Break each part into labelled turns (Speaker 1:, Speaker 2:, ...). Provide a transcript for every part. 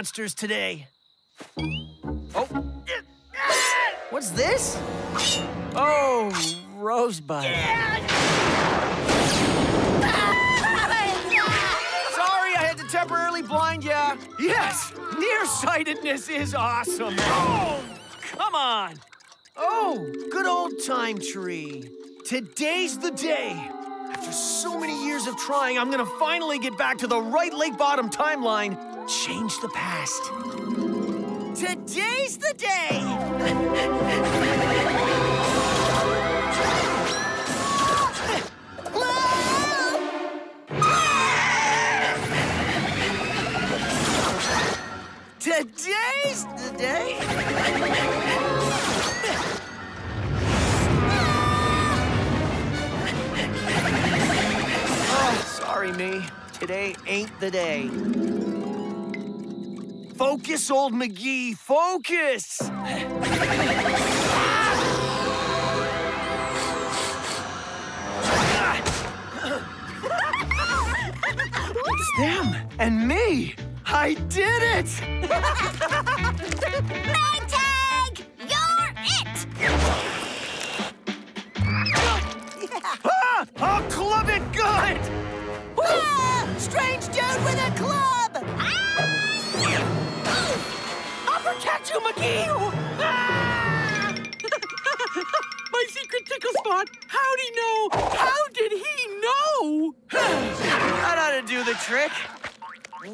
Speaker 1: monsters today. Oh. What's this? Oh, Rosebud. Sorry, I had to temporarily blind ya. Yes, nearsightedness is awesome. Oh, come on. Oh, good old time tree. Today's the day. After so many years of trying, I'm gonna finally get back to the right Lake Bottom timeline, change the past. Today's the day! Today's the day? Sorry, me. Today ain't the day. Focus, old McGee, focus! it's them and me. I did it!
Speaker 2: Maytag! You're it!
Speaker 1: Ah! I'll club it good!
Speaker 2: Strange dude with a club! Ah!
Speaker 1: I'll protect you, McGee! Ah!
Speaker 3: My secret tickle spot! How'd he know? How did he know?
Speaker 1: that ought to do the trick.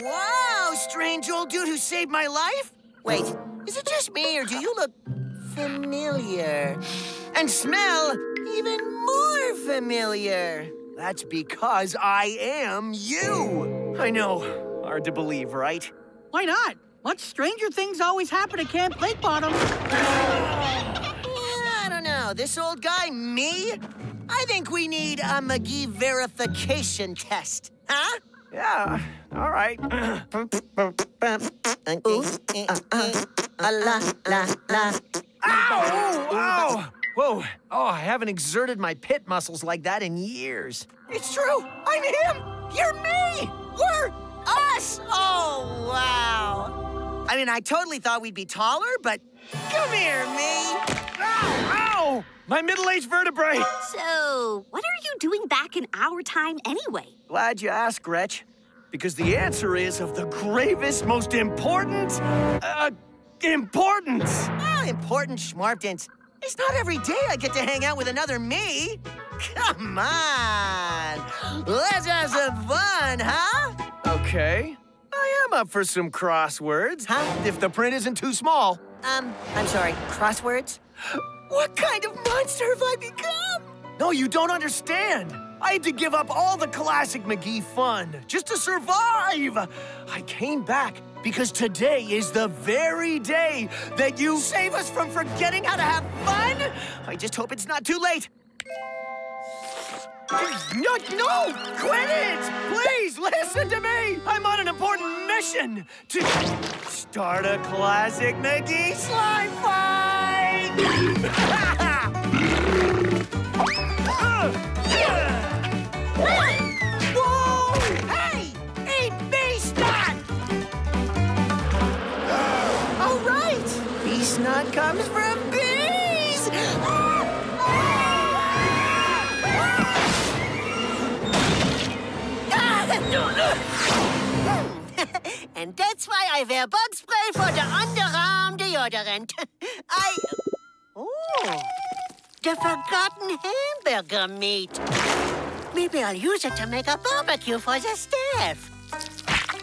Speaker 1: Wow, strange old dude who saved my life? Wait, is it just me or do you look familiar? And smell even more familiar. That's because I am you. I know, hard to believe, right?
Speaker 3: Why not? What stranger things always happen at Camp Lake Bottom?
Speaker 1: Yeah, I don't know. This old guy, me? I think we need a McGee verification test. Huh? Yeah, all right. Ow! Ow! Whoa! Oh, I haven't exerted my pit muscles like that in years. It's true! I'm him! You're me! We're us! Oh, wow! I mean, I totally thought we'd be taller, but come here, me! Ow! Ow! My middle-aged vertebrae!
Speaker 2: So, what are you doing back in our time anyway?
Speaker 1: Glad you asked, Gretch. Because the answer is of the gravest, most important, uh, importance. Oh, important schmarptance. It's not every day I get to hang out with another me. Come on. Let's have some fun, huh? Okay. I am up for some crosswords. Huh? If the print isn't too small. Um, I'm sorry, crosswords? What kind of monster have I become? No, you don't understand. I had to give up all the classic McGee fun just to survive. I came back because today is the very day that you save us from forgetting how to have fun. I just hope it's not too late. No, no! Quit it! Please listen to me! I'm on an important mission to start a classic McGee slime fight! Whoa!
Speaker 2: And that's why I wear bug spray for the underarm deodorant. I... Oh, the forgotten hamburger meat. Maybe I'll use it to make a barbecue for the staff.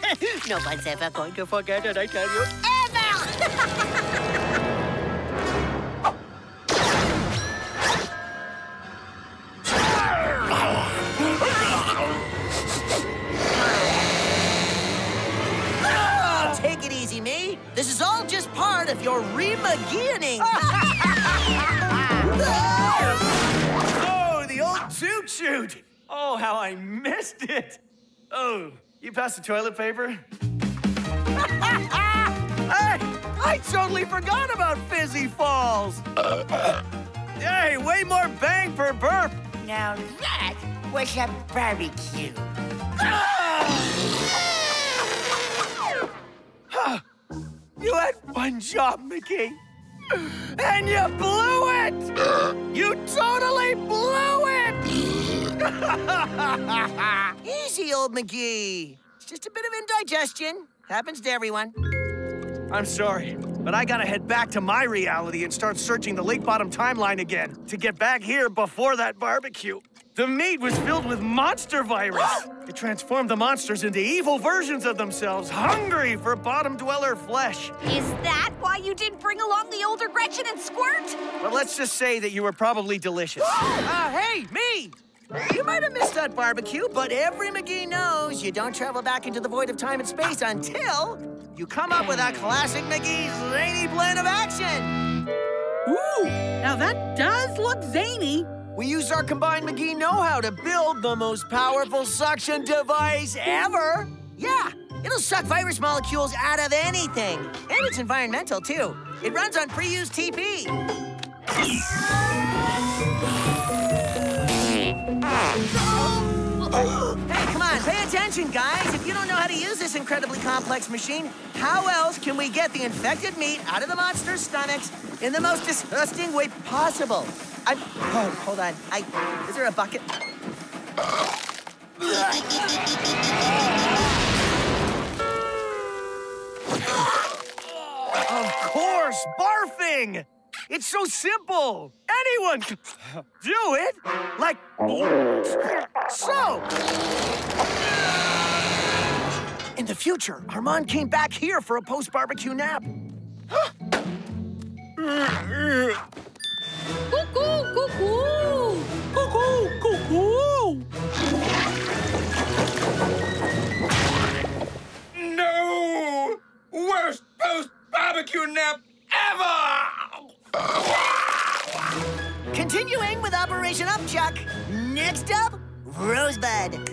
Speaker 2: no one's ever going to forget it, I tell you. Ever!
Speaker 1: This is all just part of your re-McGeeing. oh, the old toot shoot. Oh, how I missed it. Oh, you passed the toilet paper? hey, I totally forgot about Fizzy Falls. Hey, way more bang per burp.
Speaker 4: Now that was a barbecue. Ah!
Speaker 1: You had one job, Mickey. And you blew it! You totally blew it!
Speaker 4: Easy, old McGee. It's just a bit of indigestion. Happens to everyone.
Speaker 1: I'm sorry, but I gotta head back to my reality and start searching the Lake Bottom timeline again to get back here before that barbecue. The meat was filled with monster virus. It transformed the monsters into evil versions of themselves, hungry for bottom dweller flesh.
Speaker 5: Is that why you didn't bring along the older Gretchen and Squirt?
Speaker 1: Well, let's just say that you were probably delicious.
Speaker 4: Ah, hey, me! You might have missed that barbecue, but every McGee knows you don't travel back into the void of time and space until you come up with a classic McGee zany blend of action.
Speaker 3: Ooh, now that does look zany.
Speaker 4: We used our combined McGee know-how to build the most powerful suction device ever. Yeah, it'll suck virus molecules out of anything. And it's environmental, too. It runs on pre-used TP. Hey, come on, pay attention, guys. If you don't know how to use this incredibly complex machine, how else can we get the infected meat out of the monster's stomachs in the most disgusting way possible? I'm. Oh, hold on. I. Is there a bucket?
Speaker 1: Of course, barfing! It's so simple. Anyone can do it. Like so. In the future, Armand came back here for a post-barbecue nap.
Speaker 5: Cuckoo, cuckoo!
Speaker 3: Cuckoo, cuckoo.
Speaker 6: No! Worst post barbecue nap ever!
Speaker 4: Continuing with Operation Upchuck. Next up, Rosebud.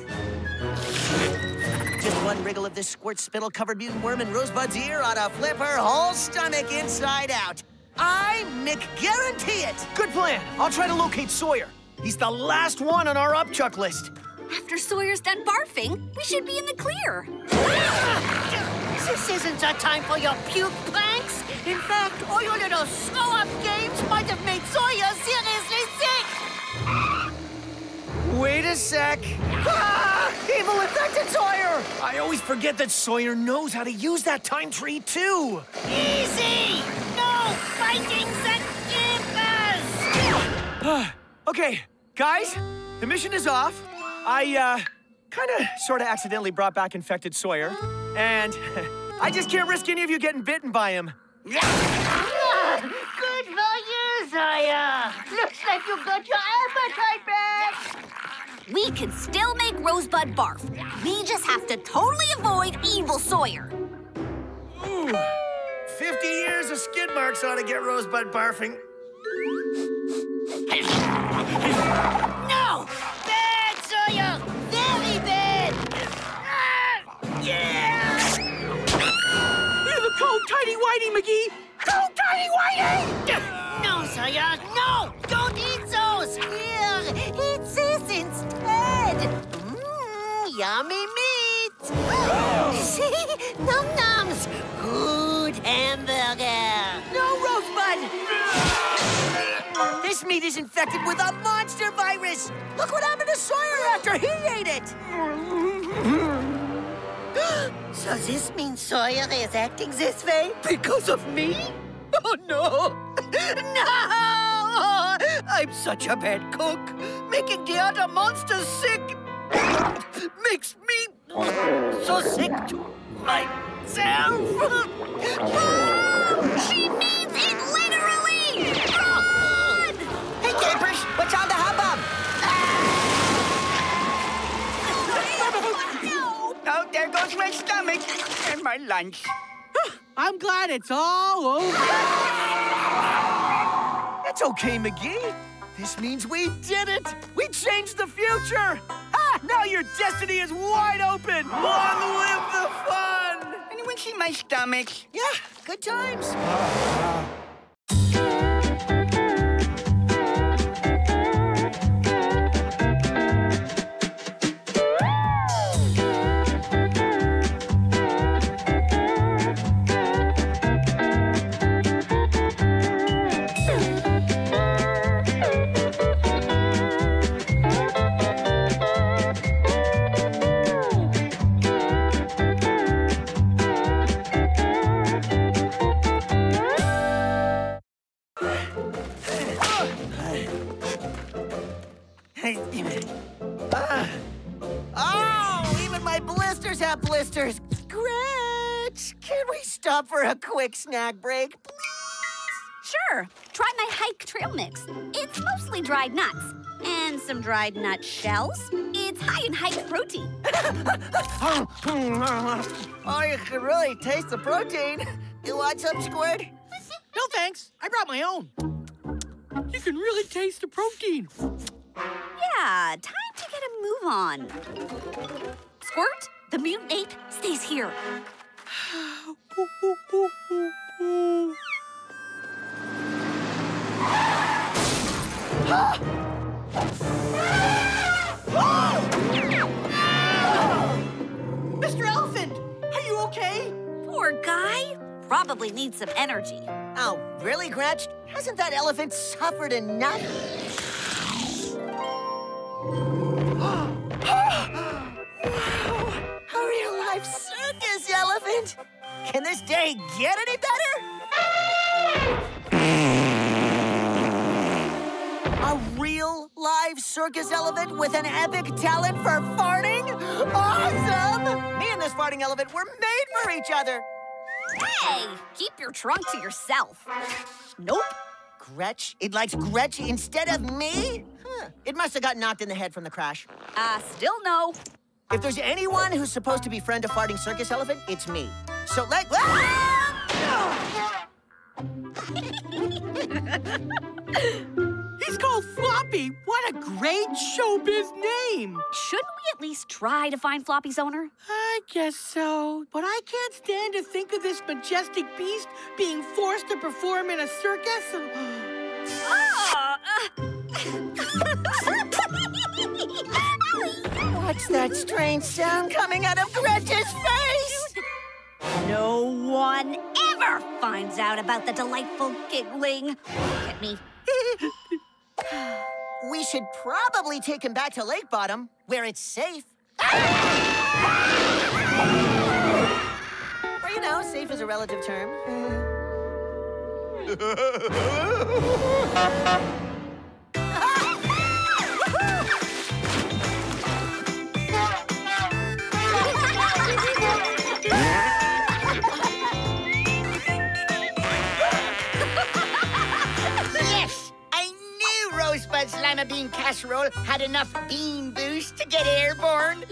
Speaker 4: Just one wriggle of this squirt spittle covered mutant worm in Rosebud's ear ought to flip her whole stomach inside out. I Mick guarantee it.
Speaker 1: Good plan. I'll try to locate Sawyer. He's the last one on our upchuck list.
Speaker 5: After Sawyer's done barfing, we should be in the clear.
Speaker 4: This isn't a time for your puke pranks. In fact, all your little show-up games might have made Sawyer seriously sick.
Speaker 1: Wait a sec. Ah! Evil infected Sawyer! I always forget that Sawyer knows how to use that time tree, too.
Speaker 4: Easy! No fighting the keepers!
Speaker 1: Okay, guys, the mission is off. I, uh, kind of, sort of accidentally brought back infected Sawyer, and I just can't risk any of you getting bitten by him.
Speaker 4: Good for you, Zaya. Looks like you got your appetite back!
Speaker 5: We can still make Rosebud barf. We just have to totally avoid evil Sawyer.
Speaker 1: Ooh, 50 years of skid marks ought to get Rosebud barfing.
Speaker 4: No! Bad, Sawyer! Very bad! Ah, yeah!
Speaker 3: Cold, tidy, whitey, McGee.
Speaker 4: Go, Tiny Whitey! No, Sawyer, no! Don't eat those! Here, eat this instead! Mmm, yummy meat! See? Num nums! Good hamburger! No, Rosebud! This meat is infected with a monster virus! Look what happened to Sawyer after he ate it! so this means Sawyer is acting this way because of me? Oh no! No! I'm such a bad cook. Making the other monsters sick makes me so sick to myself.
Speaker 5: She means it literally! Run!
Speaker 4: Hey, campers, what's on the hubbub?
Speaker 6: Oh, there goes my stomach and my lunch.
Speaker 3: I'm glad it's all over.
Speaker 1: It's okay, McGee. This means we did it. We changed the future. Ah, now your destiny is wide open. Long live the fun.
Speaker 6: Anyone see my stomach?
Speaker 4: Yeah, good times. Have blisters. Gretch, can we stop for a quick snack break, please?
Speaker 5: Sure, try my hike trail mix. It's mostly dried nuts and some dried nut shells. It's high in hike protein.
Speaker 4: oh, you can really taste the protein. You want some, Squirt?
Speaker 3: No thanks. I brought my own. You can really taste the protein.
Speaker 5: Yeah, time to get a move on. Squirt, the mutant ape stays here.
Speaker 3: Mr. Elephant, are you okay?
Speaker 5: Poor guy. Probably needs some energy.
Speaker 4: Oh, really, Gretch? Hasn't that elephant suffered enough? Can this day get any better? A real live circus elephant with an epic talent for farting? Awesome! Me and this farting elephant were made for each other.
Speaker 5: Hey, keep your trunk to yourself.
Speaker 4: Nope. Gretch? It likes Gretch instead of me? Huh. It must have got knocked in the head from the crash.
Speaker 5: Uh, still no.
Speaker 4: If there's anyone who's supposed to befriend a farting circus elephant, it's me. So let...
Speaker 3: He's called Floppy. What a great showbiz name.
Speaker 5: Shouldn't we at least try to find Floppy's owner?
Speaker 3: I guess so. But I can't stand to think of this majestic beast being forced to perform in a circus.
Speaker 5: Ah,
Speaker 4: What's that strange sound coming out of Gretch's face?
Speaker 5: no one ever finds out about the delightful giggling. Look at me.
Speaker 4: We should probably take him back to Lake Bottom, where it's safe. or, you know, safe is a relative term.
Speaker 7: knew Lima Bean Casserole had enough bean boost to get airborne.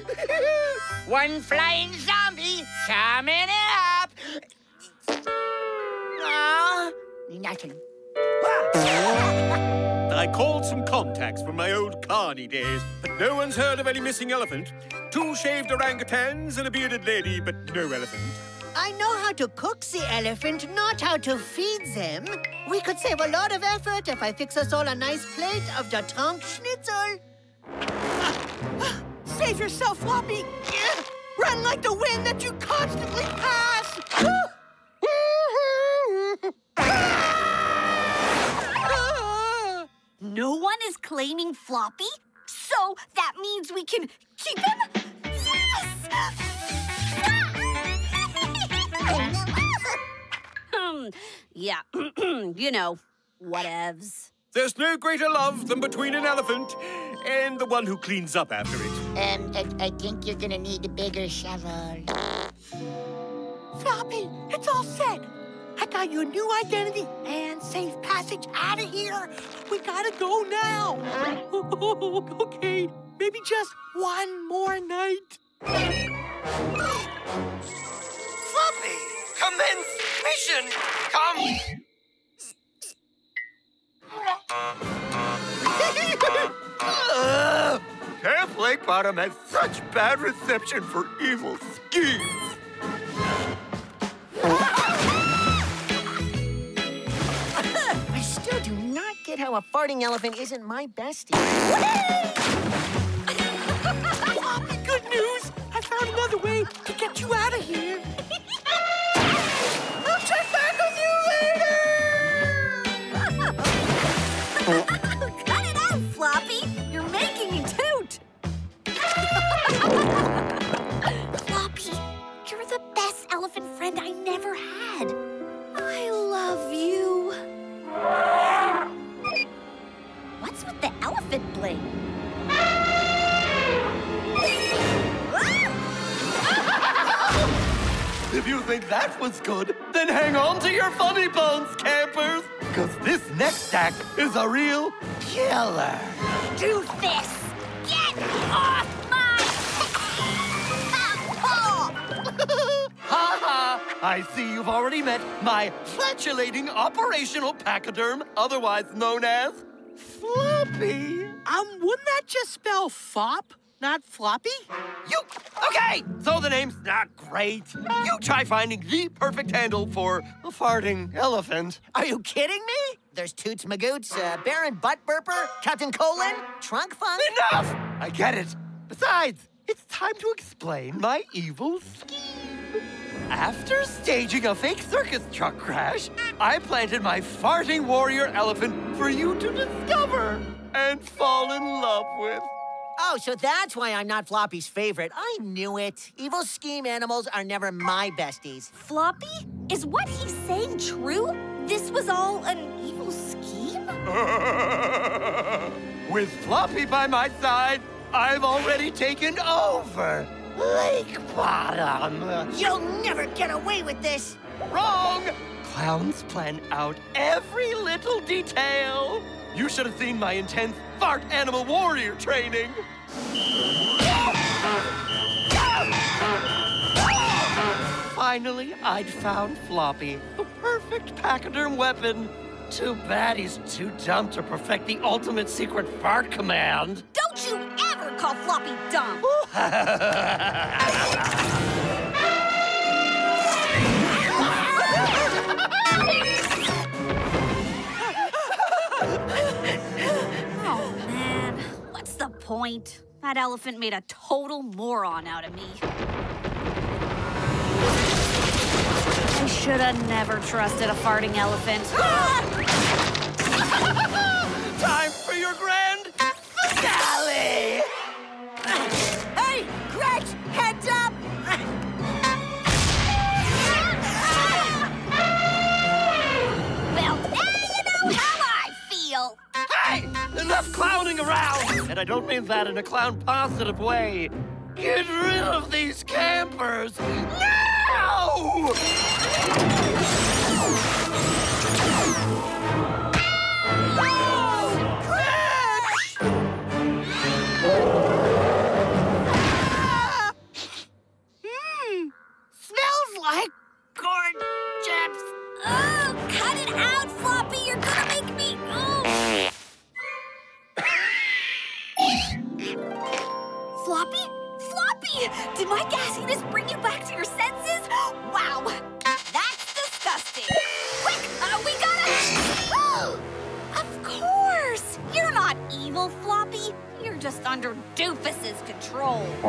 Speaker 7: One flying zombie coming up. Aw, nothing.
Speaker 6: I called some contacts from my old carny days, but no one's heard of any missing elephant. Two shaved orangutans and a bearded lady, but no elephant.
Speaker 2: I know how to cook the elephant, not how to feed them. We could save a lot of effort if I fix us all a nice plate of the tongue schnitzel.
Speaker 3: Save yourself, Floppy. Run like the wind that you constantly pass.
Speaker 5: No one is claiming Floppy, so that means we can keep him? Yes! Hmm, yeah, you know, whatevs.
Speaker 6: There's no greater love than between an elephant and the one who cleans up after it.
Speaker 7: Um, I, I think you're gonna need a bigger shovel.
Speaker 3: Floppy, it's all set. I got you a new identity and safe passage out of here. We gotta go now. okay, maybe just one more night.
Speaker 4: Floppy, commence mission. Come.
Speaker 8: Camp Lake Bottom has such bad reception for evil schemes.
Speaker 4: I still do not get how a farting elephant isn't my bestie.
Speaker 3: Floppy, good news. I found another way to get you out of here. I'll check back with you later.
Speaker 5: Cut it out, Floppy! You're making me toot! Floppy, you're the best elephant friend I never had. I love you. What's with the elephant bling?
Speaker 9: You think that was good, then hang on to your funny bones, campers. Because this next act is a real killer.
Speaker 5: Do this! Get off my paw!
Speaker 9: Ha ha! I see you've already met my flatulating operational pachyderm, otherwise known as Floppy.
Speaker 3: Um, wouldn't that just spell fop, not floppy?
Speaker 9: You okay? So the name's not great. You try finding the perfect handle for a farting elephant.
Speaker 4: Are you kidding me? There's Toots Magoots, uh, Baron Butt Burper, Captain Colon, Trunk Funk.
Speaker 9: Enough! I get it. Besides, it's time to explain my evil scheme. After staging a fake circus truck crash, I planted my farting warrior elephant for you to discover and fall in love with.
Speaker 4: Oh, so that's why I'm not Floppy's favorite. I knew it. Evil scheme animals are never my besties.
Speaker 5: Floppy? Is what he's saying true? This was all an evil scheme?
Speaker 9: With Floppy by my side, I've already taken over Lake Bottom.
Speaker 4: You'll never get away with this.
Speaker 9: Wrong! Clowns plan out every little detail. You should have seen my intense fart animal warrior training. Finally, I'd found Floppy, the perfect pachyderm weapon. Too bad he's too dumb to perfect the ultimate secret fart command.
Speaker 5: Don't you ever call Floppy dumb! point? That elephant made a total moron out of me. I should have never trusted a farting elephant.
Speaker 9: Time for your grand finale!
Speaker 4: Hey, Gretch, heads up!
Speaker 5: well, now you know how I feel.
Speaker 9: Hey! Enough clowning around! And I don't mean that in a clown positive way. Get rid of these campers! Now! Hmm.
Speaker 7: Smells like corn chips.
Speaker 5: Oh, cut it out, Floppy. You're gonna Did my gassiness bring you back to your senses? Wow, that's disgusting. Quick, uh, we gotta. of course! You're not evil, Floppy. You're just under Doofus's control.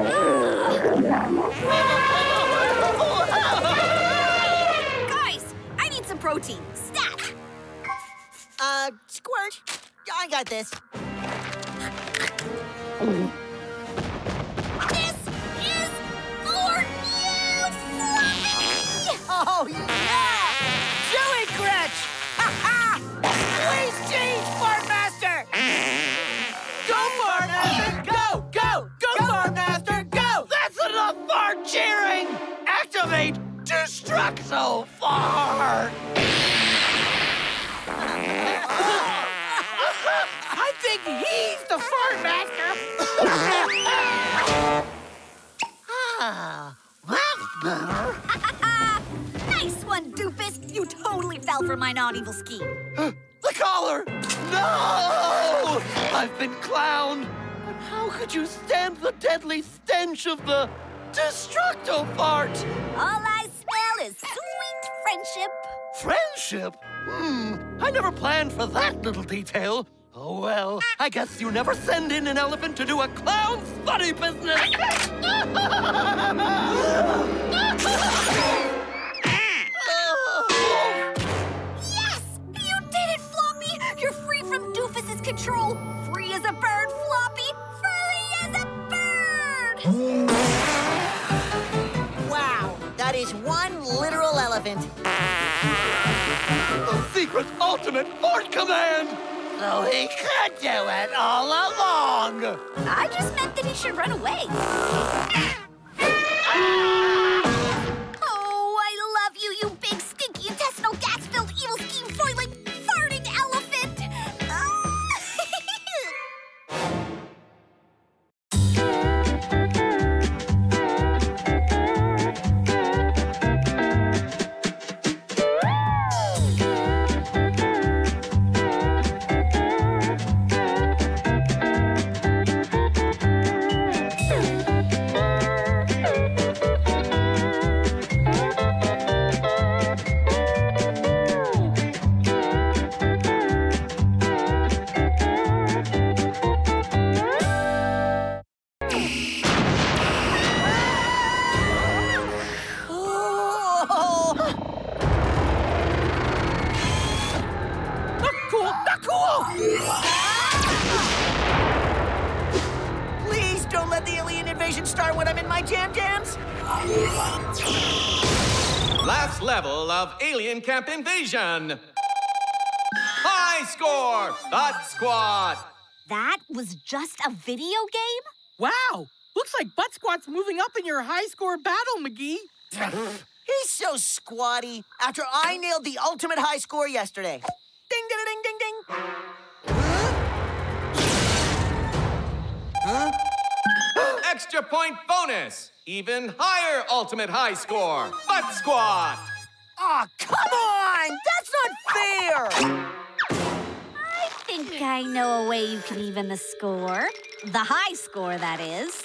Speaker 5: Guys, I need some protein. Stat!
Speaker 4: Uh, Squirt, I got. This Oh, yeah! Do it, Gretch! Ha ha! Please change, Fart Master! Go, Master! Go, go, go, Fart Master, go!
Speaker 9: That's enough fart cheering! Activate Destructo Fart!
Speaker 3: I think he's the fart master.
Speaker 4: Ah, that's better.
Speaker 5: Nice one, Doofus! You totally fell for my non-evil scheme.
Speaker 9: The collar! No! I've been clowned! But how could you stand the deadly stench of the Destructo Fart?
Speaker 5: All I smell is sweet friendship.
Speaker 9: Friendship? Hmm, I never planned for that little detail. Oh well, I guess you never send in an elephant to do a clown's funny business.
Speaker 5: control. Free as a bird, Floppy! Free as a bird!
Speaker 4: Wow, that is one literal elephant.
Speaker 9: the secret ultimate fart command! So he could do it all along!
Speaker 5: I just meant that he should run away.
Speaker 4: Ah! Alien
Speaker 10: Camp Invasion. High score! Butt Squat!
Speaker 5: That was just a video game?
Speaker 3: Wow! Looks like Butt Squat's moving up in your high score battle, McGee.
Speaker 4: He's so squatty after I nailed the ultimate high score yesterday. Ding, ding, ding, ding, ding.
Speaker 10: Extra point bonus! Even higher ultimate high score! Butt Squat!
Speaker 4: Aw, come on! That's not fair!
Speaker 5: I think I know a way you can even the score. The high score, that is.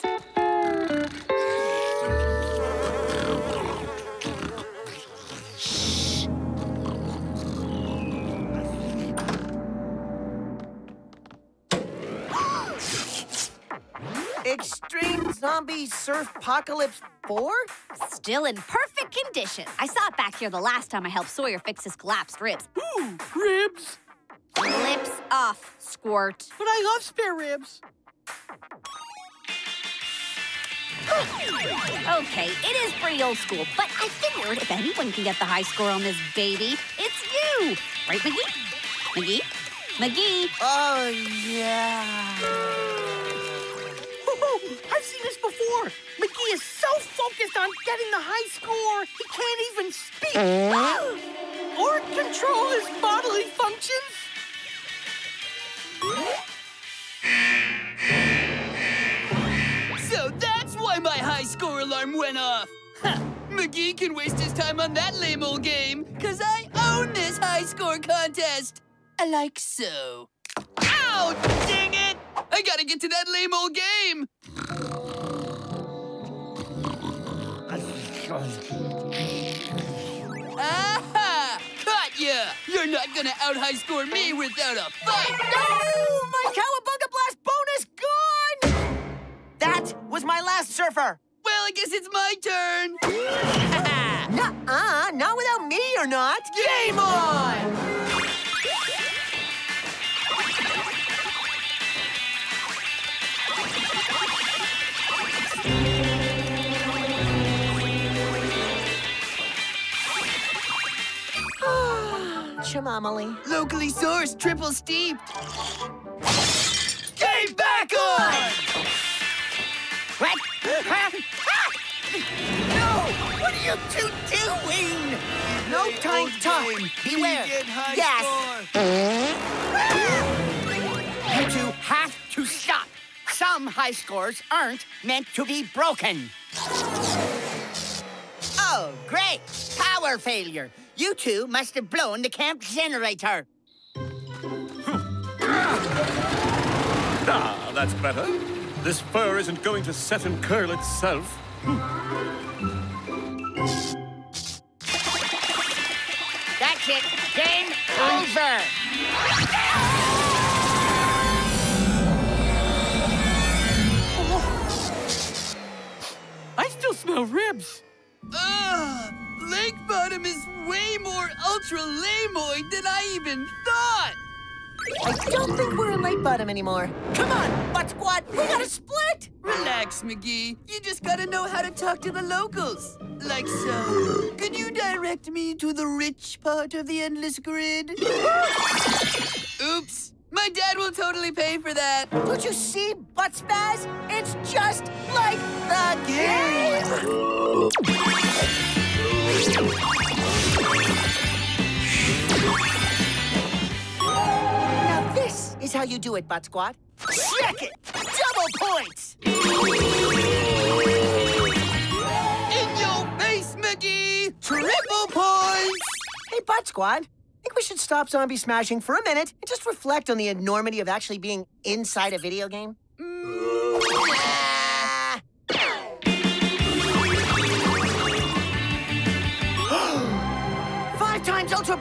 Speaker 4: Extreme Zombie Surf Apocalypse 4?
Speaker 5: Still in perfect condition. I saw it back here the last time I helped Sawyer fix his collapsed ribs.
Speaker 3: Ooh, ribs.
Speaker 5: Lips off, squirt.
Speaker 3: But I love spare ribs.
Speaker 5: Okay, it is pretty old school, but I figured if anyone can get the high score on this baby, it's you. Right, McGee? McGee? McGee?
Speaker 4: Oh, yeah.
Speaker 3: Woo-hoo, I've seen this before. McGee is so focused on getting the high score, he can't even speak. or control his bodily functions.
Speaker 11: So that's why my high score alarm went off. Ha! McGee can waste his time on that lame old game, cause I own this high score contest. I like so. Ow! Dang it! I gotta get to that lame old game. Aha! Caught ya! You're not gonna out high score me without a fight.
Speaker 4: No! My Cowabunga Blast bonus gone! That was my last surfer.
Speaker 11: Well, I guess it's my turn.
Speaker 4: Nuh-uh, not without me or not. Game on! Chamomile.
Speaker 11: Locally sourced, triple steeped. Game back on!
Speaker 4: What? No! What are you two doing? No time to talk. Beware. Yes.
Speaker 7: You two have to stop. Some high scores aren't meant to be broken. Oh, great. Power failure. You two must have blown the camp generator.
Speaker 6: Ah, that's better. This fur isn't going to set and curl itself.
Speaker 7: That's it. Game over.
Speaker 3: I still smell ribs.
Speaker 11: Ugh! Lake Bottom is way more ultra lamoid than I even thought!
Speaker 4: I don't think we're in Lake Bottom anymore. Come on, Butt Squat, we gotta split!
Speaker 11: Relax, McGee. You just gotta know how to talk to the locals. Like so. Could you direct me to the rich part of the endless grid? Oops. My dad will totally pay for that.
Speaker 4: Don't you see, Butt Spaz? It's just like the game! Now this is how you do it, Butt Squat. Check it! Double points!
Speaker 11: In your face, McGee! Triple points!
Speaker 4: Hey, Butt Squat, think we should stop zombie smashing for a minute and just reflect on the enormity of actually being inside a video game? Ah.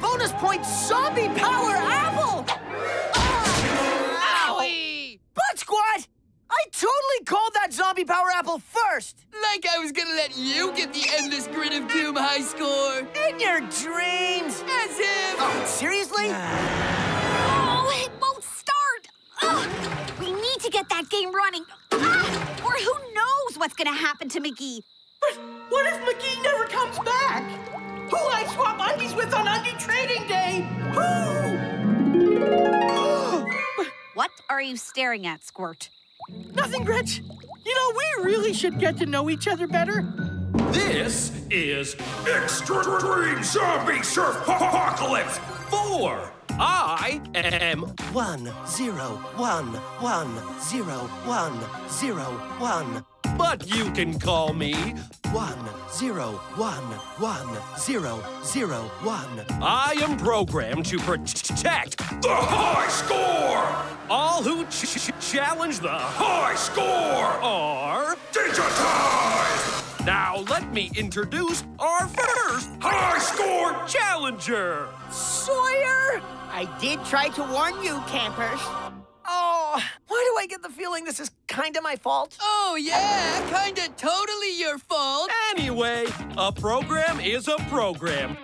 Speaker 4: Bonus points, zombie power apple! Ah!
Speaker 11: Owie!
Speaker 4: Butt Squat! I totally called that zombie power apple first!
Speaker 11: Like I was gonna let you get the endless grid of doom high score.
Speaker 4: In your dreams!
Speaker 11: As if.
Speaker 4: Oh, seriously?
Speaker 5: Oh, it won't start. Ugh. We need to get that game running. Ah, or Or who knows what's gonna happen to McGee?
Speaker 3: But what if McGee never comes back? Who I swap undies with on undie trading day? Who?
Speaker 5: What are you staring at, Squirt?
Speaker 3: Nothing, Gretch. You know, we really should get to know each other better.
Speaker 6: This is Extreme Zombie Surf Apocalypse 4. I am
Speaker 4: One, zero, one, one, zero, one, zero, one.
Speaker 6: But you can call me.
Speaker 4: One, zero, one, one, zero, zero, one.
Speaker 6: I am programmed to protect the high score. All who ch- ch- challenge the high score are digitized. Now let me introduce our first high score challenger.
Speaker 4: Sawyer!
Speaker 7: I did try to warn you, campers.
Speaker 4: Oh, why do I get the feeling this is kinda my fault?
Speaker 11: Oh, yeah, kinda totally your fault.
Speaker 6: Anyway, a program is a program.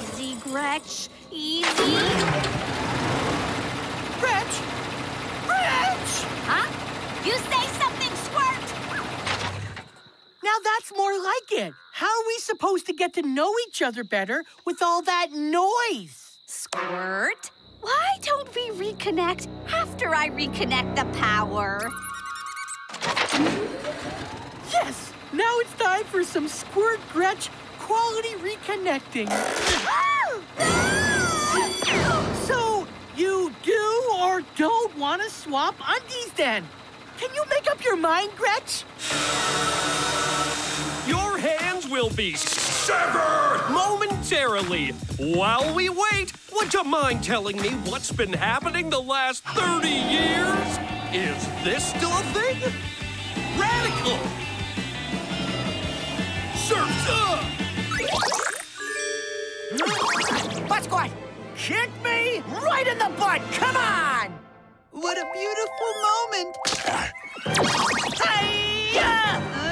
Speaker 5: Easy, Gretch. Easy.
Speaker 3: Gretch! Gretch!
Speaker 5: Huh? You say something, Squirt!
Speaker 3: Now that's more like it. How are we supposed to get to know each other better with all that noise?
Speaker 5: Squirt? Why don't we reconnect after I reconnect the power?
Speaker 3: Yes! Now it's time for some Squirt Gretch quality reconnecting. So, you do or don't want to swap undies then? Can you make up your mind, Gretch?
Speaker 6: Your hands will be severed momentarily. While we wait, would you mind telling me what's been happening the last 30 years? Is this still a thing? Radical! Surf's up!
Speaker 4: Butt squat! Kick me right in the butt! Come on!
Speaker 11: What a beautiful moment.
Speaker 4: Sawyer!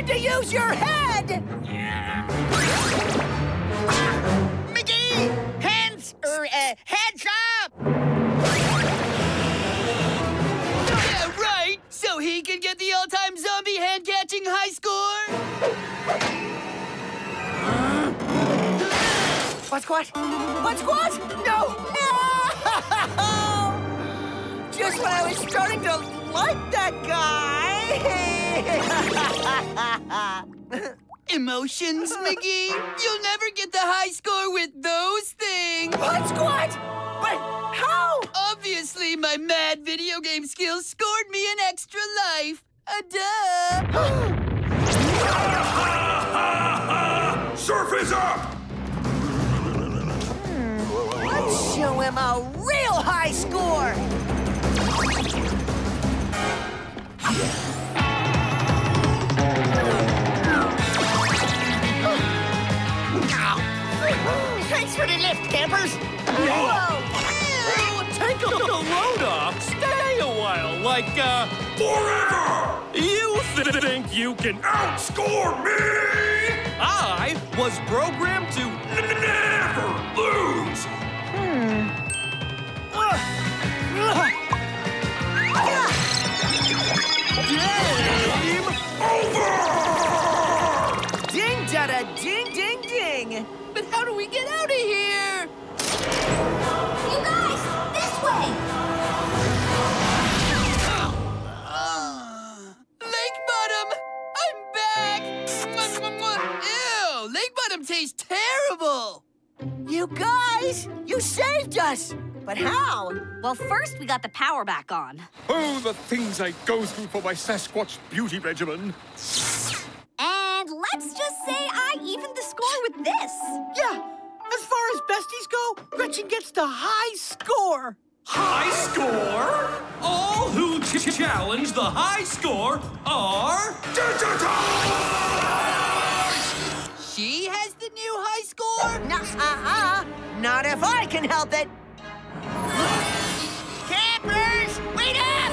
Speaker 4: Time to use your head!
Speaker 7: McGee! Hands, er, uh, heads up!
Speaker 11: Yeah, right. So he can get the all-time zombie hand-catching high score.
Speaker 4: Butt squat! Butt squat! No! No! Just when I was starting to like that guy!
Speaker 11: Emotions, McGee. You'll never get the high score with those things.
Speaker 4: Butt squat! But how?
Speaker 11: Obviously, my mad video game skills scored me an extra life. A duh.
Speaker 6: Surf is up!
Speaker 4: Let's show him a real high score!
Speaker 7: Thanks for the lift, campers.
Speaker 6: Take a load off. Stay a while, like, uh... Forever! You think you can outscore me? I was programmed to never lose. Game over!
Speaker 11: Ew! Tastes terrible!
Speaker 4: You guys, you saved us! But how?
Speaker 5: Well, first we got the power back on.
Speaker 12: Oh, the things I go through for my Sasquatch beauty regimen.
Speaker 5: And let's just say I evened the score with this.
Speaker 3: Yeah, as far as besties go, Gretchen gets the high score.
Speaker 6: High score? All who ch- challenge the high score are digitized!
Speaker 11: She has the new high score?
Speaker 4: Uh-uh. Not if I can help it.
Speaker 7: Campers, wait up!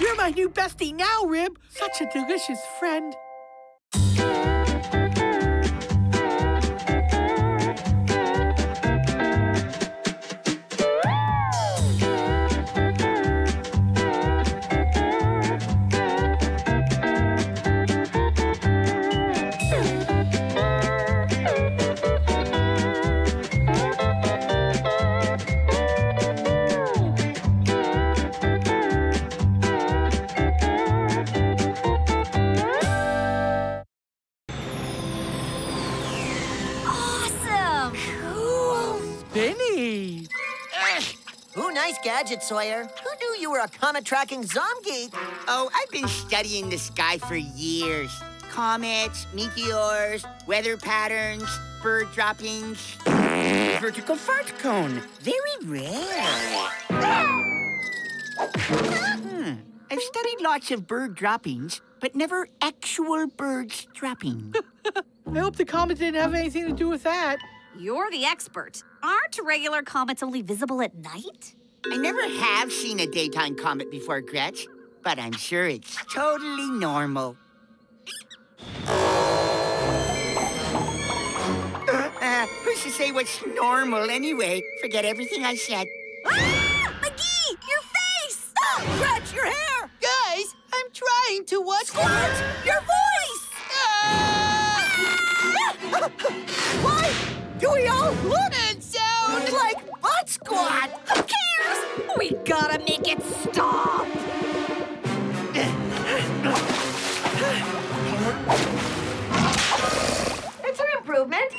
Speaker 3: You're my new bestie now, Rib. Such a delicious friend.
Speaker 4: Gadget, Sawyer. Who knew you were a comet-tracking zombie?
Speaker 7: Oh, I've been studying the sky for years. Comets, meteors, weather patterns, bird droppings. Vertical fart cone. Very rare. hmm. I've studied lots of bird droppings, but never actual birds dropping.
Speaker 3: I hope the comet didn't have anything to do with that.
Speaker 5: You're the expert. Aren't regular comets only visible at night?
Speaker 7: I never have seen a daytime comet before, Gretch, but I'm sure it's totally normal. Uh, who's to say what's normal anyway? Forget everything I said.
Speaker 5: Ah! McGee! Your face!
Speaker 4: Ah! Gretch, your hair!
Speaker 11: Guys, I'm trying to what?
Speaker 4: Squat! Your voice!
Speaker 11: Ah!
Speaker 4: Why do we all look
Speaker 11: and sound
Speaker 4: like Butt Squat?
Speaker 5: Who cares? We gotta make it stop!
Speaker 13: It's an improvement.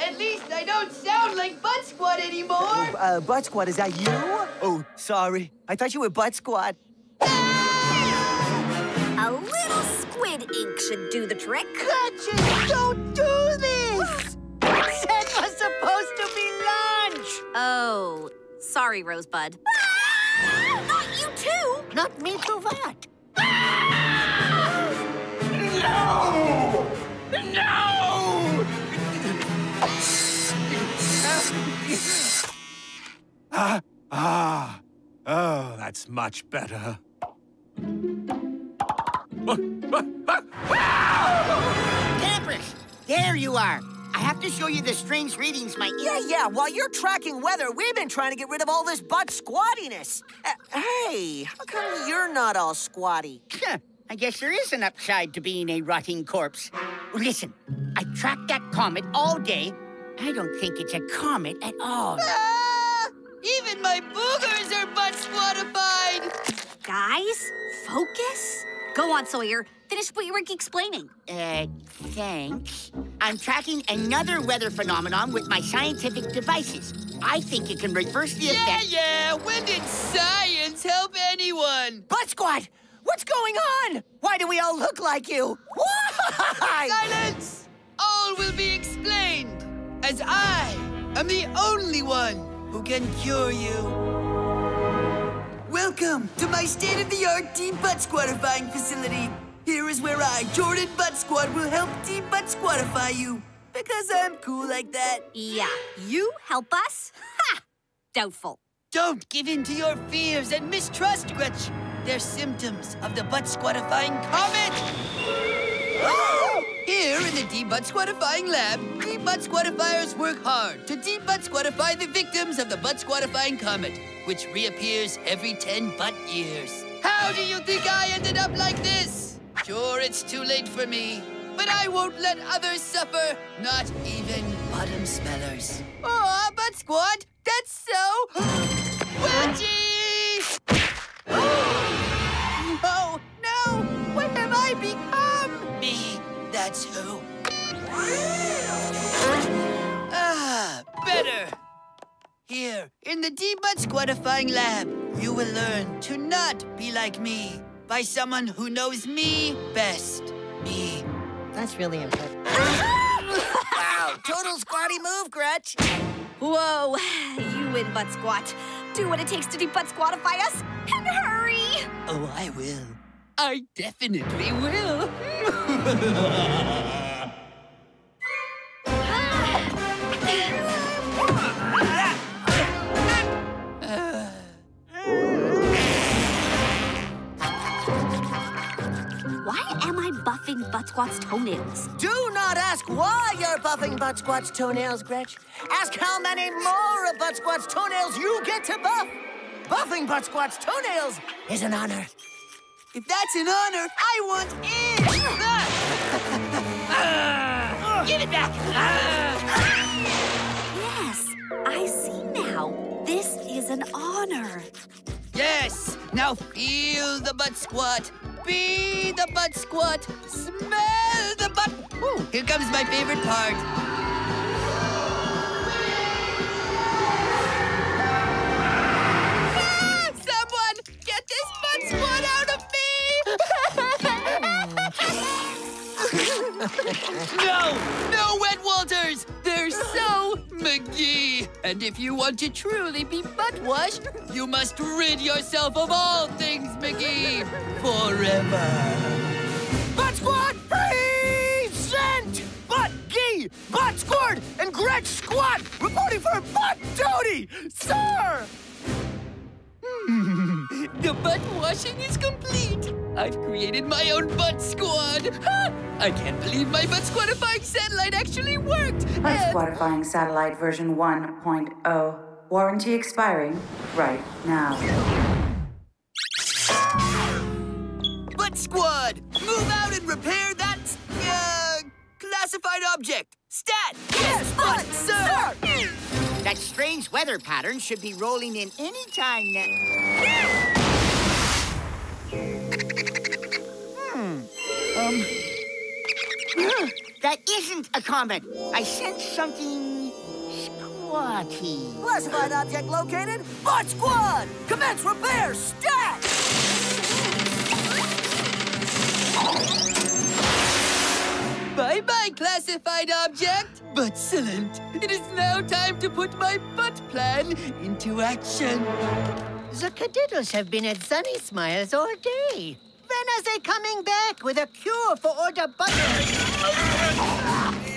Speaker 11: At least I don't sound like Butt Squat anymore.
Speaker 4: Oh, uh, Butt Squat, is that you? Oh, sorry. I thought you were Butt Squat.
Speaker 5: A little squid ink should do the trick.
Speaker 4: Gretchen, don't do this! That was supposed to be lunch!
Speaker 5: Oh, sorry, Rosebud. Ah! Not you too!
Speaker 4: Not me to what?
Speaker 8: No! No!
Speaker 6: Ah, ah. Oh, that's much better.
Speaker 7: Campers, there you are. I have to show you the strange readings my
Speaker 4: Yeah, yeah, while you're tracking weather, we've been trying to get rid of all this butt squattiness. Uh, hey, how come you're not all squatty?
Speaker 7: I guess there is an upside to being a rotting corpse. Listen, I tracked that comet all day. I don't think it's a comet at all.
Speaker 11: Ah! Even my boogers are Butt Squatified.
Speaker 5: Guys, focus. Go on, Sawyer. Finish what you were explaining.
Speaker 7: Uh, thanks. I'm tracking another weather phenomenon with my scientific devices. I think it can reverse the
Speaker 11: Yeah,
Speaker 7: effect.
Speaker 11: yeah. yeah! When did science help anyone?
Speaker 4: Butt Squat, what's going on? Why do we all look like you? Why?
Speaker 11: Silence! All will be explained, as I am the only one who can cure you. Welcome to my state-of-the-art deep butt squattifying facility. Here is where I, Jordan Butt Squat, will help deep butt squattify you. Because I'm cool like that.
Speaker 5: Yeah, you help us? Ha! Doubtful.
Speaker 11: Don't give in to your fears and mistrust, Gretch. They're symptoms of the butt squattifying comet. Here in the Deep Butt Squattifying Lab, Deep Butt Squattifiers work hard to Deep Butt Squattify the victims of the Butt Squattifying Comet, which reappears every 10 butt years. How do you think I ended up like this? Sure, it's too late for me, but I won't let others suffer, not even bottom smellers. Oh, Butt Squat, that's so... Wedgie! Me, that's who. ah, better. Here, in the Debutt Squattifying Lab, you will learn to not be like me by someone who knows me best. Me.
Speaker 4: That's really important. wow, total squatty move, Gretch.
Speaker 5: Whoa, you win, Butt Squat. Do what it takes to debutt squatify us, and hurry!
Speaker 11: Oh, I will. I definitely will.
Speaker 5: Why am I buffing Butt Squat's toenails?
Speaker 4: Do not ask why you're buffing Butt Squat's toenails, Gretch. Ask how many more of Butt Squat's toenails you get to buff. Buffing Butt Squat's toenails is an honor.
Speaker 11: If that's an honor, I want it! Give it back!
Speaker 5: Yes, I see now. This is an honor.
Speaker 11: Yes! Now feel the butt squat. Be the butt squat. Smell the butt. Ooh, here comes my favorite part. Ah, Someone get this butt squat out of me! no! No, Wet Walters! They're so McGee! And if you want to truly be butt washed, you must rid yourself of all things McGee forever.
Speaker 1: Butt Squad present! Butt Gee, Butt Squirt, and Gretch Squad reporting for Butt Duty! Sir!
Speaker 11: The butt washing is complete. I've created my own butt squad. Ha! I can't believe my butt squatifying satellite actually worked.
Speaker 14: Butt
Speaker 11: And-
Speaker 14: Squatifying Satellite version 1.0. Warranty expiring right now.
Speaker 11: Butt Squad, move out and repair that uh, classified object. Stat. Yes, but sir.
Speaker 7: That strange weather pattern should be rolling in any time now. Hmm. Um. That isn't a comet. I sense something squatty.
Speaker 1: Classified object located, Butt Squad! Commence repair, stat!
Speaker 11: Bye bye, classified object. Buttcellent. It is now time to put my butt plan into action.
Speaker 4: The Cadiddles have been at Sunny Smiles all day. When are they coming back with a cure for all the butters?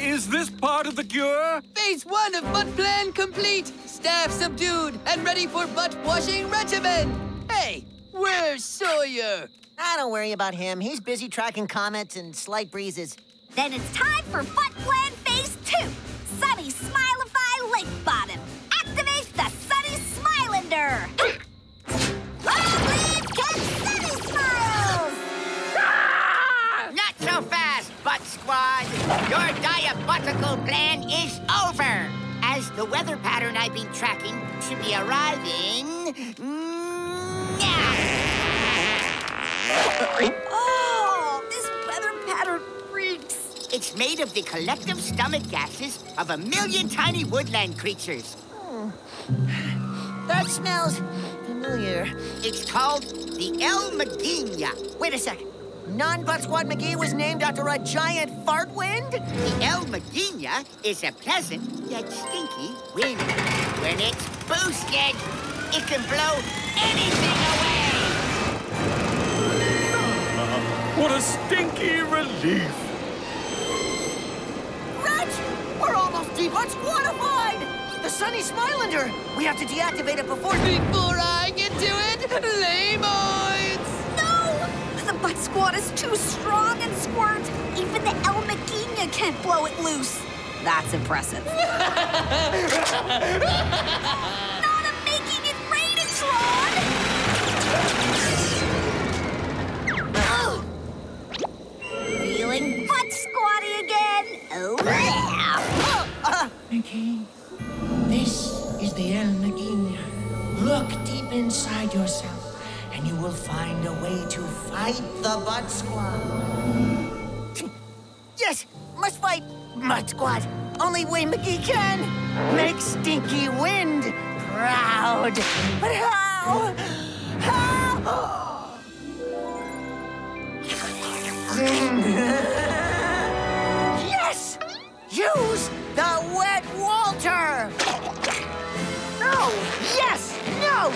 Speaker 6: Is this part of the cure?
Speaker 11: Phase one of butt plan complete. Staff subdued and ready for butt washing regimen. Hey, where's Sawyer?
Speaker 4: I don't worry about him. He's busy tracking comets and slight breezes.
Speaker 5: Then it's time for Butt Plan Phase 2. Sunny Smilify Lake Bottom. Activate the Sunny Smilander. Long live Cat Sunny Smiles! Ah!
Speaker 7: Not so fast, Butt Squat. Your diabolical plan is over. As the weather pattern I've been tracking should be arriving mm, now.
Speaker 5: Oh, this weather pattern.
Speaker 7: It's made of the collective stomach gases of a million tiny woodland creatures. Hmm.
Speaker 4: That smells familiar.
Speaker 7: It's called the El Magina.
Speaker 4: Wait a sec. Non-Butt Squad McGee was named after a giant fart wind?
Speaker 7: The El Magina is a pleasant yet stinky wind. When it's boosted, it can blow anything away.
Speaker 6: What a stinky relief!
Speaker 4: Almost de-Butt The Sunny Smilander! We have to deactivate it before...
Speaker 11: Before I get to it, Lamoids!
Speaker 5: No! The butt Squad is too strong and squirt. Even the El Magina can't blow it loose. That's impressive. Not a making it Rainatron! Oh! Feeling butt squatty again. Oh
Speaker 15: McGee, this is the El Magina. Look deep inside yourself, and you will find a way to fight the Butt Squad.
Speaker 4: Yes! Must fight Butt Squad! Only way McGee can! Make Stinky Wind proud! But how? How? yes! Use the Wet No!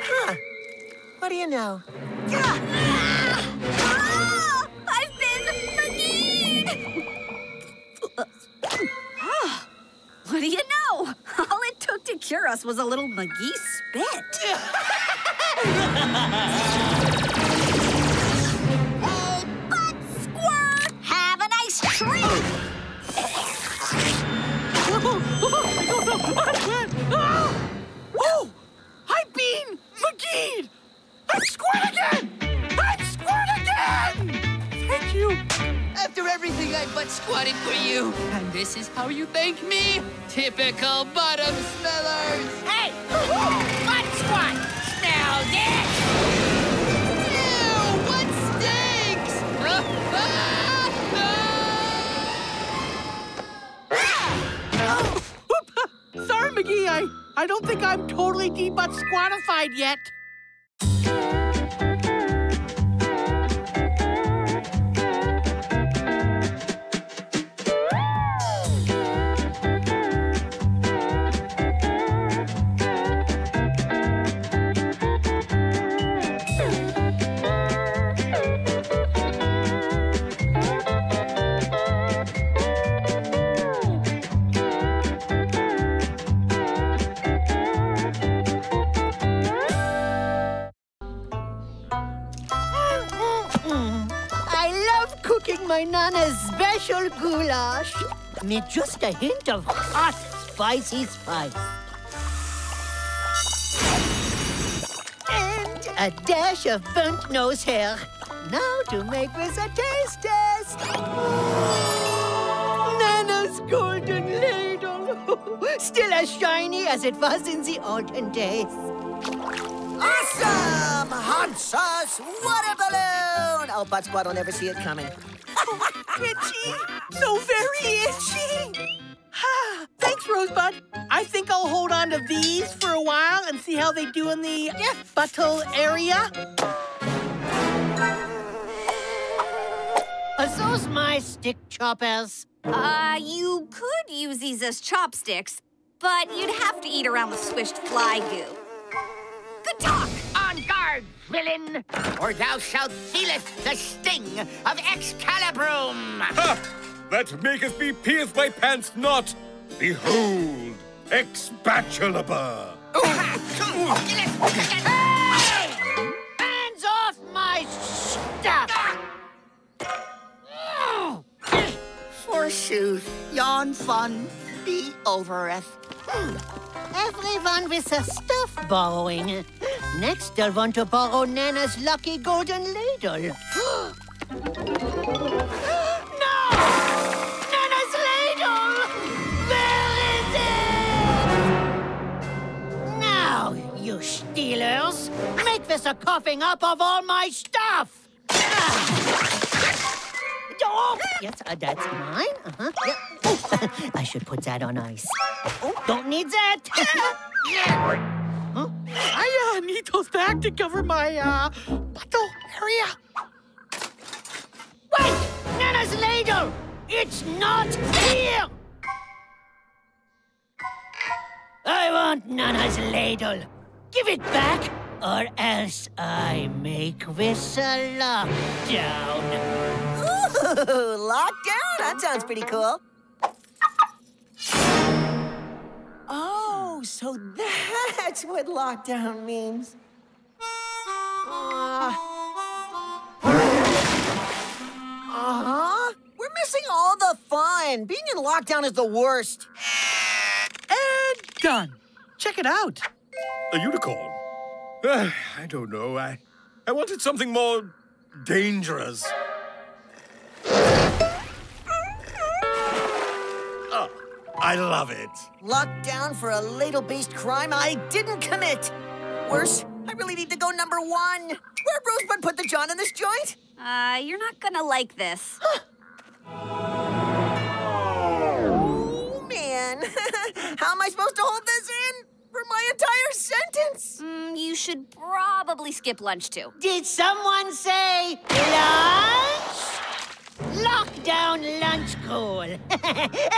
Speaker 4: Huh. What do you know?
Speaker 5: Ah! I've been McGee'd! Ah, what do you know? All it took to cure us was a little McGee spit.
Speaker 1: Bean! McGee! I'm Squid again! I'm Squid again! Thank you.
Speaker 11: After everything I butt squatted for you, and this is how you thank me? Typical bottom smellers!
Speaker 7: Hey! butt squat! Smell this! Ew! What stinks?
Speaker 3: Sorry, McGee, I don't think I'm totally debutt squatified yet.
Speaker 2: My Nana's special goulash. With just a hint of hot, spicy spice. And a dash of burnt nose hair. Now to make this a taste test. Nana's golden ladle. Still as shiny as it was in the olden days.
Speaker 4: Awesome! Hot sauce water balloon! Oh, Butt Squat will never see it coming.
Speaker 3: itchy! So very itchy! Ah, Thanks, Rosebud. I think I'll hold on to these for a while and see how they do in the buttle area.
Speaker 2: Are those my stick choppers?
Speaker 5: Uh, you could use these as chopsticks, but you'd have to eat around the swished fly goo. Good talk!
Speaker 7: On guard, villain! Or thou shalt feeleth the sting of Excalibrum!
Speaker 6: Ha! That maketh me pierce my pants not. Behold, Expatulaba.
Speaker 2: Hands off my stuff!
Speaker 7: Forsooth, yon fun be overeth.
Speaker 2: Everyone with a stuff borrowing. Next, I'll want to borrow Nana's lucky golden ladle. no! Nana's ladle! Where is it? Now, you stealers, make this a coughing up of all my stuff! Ah. Oh, yes, uh, that's mine. Uh-huh. Yep. Oh, I should put that on ice. Oh, don't need that.
Speaker 3: Huh? I uh, need those back to cover my uh, buttle area.
Speaker 2: Wait! Nana's ladle! It's not here! I want Nana's ladle. Give it back, or else I make this a lockdown.
Speaker 4: Ooh, lockdown? That sounds pretty cool. Oh, so that's what lockdown means. Uh huh. We're missing all the fun. Being in lockdown is the worst.
Speaker 3: And done. Check it out.
Speaker 6: A unicorn? Uh, I don't know. I, I wanted something more dangerous. I love it.
Speaker 4: Locked down for a ladle-based crime I didn't commit. Worse, I really need to go number one. Where'd Rosebud put the John in this joint?
Speaker 5: Uh, you're not gonna like this.
Speaker 4: Oh, man. How am I supposed to hold this in for my entire sentence?
Speaker 5: Mm, you should probably skip lunch too.
Speaker 2: Did someone say lunch? Lockdown lunch cool.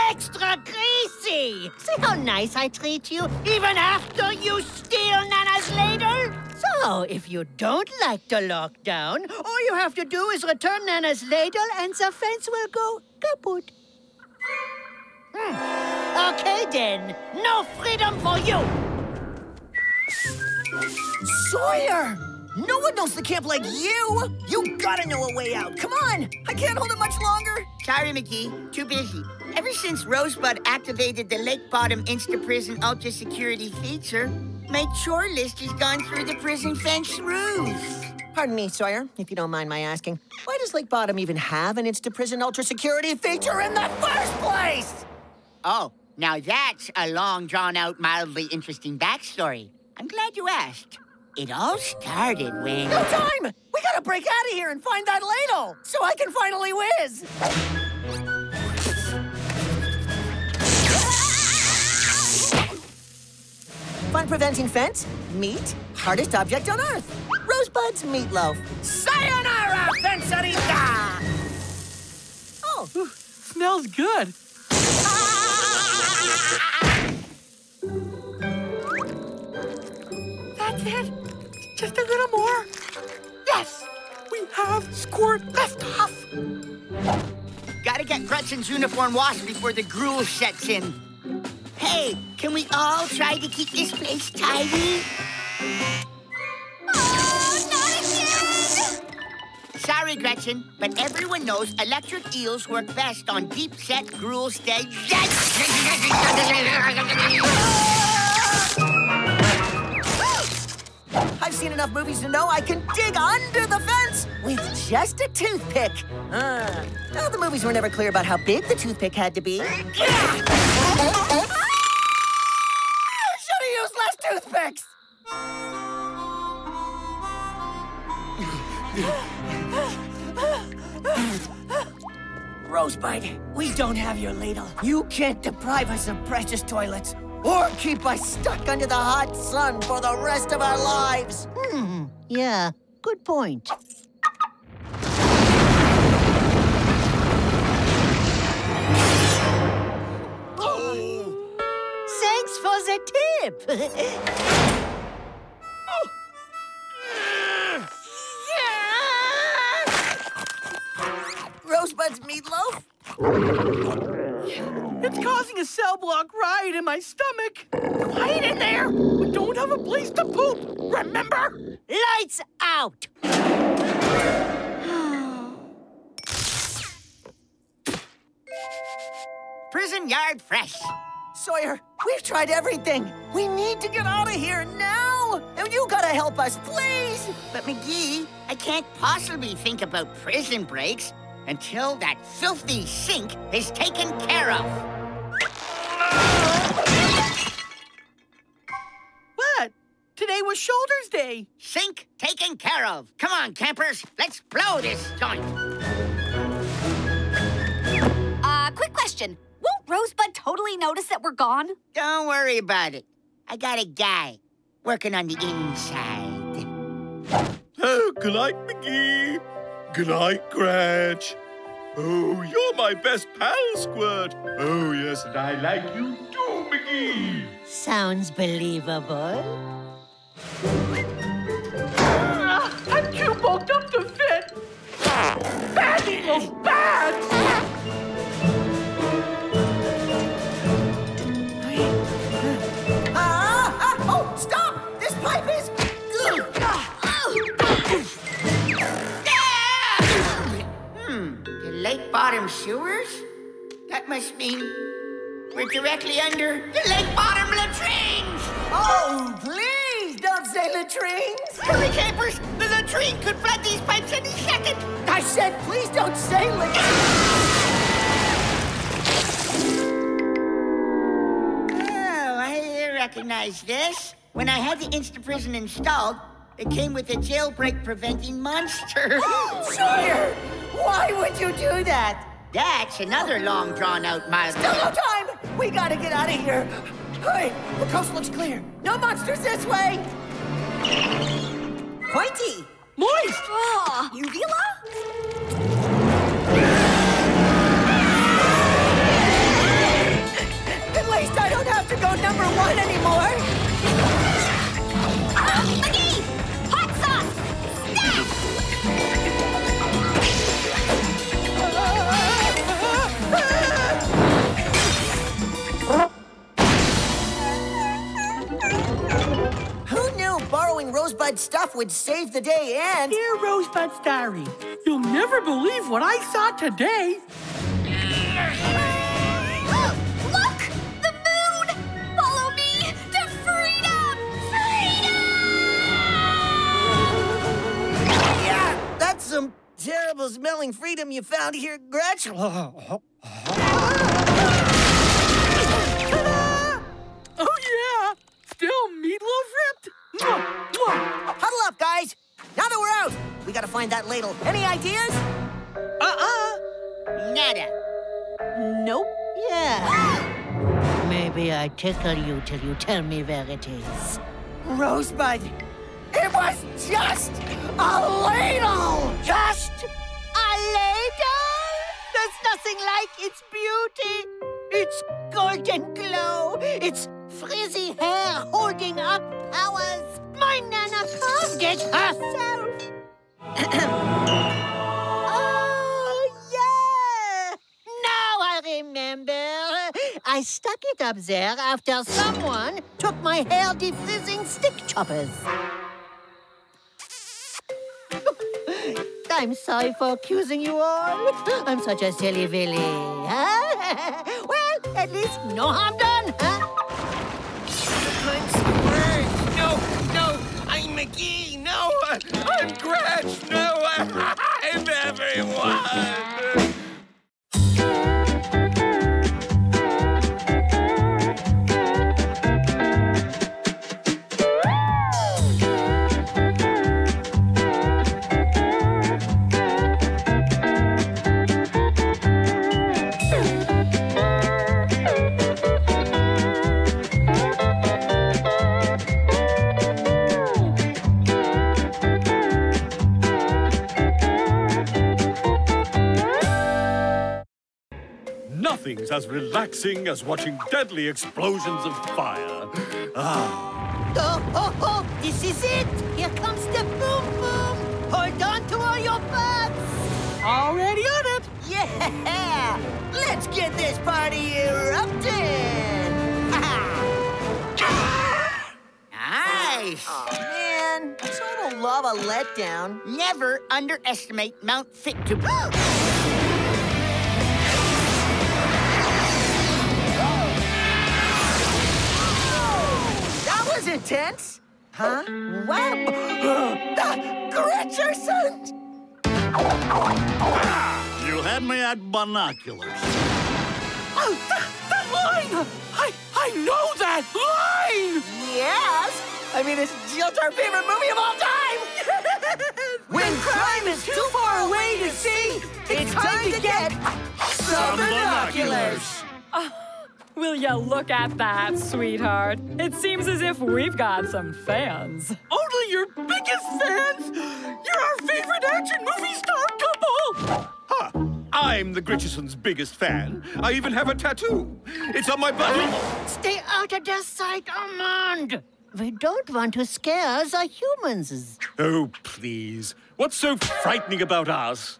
Speaker 2: Extra greasy. See how nice I treat you, even after you steal Nana's ladle? So, if you don't like the lockdown, all you have to do is return Nana's ladle and the fence will go kaput. Hmm. Okay, then. No freedom for you.
Speaker 4: Sawyer! No one knows the camp like you! You gotta know a way out. Come on! I can't hold it much longer.
Speaker 7: Sorry, McGee. Too busy. Ever since Rosebud activated the Lake Bottom Insta Prison Ultra Security feature, my chore list has gone through the prison fence roof.
Speaker 4: Pardon me, Sawyer, if you don't mind my asking. Why does Lake Bottom even have an Insta Prison Ultra Security feature in the first place?
Speaker 7: Oh, now that's a long, drawn-out, mildly interesting backstory. I'm glad you asked. It all started when...
Speaker 4: No time! We gotta break out of here and find that ladle so I can finally whiz! Fun preventing fence. Meat. Hardest object on Earth. Rosebud's meatloaf. Sayonara, fencerita! Oh,
Speaker 3: Smells good. That's it. Just a little more. Yes, we have scored liftoff.
Speaker 7: Gotta get Gretchen's uniform washed before the gruel sets in. Hey, can we all try to keep this place tidy? Oh, Sorry, Gretchen, but everyone knows electric eels work best on deep set gruel stage.
Speaker 4: I've seen enough movies to know I can dig under the fence with just a toothpick. Ah, well, the movies were never clear about how big the toothpick had to be. Should have used less toothpicks. Rosebud, we don't have your ladle. You can't deprive us of precious toilets or keep us stuck under the hot sun for the rest of our lives. Hmm, yeah, good point. Thanks for the tip. Rosebud's meatloaf?
Speaker 3: It's causing a cell block riot in my stomach. Quiet in there. We don't have a place to poop. Remember?
Speaker 4: Lights out.
Speaker 7: Prison yard fresh.
Speaker 4: Sawyer, we've tried everything. We need to get out of here now. And you gotta help us, please.
Speaker 7: But McGee, I can't possibly think about prison breaks until that filthy sink is taken care of.
Speaker 3: What? Today was Shoulders Day.
Speaker 7: Sink taken care of. Come on, campers, let's blow this joint.
Speaker 5: Uh, quick question. Won't Rosebud totally notice that we're gone?
Speaker 7: Don't worry about it. I got a guy working on the inside.
Speaker 8: Oh, good night, McGee. Good night, Gretch. Oh, you're my best pal, Squirt. Oh, yes, and I like you too, McGee.
Speaker 4: Sounds believable.
Speaker 3: Ah, I'm too bulked up to fit. Bad meatloaf, bad.
Speaker 4: Ah, ah, oh, stop! This pipe is...
Speaker 7: lake bottom sewers? That must mean we're directly under the lake bottom latrines!
Speaker 4: Oh, please don't say latrines.
Speaker 7: Hurry, Capers! The latrine could flood these pipes any second!
Speaker 4: I said please don't say latrines.
Speaker 7: Oh, I recognize this. When I had the Insta-Prison installed, it came with a jailbreak preventing monster.
Speaker 4: Sawyer, why would you do that?
Speaker 7: That's another long drawn out mile.
Speaker 4: Still no time! We gotta get out of here. Hurry, the coast looks clear. No monsters this way. Pointy!
Speaker 3: Moist! Ah.
Speaker 5: Oh, uvula?
Speaker 4: At least I don't have to go number one anymore. Would save the day and...
Speaker 3: Dear Rosebud's diary, you'll never believe what I saw today.
Speaker 5: Oh, look! The moon! Follow me to freedom! Freedom!
Speaker 4: Yeah, that's some terrible smelling freedom you found here, Gretch.
Speaker 3: Oh, yeah. Still meatloaf ripped.
Speaker 4: Huddle up, guys. Now that we're out, we gotta find that ladle. Any ideas?
Speaker 3: Uh-uh.
Speaker 7: Nada.
Speaker 4: Nope. Yeah. Maybe.
Speaker 2: Maybe I tickle you till you tell me where it is.
Speaker 4: Rosebud, it was just a ladle!
Speaker 2: Just a ladle? There's nothing like its beauty. Its golden glow. Its frizzy hair holding up My Nana carved it herself. oh, yeah! Now I remember. I stuck it up there after someone took my hair defrizzing stick choppers. I'm sorry for accusing you all. I'm such a silly. Huh? well, at least no harm done, huh?
Speaker 6: I'm Squirt! No, no! I'm McGee! No! I'm Gretch! No! I'm everyone!
Speaker 8: Nothing's as relaxing as watching deadly explosions of fire. Ah,
Speaker 2: Oh, oh, oh, this is it. Here comes the boom boom. Hold on to all your butts.
Speaker 3: Already on it.
Speaker 2: Yeah! Let's get this party erupting!
Speaker 7: Nice.
Speaker 2: oh, man. I sort of love a letdown.
Speaker 7: Never underestimate Mount Fit-to-
Speaker 4: That was intense! Huh? Wow! Gretcherson!
Speaker 16: You had me at binoculars.
Speaker 3: Oh, that, that line! I, I know that line!
Speaker 4: Yes! I mean, it's just our favorite movie of all time! when crime is too far away to see, it's time to get some binoculars!
Speaker 17: Will you look at that, sweetheart? It seems as if we've got some fans.
Speaker 3: Only your biggest fans? You're our favorite action movie star couple!
Speaker 6: Huh. I'm the Gritcherson's biggest fan. I even have a tattoo. It's on my body.
Speaker 2: Stay out of their sight, Armand! We don't want to scare the humans.
Speaker 6: Oh, please. What's so frightening about us?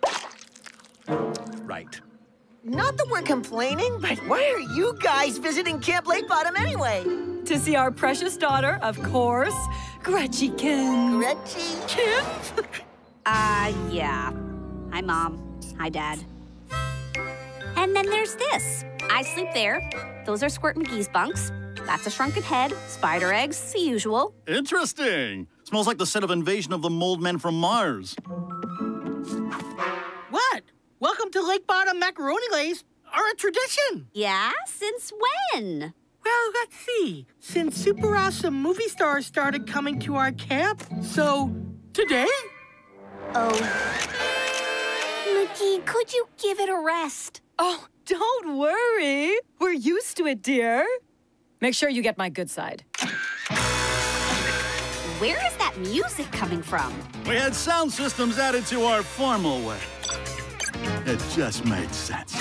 Speaker 6: Right.
Speaker 4: Not that we're complaining, but why are you guys visiting Camp Lake Bottom anyway?
Speaker 17: To see our precious daughter, of course, Gretchikin.
Speaker 4: Gretchikin?
Speaker 5: Uh, yeah. Hi, Mom. Hi, Dad. And then there's this. I sleep there. Those are Squirt McGee's bunks. That's a shrunken head, spider eggs, the usual.
Speaker 16: Interesting. Smells like the set of Invasion of the Mold Men from Mars.
Speaker 3: What? Welcome to Lake Bottom Macaroni Lays are a tradition.
Speaker 5: Yeah? Since when?
Speaker 3: Well, let's see. Since super awesome movie stars started coming to our camp, so today?
Speaker 5: Oh. McGee, could you give it a rest?
Speaker 17: Oh, don't worry. We're used to it, dear. Make sure you get my good side.
Speaker 5: Where is that music coming from?
Speaker 16: We had sound systems added to our formal way. It just made sense.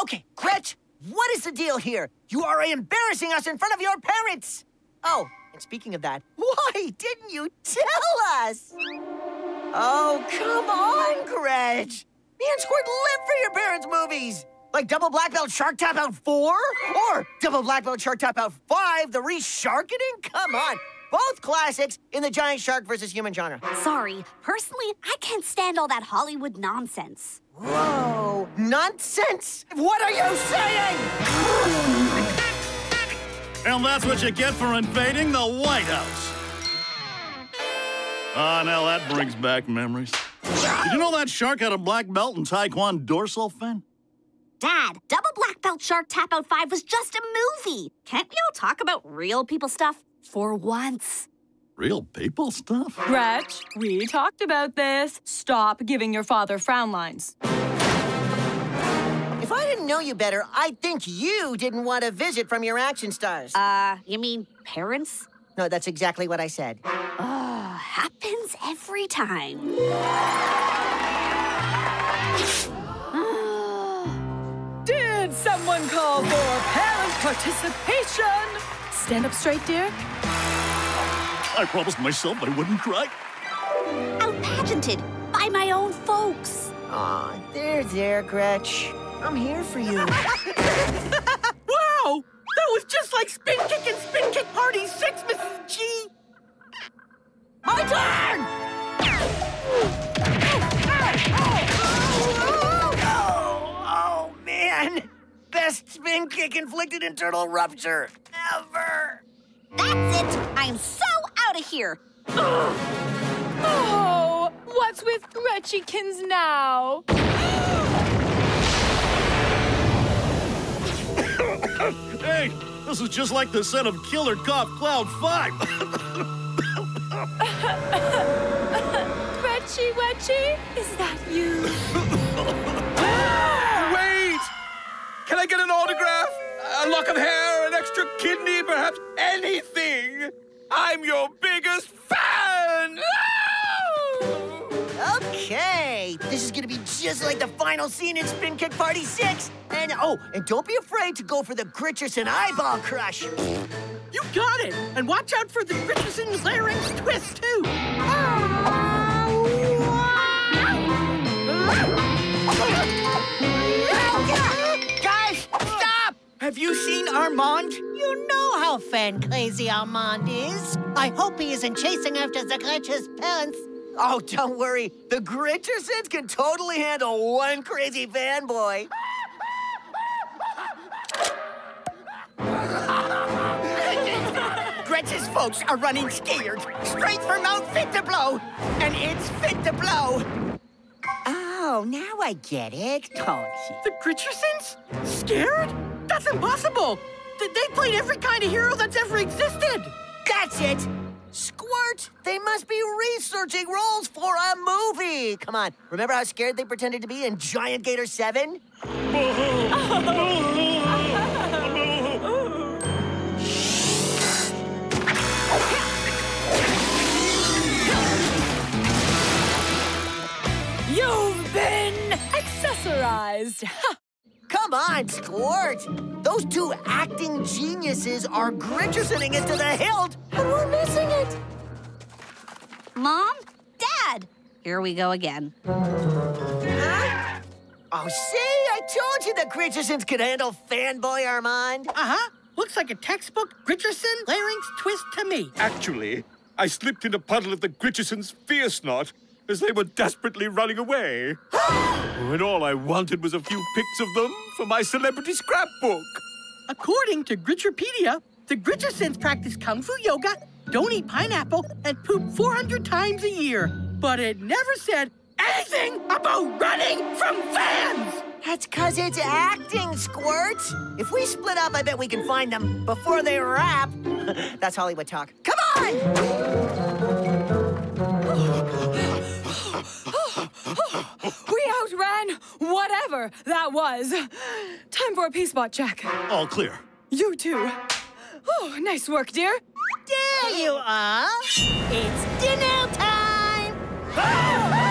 Speaker 4: Okay, Gretch, what is the deal here? You are embarrassing us in front of your parents! Oh, and speaking of that, why didn't you tell us? Oh, come on, Gretch! Me and Squirt live for your parents' movies! Like Double Black Belt Shark Tap Out 4? Or Double Black Belt Shark Tap Out 5, The Resharkening? Come on! Both classics in the giant shark versus human genre.
Speaker 5: Sorry, personally, I can't stand all that Hollywood nonsense.
Speaker 4: Whoa, nonsense! What are you saying?
Speaker 16: And that's what you get for invading the White House. Ah, now that brings back memories. Did you know that shark had a black belt in Taekwondo, Fin?
Speaker 5: Dad, Double Black Belt Shark Tap Out 5 was just a movie. Can't we all talk about real people stuff for once?
Speaker 16: Real people stuff?
Speaker 17: Gretch, we talked about this. Stop giving your father frown lines.
Speaker 4: If I didn't didn't know you better, I'd think you didn't want a visit from your action stars.
Speaker 5: Uh, you mean parents?
Speaker 4: No, that's exactly what I said.
Speaker 5: Uh, happens every time.
Speaker 17: Did someone call for parent participation? Stand up straight, dear.
Speaker 16: I promised myself I wouldn't cry.
Speaker 5: Outpageanted by my own folks.
Speaker 4: Aw, there, there, Gretch. I'm here for you.
Speaker 3: wow! That was just like Spin Kick and Spin Kick Party 6, Mrs. G! My turn!
Speaker 4: Oh, man! Best spin kick inflicted internal rupture ever!
Speaker 5: That's it! I'm so out of here!
Speaker 17: Oh, what's with Gretchykins now?
Speaker 16: hey, this is just like the set of Killer Cop Cloud 5.
Speaker 17: Gretchy Wetchy, is that you?
Speaker 6: Wait! Can I get an autograph? A lock of hair, an extra kidney, perhaps anything? I'm your biggest fan!
Speaker 4: Okay, this is gonna be just like the final scene in Spin Kick Party 6. And oh, and don't be afraid to go for the Gritcherson eyeball crush.
Speaker 3: You got it! And watch out for the Richardson larynx twist, too!
Speaker 2: Ah, Guys, ah! Have you seen Armand? You know how fan crazy Armand is. I hope he isn't chasing after the Gretcher's parents.
Speaker 4: Oh, don't worry. The Gritchersons can totally handle one crazy fanboy.
Speaker 7: Gretch's folks are running scared, straight for Mount Fit to Blow, and it's fit to blow. Oh, now I get it. Oh,
Speaker 3: The Gritchersons? Scared? That's impossible! Th- They played every kind of hero that's ever existed!
Speaker 4: That's it! Squirt! They must be researching roles for a movie! Come on, remember how scared they pretended to be in Giant Gator 7?
Speaker 17: You've been accessorized. Ha!
Speaker 4: Come on, Squirt! Those two acting geniuses are Gritchersoning it to the hilt, and we're missing it!
Speaker 5: Mom? Dad? Here we go again.
Speaker 4: Huh? Oh, see? I told you the Gritchersons could handle fanboy Armand.
Speaker 3: Uh-huh. Looks like a textbook Gritcherson larynx twist to me.
Speaker 6: Actually, I slipped in a puddle of the Gritchersons' fierce knot as they were desperately running away. and all I wanted was a few pics of them for my celebrity scrapbook.
Speaker 3: According to Gritcherpedia, the Gritchersons practice kung fu yoga, don't eat pineapple, and poop 400 times a year. But it never said anything about running from fans!
Speaker 4: That's cause it's acting, Squirt. If we split up, I bet we can find them before they wrap. That's Hollywood talk. Come on!
Speaker 17: We outran whatever that was. Time for a P-spot check.
Speaker 16: All clear.
Speaker 17: You too. Oh, nice work, dear.
Speaker 2: There you are. It's dinner time. Ah!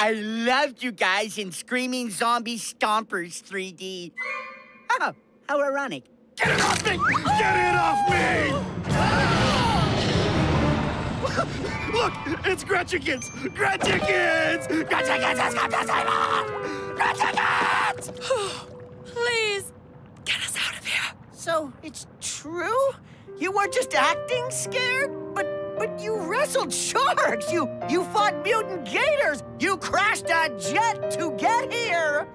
Speaker 7: I loved you guys in Screaming Zombie Stompers 3D. Oh, how ironic.
Speaker 16: Get it off me! Get it off me! Look, it's Gretchikins! Gretchikins! Gretchikins has come to save us! Gretchikins!
Speaker 17: Please, get us out of here.
Speaker 4: So, it's true? You weren't just acting scared? But but you wrestled sharks! You you fought mutant gators! You crashed a jet to get here!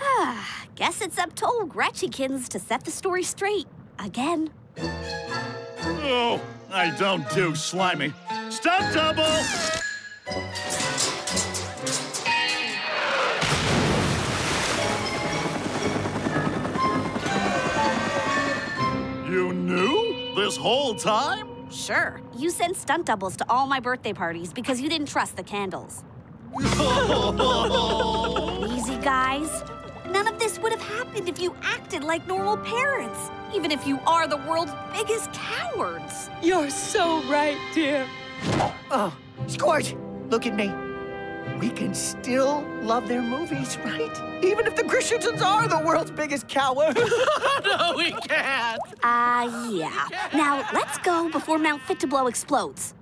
Speaker 5: Ah, Guess it's up to old Gretchykins to set the story straight. Again.
Speaker 16: Oh, I don't do slimy. Stunt double! You knew? This whole time?
Speaker 5: Sure. You send stunt doubles to all my birthday parties because you didn't trust the candles. Easy, guys. None of this would have happened if you acted like normal parents, even if you are the world's biggest cowards.
Speaker 17: You're so right, dear.
Speaker 4: Oh, Squirt, look at me. We can still love their movies, right? Even if the Gritchersons are the world's biggest coward.
Speaker 3: no, we can't.
Speaker 5: Uh, yeah. Now, let's go before Mount Fit to Blow explodes.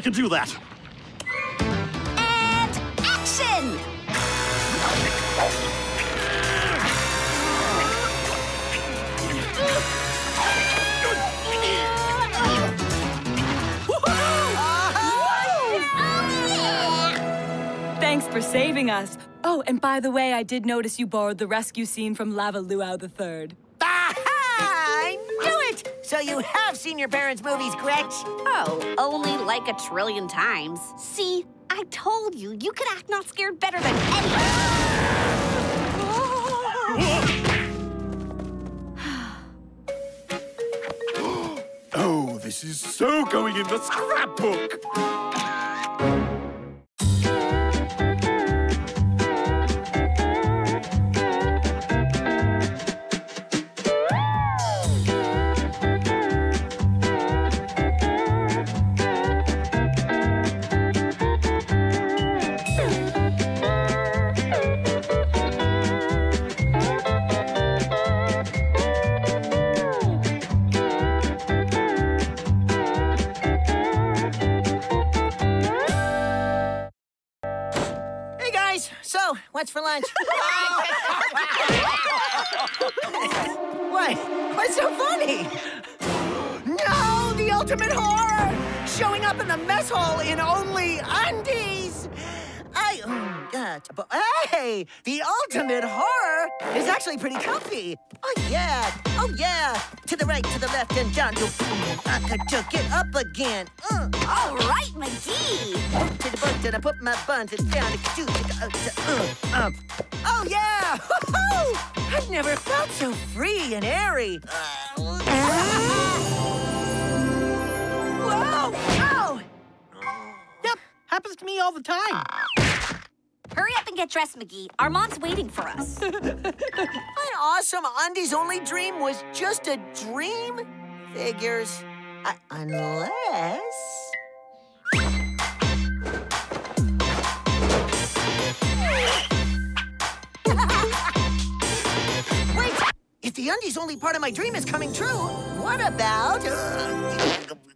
Speaker 5: I can
Speaker 16: do that.
Speaker 5: And action!
Speaker 17: Thanks for saving us. Oh, and by the way, I did notice you borrowed the rescue scene from Lava Luau III.
Speaker 4: I knew it! So you have seen your parents' movies, Gretch?
Speaker 5: Oh, only like a trillion times. See, I told you, you could act not scared better than anyone.
Speaker 6: Oh, this is so going in the scrapbook.
Speaker 4: Actually pretty comfy. Oh, yeah. Oh, yeah. To the right, to the left, and down. To, I could just get up again. Uh.
Speaker 5: All right, McGee.
Speaker 4: To the bun, did I put my buns and down? To, uh, to, uh, um. Oh, yeah. I've never felt so free and airy. Whoa! Ow!
Speaker 3: Yep, happens to me all the time.
Speaker 5: Hurry up and get dressed, McGee. Armand's waiting for us.
Speaker 4: My awesome undies only dream was just a dream? Figures. Uh, unless. Wait! If the undies only part of my dream is coming true, what about.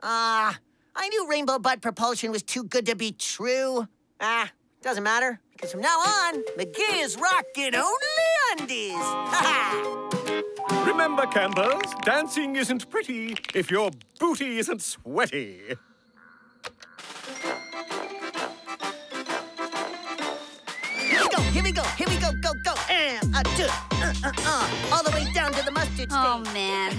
Speaker 4: Ah, I knew rainbow butt propulsion was too good to be true. Ah, doesn't matter, because from now on, McGee is rocking only undies. Ha ha!
Speaker 6: Remember, campers, dancing isn't pretty if your booty isn't sweaty.
Speaker 4: Here we go, here we go, here we go, go, go. And a two, uh, uh, uh, all the way down to the mustard stage.
Speaker 5: Oh, man.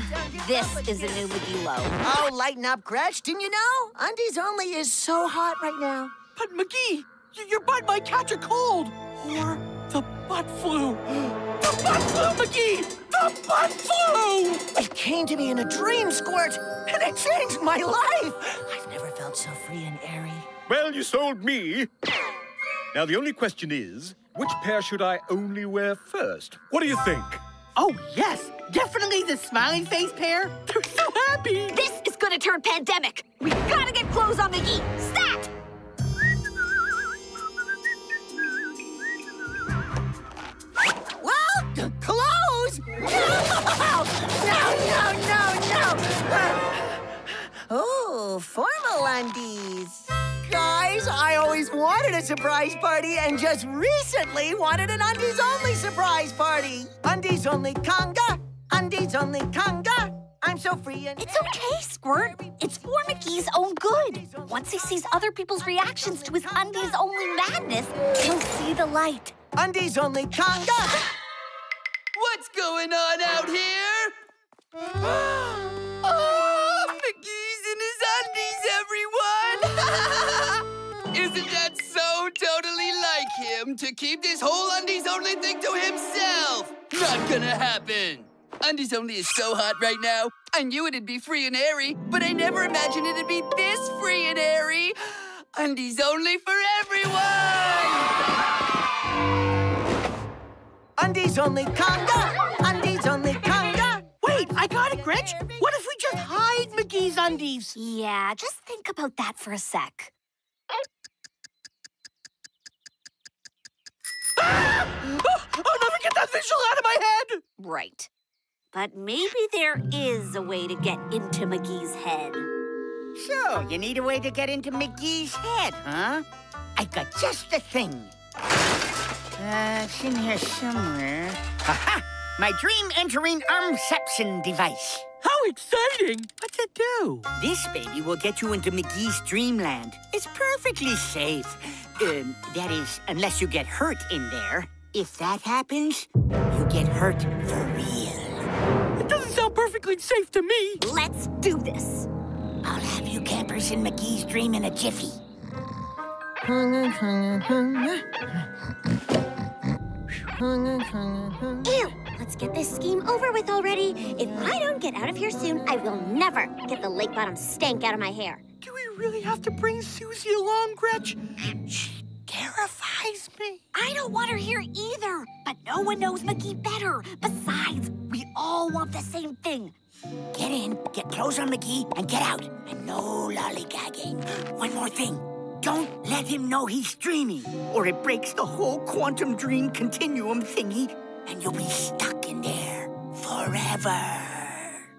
Speaker 5: This is a new McGee low.
Speaker 4: Oh, lighten up, Gretch. Didn't you know? Undies only is so hot right now.
Speaker 3: But McGee, y- your butt might catch a cold. Or the butt flu. The butt flu, McGee! The butt flu!
Speaker 4: It came to me in a dream, Squirt, and it changed my life. I've never felt so free and airy.
Speaker 6: Well, you sold me. Now, the only question is, which pair should I only wear first? What do you think?
Speaker 3: Oh, yes, definitely the smiling face pair. They're so happy.
Speaker 5: This is gonna turn pandemic. We gotta get clothes on McGee. Stat!
Speaker 4: Clothes? No! No, no, no, no! Uh, oh, formal undies. Guys, I always wanted a surprise party and just recently wanted an undies only surprise party. Undies only conga, undies only conga, I'm so free and...
Speaker 5: It's okay, Squirt. It's for McGee's own good. Once he sees other people's reactions to his undies only madness, he'll see the light.
Speaker 4: Undies only conga!
Speaker 11: What's going on out here? oh, McGee's in his undies, everyone! Isn't that so totally like him to keep this whole undies only thing to himself? Not gonna happen. Undies Only is so hot right now. I knew it'd be free and airy, but I never imagined it'd be this free and airy. Undies Only for everyone!
Speaker 4: Undies only conga! Undies only conga!
Speaker 3: Wait, I got it, Gretch. What if we just hide McGee's undies?
Speaker 5: Yeah, just think about that for a sec.
Speaker 3: Ah! I'll never get that visual out of my head!
Speaker 5: Right. But maybe there is a way to get into McGee's head.
Speaker 7: So, you need a way to get into McGee's head, huh? I got just the thing. Uh, it's in here somewhere. Ha-ha! My dream entering armception device.
Speaker 3: How exciting! What's it do?
Speaker 7: This baby will get you into McGee's dreamland. It's perfectly safe. Um, that is, unless you get hurt in there. If that happens, you get hurt for real.
Speaker 3: It doesn't sound perfectly safe to me.
Speaker 5: Let's do this.
Speaker 7: I'll have you campers in McGee's dream in a jiffy.
Speaker 5: Ew! Let's get this scheme over with already. If I don't get out of here soon, I will never get the lake bottom stank out of my hair.
Speaker 3: Do we really have to bring Susie along, Gretch? She terrifies me.
Speaker 5: I don't want her here either, but no one knows McGee better. Besides, we all want the same thing.
Speaker 7: Get in, get clothes on McGee, and get out. And no lollygagging. One more thing. Don't let him know he's dreaming, or it breaks the whole quantum dream continuum thingy, and you'll be stuck in there forever.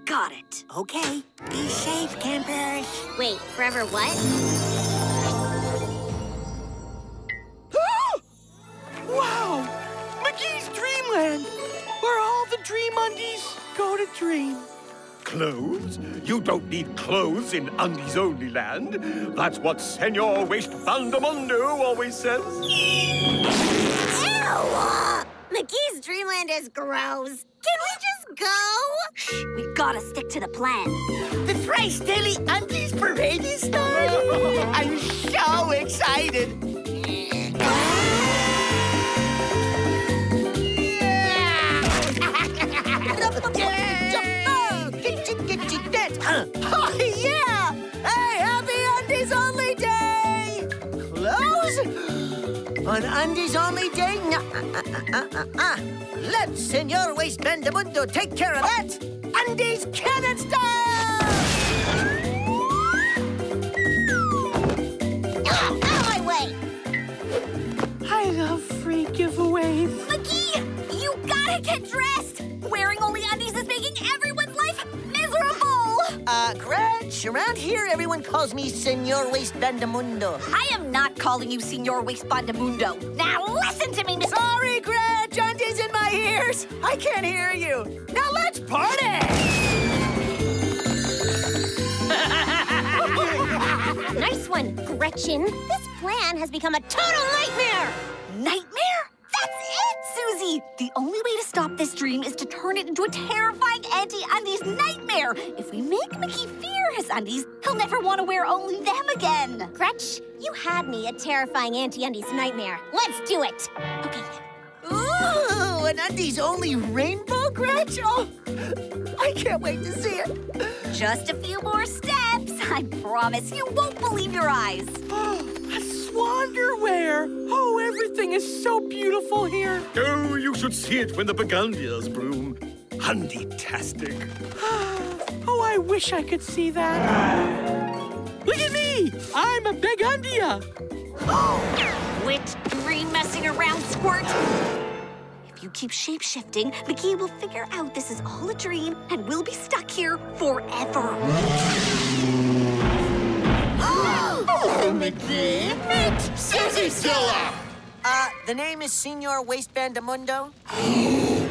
Speaker 5: Got it.
Speaker 7: Okay, be safe, campers.
Speaker 5: Wait, forever what?
Speaker 3: wow! McGee's Dreamland, where all the dream undies go to dream.
Speaker 6: Clothes? You don't need clothes in Undies Only Land. That's what Senor Waste Bandamundo always says.
Speaker 5: Ew! McGee's Dreamland is gross. Can we just go? Shh, we gotta stick to the plan.
Speaker 7: The thrice daily Undies Parade is starting. I'm so excited.
Speaker 4: On Undies Only Day? Nah, uh, uh, uh, uh, uh. Let Senor Waste Bandamundo take care of that! Undies cannon style!
Speaker 5: Ah, out of my way!
Speaker 3: I love free giveaways.
Speaker 5: McGee, you gotta get dressed! Wearing only undies is making everyone's life miserable!
Speaker 4: Uh, Gretch, around here everyone calls me Senor Waste Bandamundo.
Speaker 5: I am not calling you Senor Waste Bandamundo. Now listen to me, Miss...
Speaker 4: Sorry, Gretch, undies in my ears. I can't hear you. Now let's party!
Speaker 5: nice one, Gretchen. This plan has become a total nightmare! Nightmare? That's it, Susie! The only way to stop this dream is to turn it into a terrifying anti-undies nightmare. If we make McGee fear his undies, he'll never want to wear only them again. Gretch, you had me at terrifying anti-undies nightmare. Let's do it. Okay.
Speaker 4: Ooh, an undies only rainbow, Gretch? Oh, I can't wait to see it.
Speaker 5: Just a few more steps. I promise you won't believe your eyes.
Speaker 3: a swanderwear. Oh, everything is so beautiful here.
Speaker 6: Oh, you should see it when the begonias bloom. Undy-tastic.
Speaker 3: oh, I wish I could see that. Look at me! I'm a begundia.
Speaker 5: Quit dream messing around, Squirt. If you keep shape-shifting, McGee will figure out this is all a dream and we'll be stuck here forever.
Speaker 16: Oh, McGee! Meet Susie Zilla!
Speaker 4: Uh, the name is Senor Waste Bandamundo.
Speaker 3: Oh,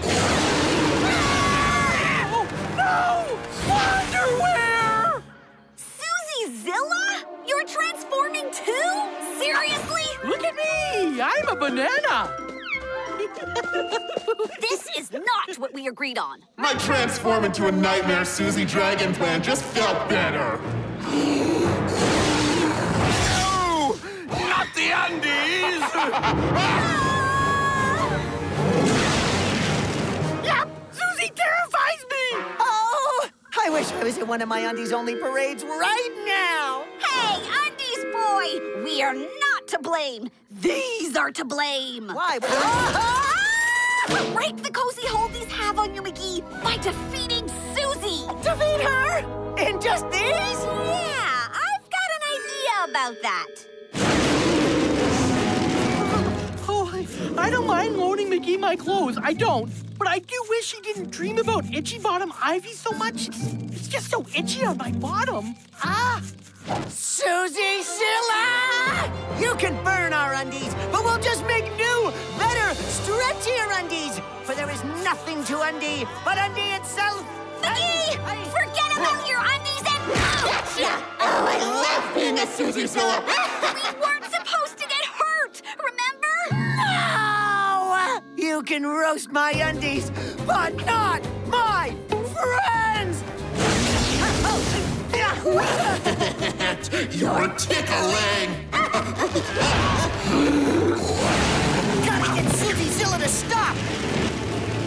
Speaker 3: no! No! Underwear!
Speaker 5: Susie Zilla? You're transforming too? Seriously?
Speaker 3: Look at me! I'm a banana!
Speaker 5: this is not what we agreed on.
Speaker 18: My transform into a nightmare Susie Dragon plan just felt better.
Speaker 19: No! Not the undies! Ah!
Speaker 3: yep! Susie terrifies me!
Speaker 4: Oh! I wish I was at one of my undies only parades right now!
Speaker 5: Hey, undies boy! We are not to blame. These are to blame.
Speaker 4: Why? Ah!
Speaker 5: Break the cozy hold these have on you, McGee, by defeating Susie.
Speaker 4: Defeat her? In just these?
Speaker 5: Yeah, I've got an idea about that.
Speaker 3: Oh, I, I don't mind loaning McGee my clothes. I don't. But I do wish he didn't dream about itchy bottom Ivy so much. It's, it's just so itchy on my bottom. Ah!
Speaker 4: Susie Zilla! You can burn our undies, but we'll just make new, better, stretchier undies. For there is nothing to undie but undie itself.
Speaker 5: McGee! I, I, forget about your undies and...
Speaker 18: Gotcha! Oh, I love being a Susie Zilla.
Speaker 5: we weren't supposed to get hurt, remember?
Speaker 4: No! You can roast my undies, but not my friends!
Speaker 18: You're tickling!
Speaker 4: Gotta get Susie Zilla to stop!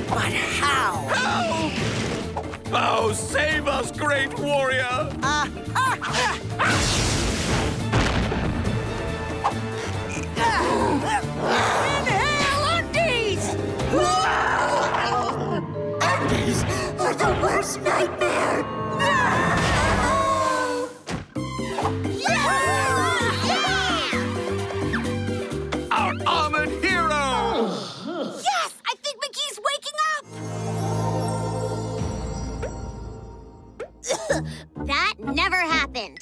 Speaker 4: But how?
Speaker 19: How? Oh, save us, great warrior!
Speaker 4: Uh, ah, Inhale undies!
Speaker 18: undies are the worst nightmare!
Speaker 5: that never happened.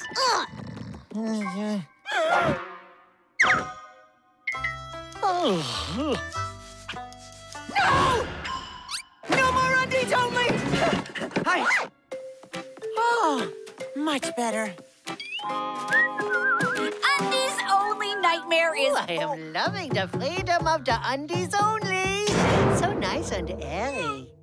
Speaker 4: no! No more undies only! I... Oh, much better.
Speaker 5: Undies only nightmare is.
Speaker 2: Ooh, I am loving the freedom of the undies only. So nice and airy.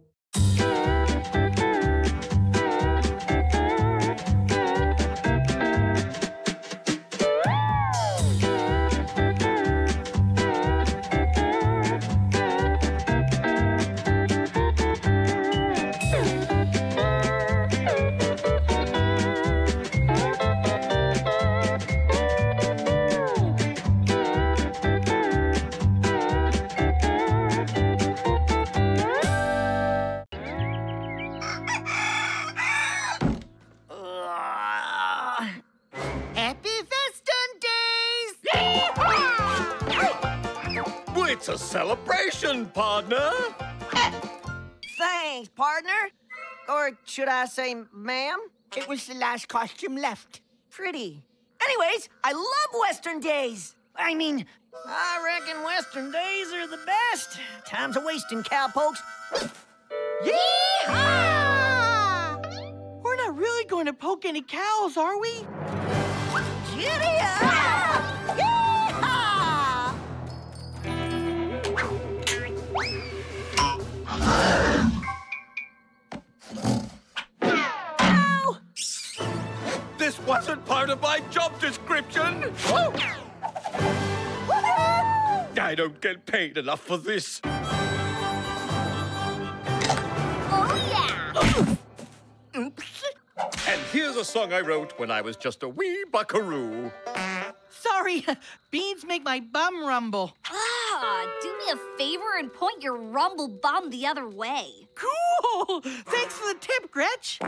Speaker 4: Should I say, ma'am? It was the last costume left. Pretty. Anyways, I love Western days. I mean, I reckon Western days are the best. Time's a wasting, cowpokes.
Speaker 3: Yeehaw! We're not really going to poke any cows, are we?
Speaker 4: Giddy
Speaker 19: wasn't part of my job description! I don't get paid enough for this.
Speaker 5: Oh, yeah!
Speaker 4: Oops.
Speaker 19: And here's a song I wrote when I was just a wee buckaroo.
Speaker 3: Sorry, beans make my bum rumble.
Speaker 5: Ah, do me a favor and point your rumble bum the other way.
Speaker 3: Cool! Thanks for the tip, Gretch.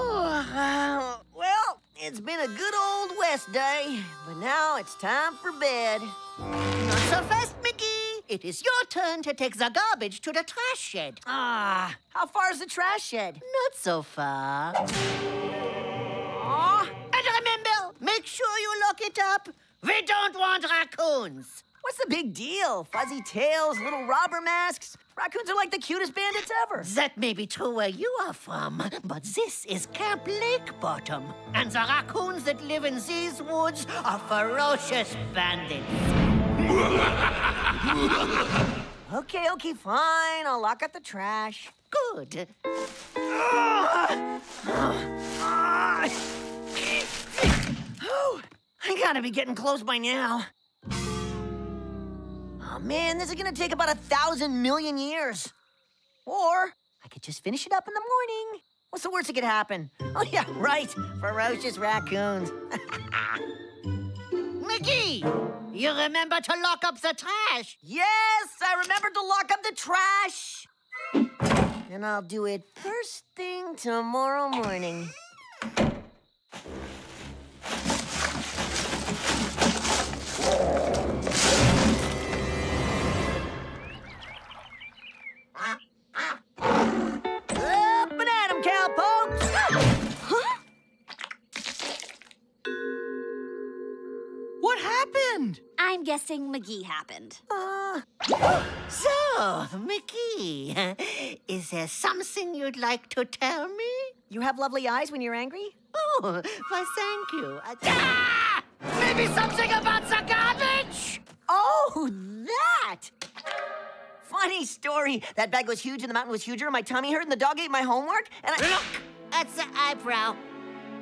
Speaker 4: Oh, well, it's been a good old West day, but now it's time for bed.
Speaker 2: Not so fast, Mickey. It is your turn to take the garbage to the trash shed.
Speaker 4: Ah, how far is the trash shed?
Speaker 2: Not so far.
Speaker 4: Aw,
Speaker 2: And remember, make sure you lock it up. We don't want raccoons.
Speaker 4: What's the big deal? Fuzzy tails, little robber masks. Raccoons are like the cutest bandits ever.
Speaker 2: That may be true where you are from, but this is Camp Lakebottom, and the raccoons that live in these woods are ferocious bandits.
Speaker 4: Okay, okay, fine. I'll lock up the trash.
Speaker 2: Good.
Speaker 4: Oh, I gotta be getting close by now. Oh man, this is gonna take about a thousand million years. Or I could just finish it up in the morning. What's the worst that could happen? Oh yeah, right. Ferocious raccoons.
Speaker 2: McGee, you remember to lock up the trash.
Speaker 4: Yes, I remember to lock up the trash. And I'll do it first thing tomorrow morning.
Speaker 3: Happened?
Speaker 5: I'm guessing McGee happened.
Speaker 2: Uh, so, Mickey, is there something you'd like to tell me?
Speaker 4: You have lovely eyes when you're angry?
Speaker 2: Oh, why, thank you. Uh, ah! Maybe something about the garbage?
Speaker 4: Oh, that! Funny story. That bag was huge and the mountain was huger and my tummy hurt and the dog ate my homework and I...
Speaker 2: Look at the eyebrow.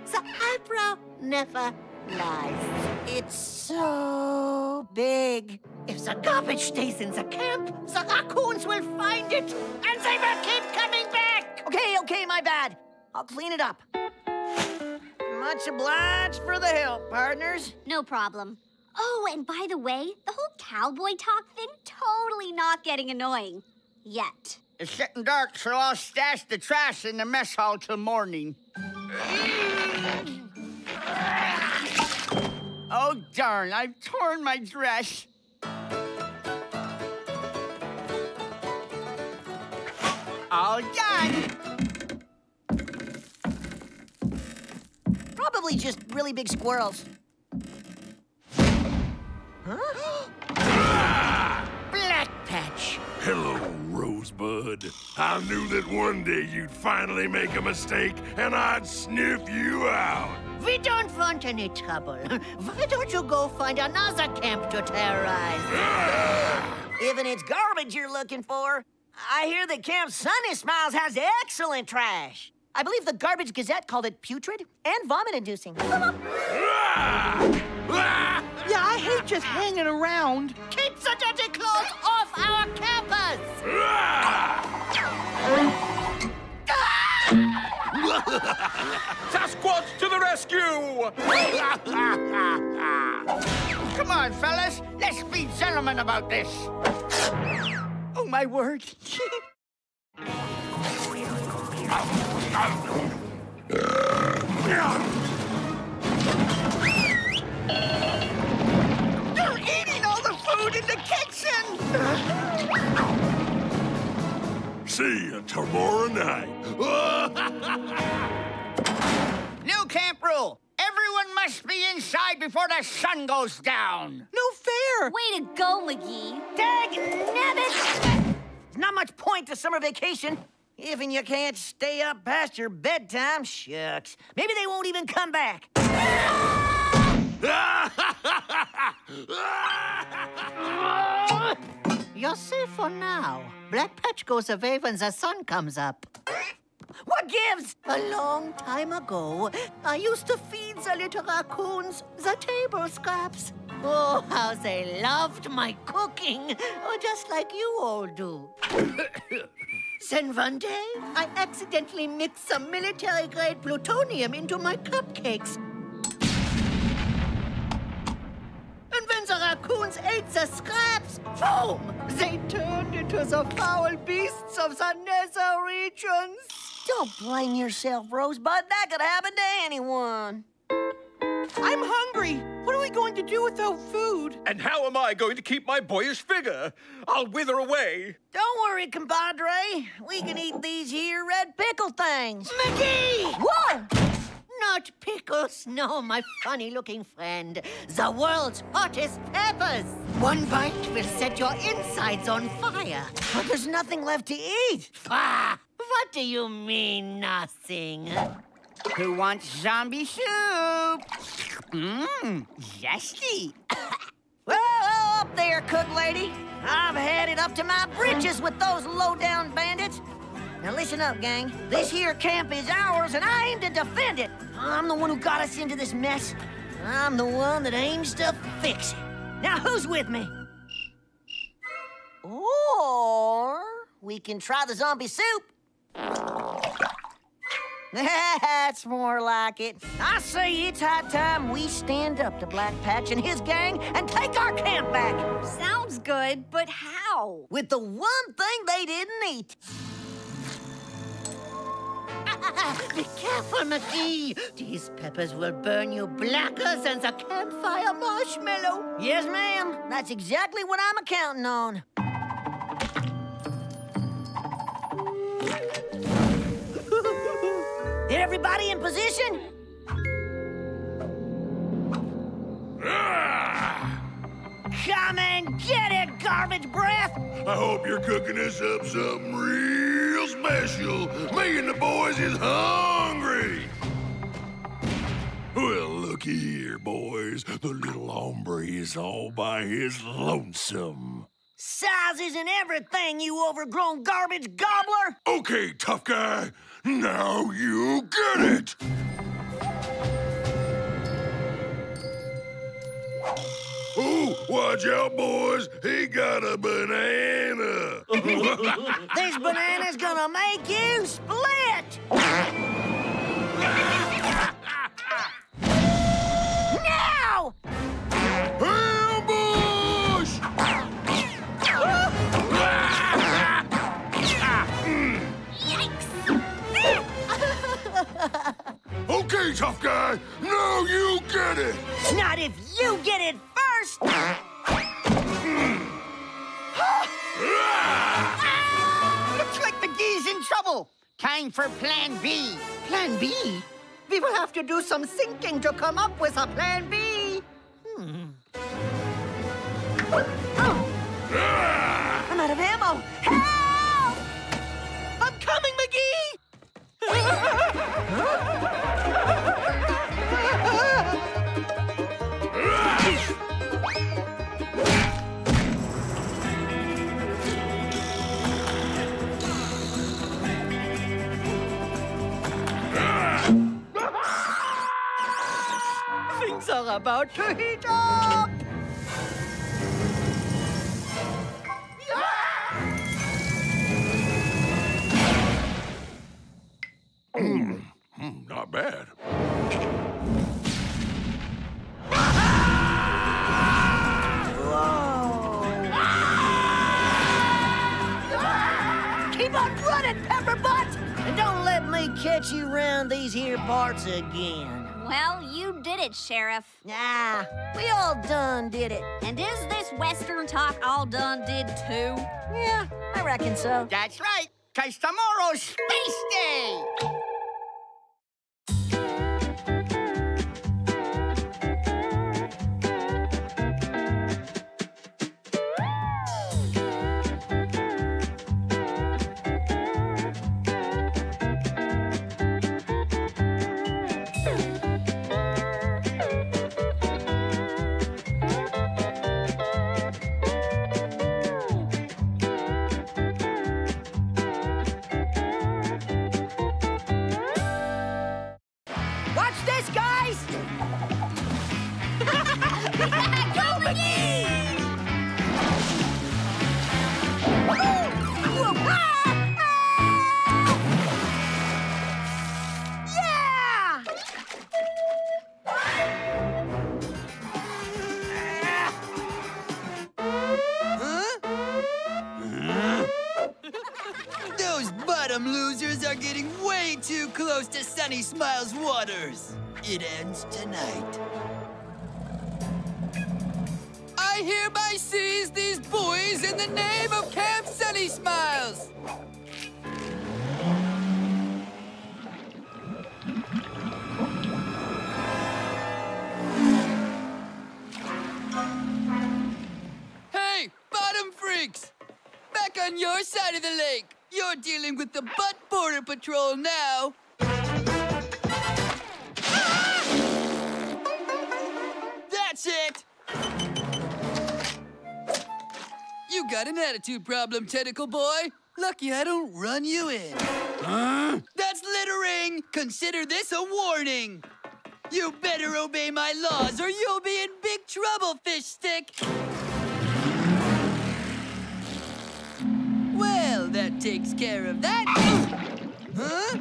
Speaker 2: The eyebrow never lies.
Speaker 4: It's so big.
Speaker 2: If the garbage stays in the camp, the raccoons will find it and they will keep coming back.
Speaker 4: Okay, okay, my bad. I'll clean it up. Much obliged for the help, partners.
Speaker 5: No problem. Oh, and by the way, the whole cowboy talk thing totally not getting annoying. Yet.
Speaker 7: It's getting dark, so I'll stash the trash in the mess hall till morning. Oh, darn, I've torn my dress. All done.
Speaker 4: Probably just really big squirrels. Huh?
Speaker 2: Black Patch.
Speaker 20: Hello, Rosebud. I knew that one day you'd finally make a mistake and I'd sniff you out.
Speaker 2: We don't want any trouble. Why don't you go find another camp to terrorize?
Speaker 4: Even if it's garbage you're looking for. I hear that Camp Sunny Smiles has excellent trash. I believe the Garbage Gazette called it putrid and vomit-inducing.
Speaker 3: Yeah, I hate just hanging around.
Speaker 2: Keep the dirty clothes off our campers!
Speaker 6: Sasquatch to the rescue!
Speaker 7: Come on, fellas. Let's be gentlemen about this. Oh, my word.
Speaker 2: in the kitchen!
Speaker 20: See you tomorrow night.
Speaker 7: New camp rule. Everyone must be inside before the sun goes down.
Speaker 3: No fair.
Speaker 5: Way to go, McGee.
Speaker 4: Dag nabbit! There's not much point to summer vacation. Even you can't stay up past your bedtime, shucks. Maybe they won't even come back.
Speaker 2: You're safe for now. Black Patch goes away when the sun comes up.
Speaker 4: What gives?
Speaker 2: A long time ago, I used to feed the little raccoons the table scraps. Oh, how they loved my cooking, oh, just like you all do. then one day, I accidentally mixed some military-grade plutonium into my cupcakes. And when the raccoons ate the scraps, boom! They turned into the foul beasts of the nether regions.
Speaker 4: Don't blame yourself, Rosebud. That could happen to anyone.
Speaker 3: I'm hungry. What are we going to do without food?
Speaker 6: And how am I going to keep my boyish figure? I'll wither away.
Speaker 4: Don't worry, compadre. We can eat these here red pickle things.
Speaker 2: McGee!
Speaker 4: What?
Speaker 2: Not pickles, no, my funny-looking friend. The world's hottest peppers. One bite will set your insides on fire.
Speaker 4: But there's nothing left to eat.
Speaker 2: Ah, what do you mean, nothing?
Speaker 7: Who wants zombie soup? Mmm, zesty.
Speaker 4: Whoa, up there, cook lady. I've had it up to my britches with those low-down bandits. Now listen up, gang. This here camp is ours, and I aim to defend it. I'm the one who got us into this mess. I'm the one that aims to fix it. Now, who's with me? Or we can try the zombie soup. That's more like it. I say it's high time we stand up to Black Patch and his gang and take our camp back.
Speaker 5: Sounds good, but how?
Speaker 4: With the one thing they didn't eat.
Speaker 2: Be careful, McGee. These peppers will burn you blacker than the campfire marshmallow.
Speaker 4: Yes, ma'am. That's exactly what I'm accounting on. Everybody in position? Ah! Come and get it, garbage breath!
Speaker 20: I hope you're cooking us up something real special. Me and the boys is hungry. Well, looky here, boys. The little hombre is all by his lonesome.
Speaker 4: Size isn't everything, you overgrown garbage gobbler!
Speaker 20: Okay, tough guy. Now you get it! Ooh, watch out, boys. He got a banana.
Speaker 4: this banana's gonna make you split! now!
Speaker 20: Ambush! Okay, tough guy. Now you get it.
Speaker 4: Not if you get it first!
Speaker 7: Looks like McGee's in trouble. Time for Plan B.
Speaker 2: Plan B? We will have to do some thinking to come up with a plan B. Hmm.
Speaker 4: Oh. I'm out of ammo! Help!
Speaker 3: I'm coming, McGee!
Speaker 2: Things are about to heat up!
Speaker 20: Hmm, not bad.
Speaker 4: Keep on running, Pepperbutt! And don't let me catch you round these here parts again.
Speaker 5: Well, you did it, Sheriff.
Speaker 4: Nah, we all done did it.
Speaker 5: And is this Western talk all done did too?
Speaker 4: Yeah, I reckon so.
Speaker 7: That's right, because tomorrow's Space Day.
Speaker 11: It ends tonight. I hereby seize these boys in the name of Camp Sunny Smiles! Hey, bottom freaks! Back on your side of the lake! You're dealing with the butt border patrol now! You got an attitude problem, tentacle boy. Lucky I don't run you in. Huh? That's littering! Consider this a warning! You better obey my laws or you'll be in big trouble, fish stick! Well, that takes care of that. huh?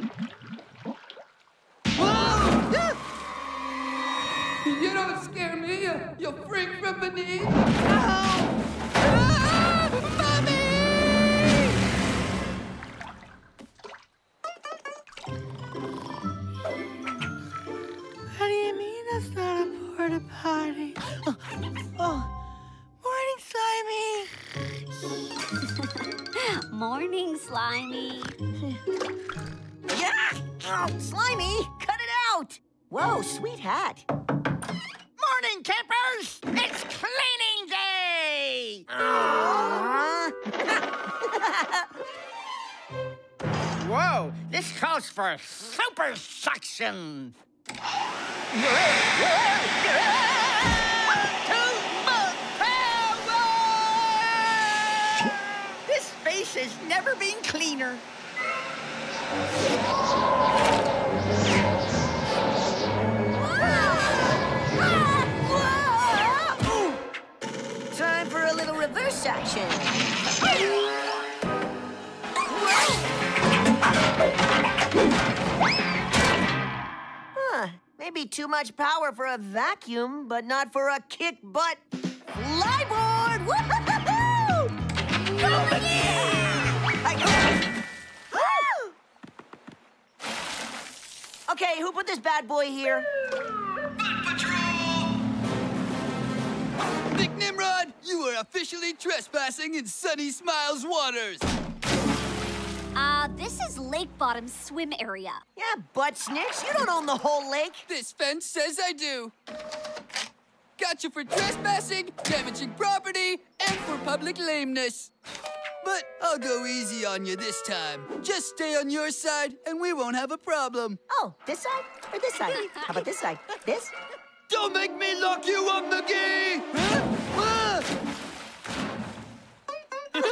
Speaker 11: Whoa! Ah! You don't scare me, you, you freak from beneath. Ow! Ah! Mommy!
Speaker 3: What do you mean it's not a porta potty? Oh, oh. morning, Slimy.
Speaker 5: Morning, Slimy.
Speaker 4: Yeah! Oh, Slimy, cut it out! Whoa, sweet hat.
Speaker 7: Morning, campers! It's cleaning day! Whoa, this calls for super suction. This face has never been cleaner.
Speaker 4: Huh, maybe too much power for a vacuum, but not for a kick butt flyboard! Woo-hoo-hoo-hoo! Go McGee! Woo! Okay, who put this bad boy here?
Speaker 11: Big Nimrod, you are officially trespassing in Sunny Smiles waters.
Speaker 5: Uh, this is Lake Bottom's swim area.
Speaker 4: Yeah, butt snitch, you don't own the whole lake.
Speaker 11: This fence says I do. Got you for trespassing, damaging property, and for public lameness. But I'll go easy on you this time. Just stay on your side, and we won't have a problem.
Speaker 4: Oh, this side or this side? How about this side? This?
Speaker 11: Don't make me lock you up, McGee! Ah!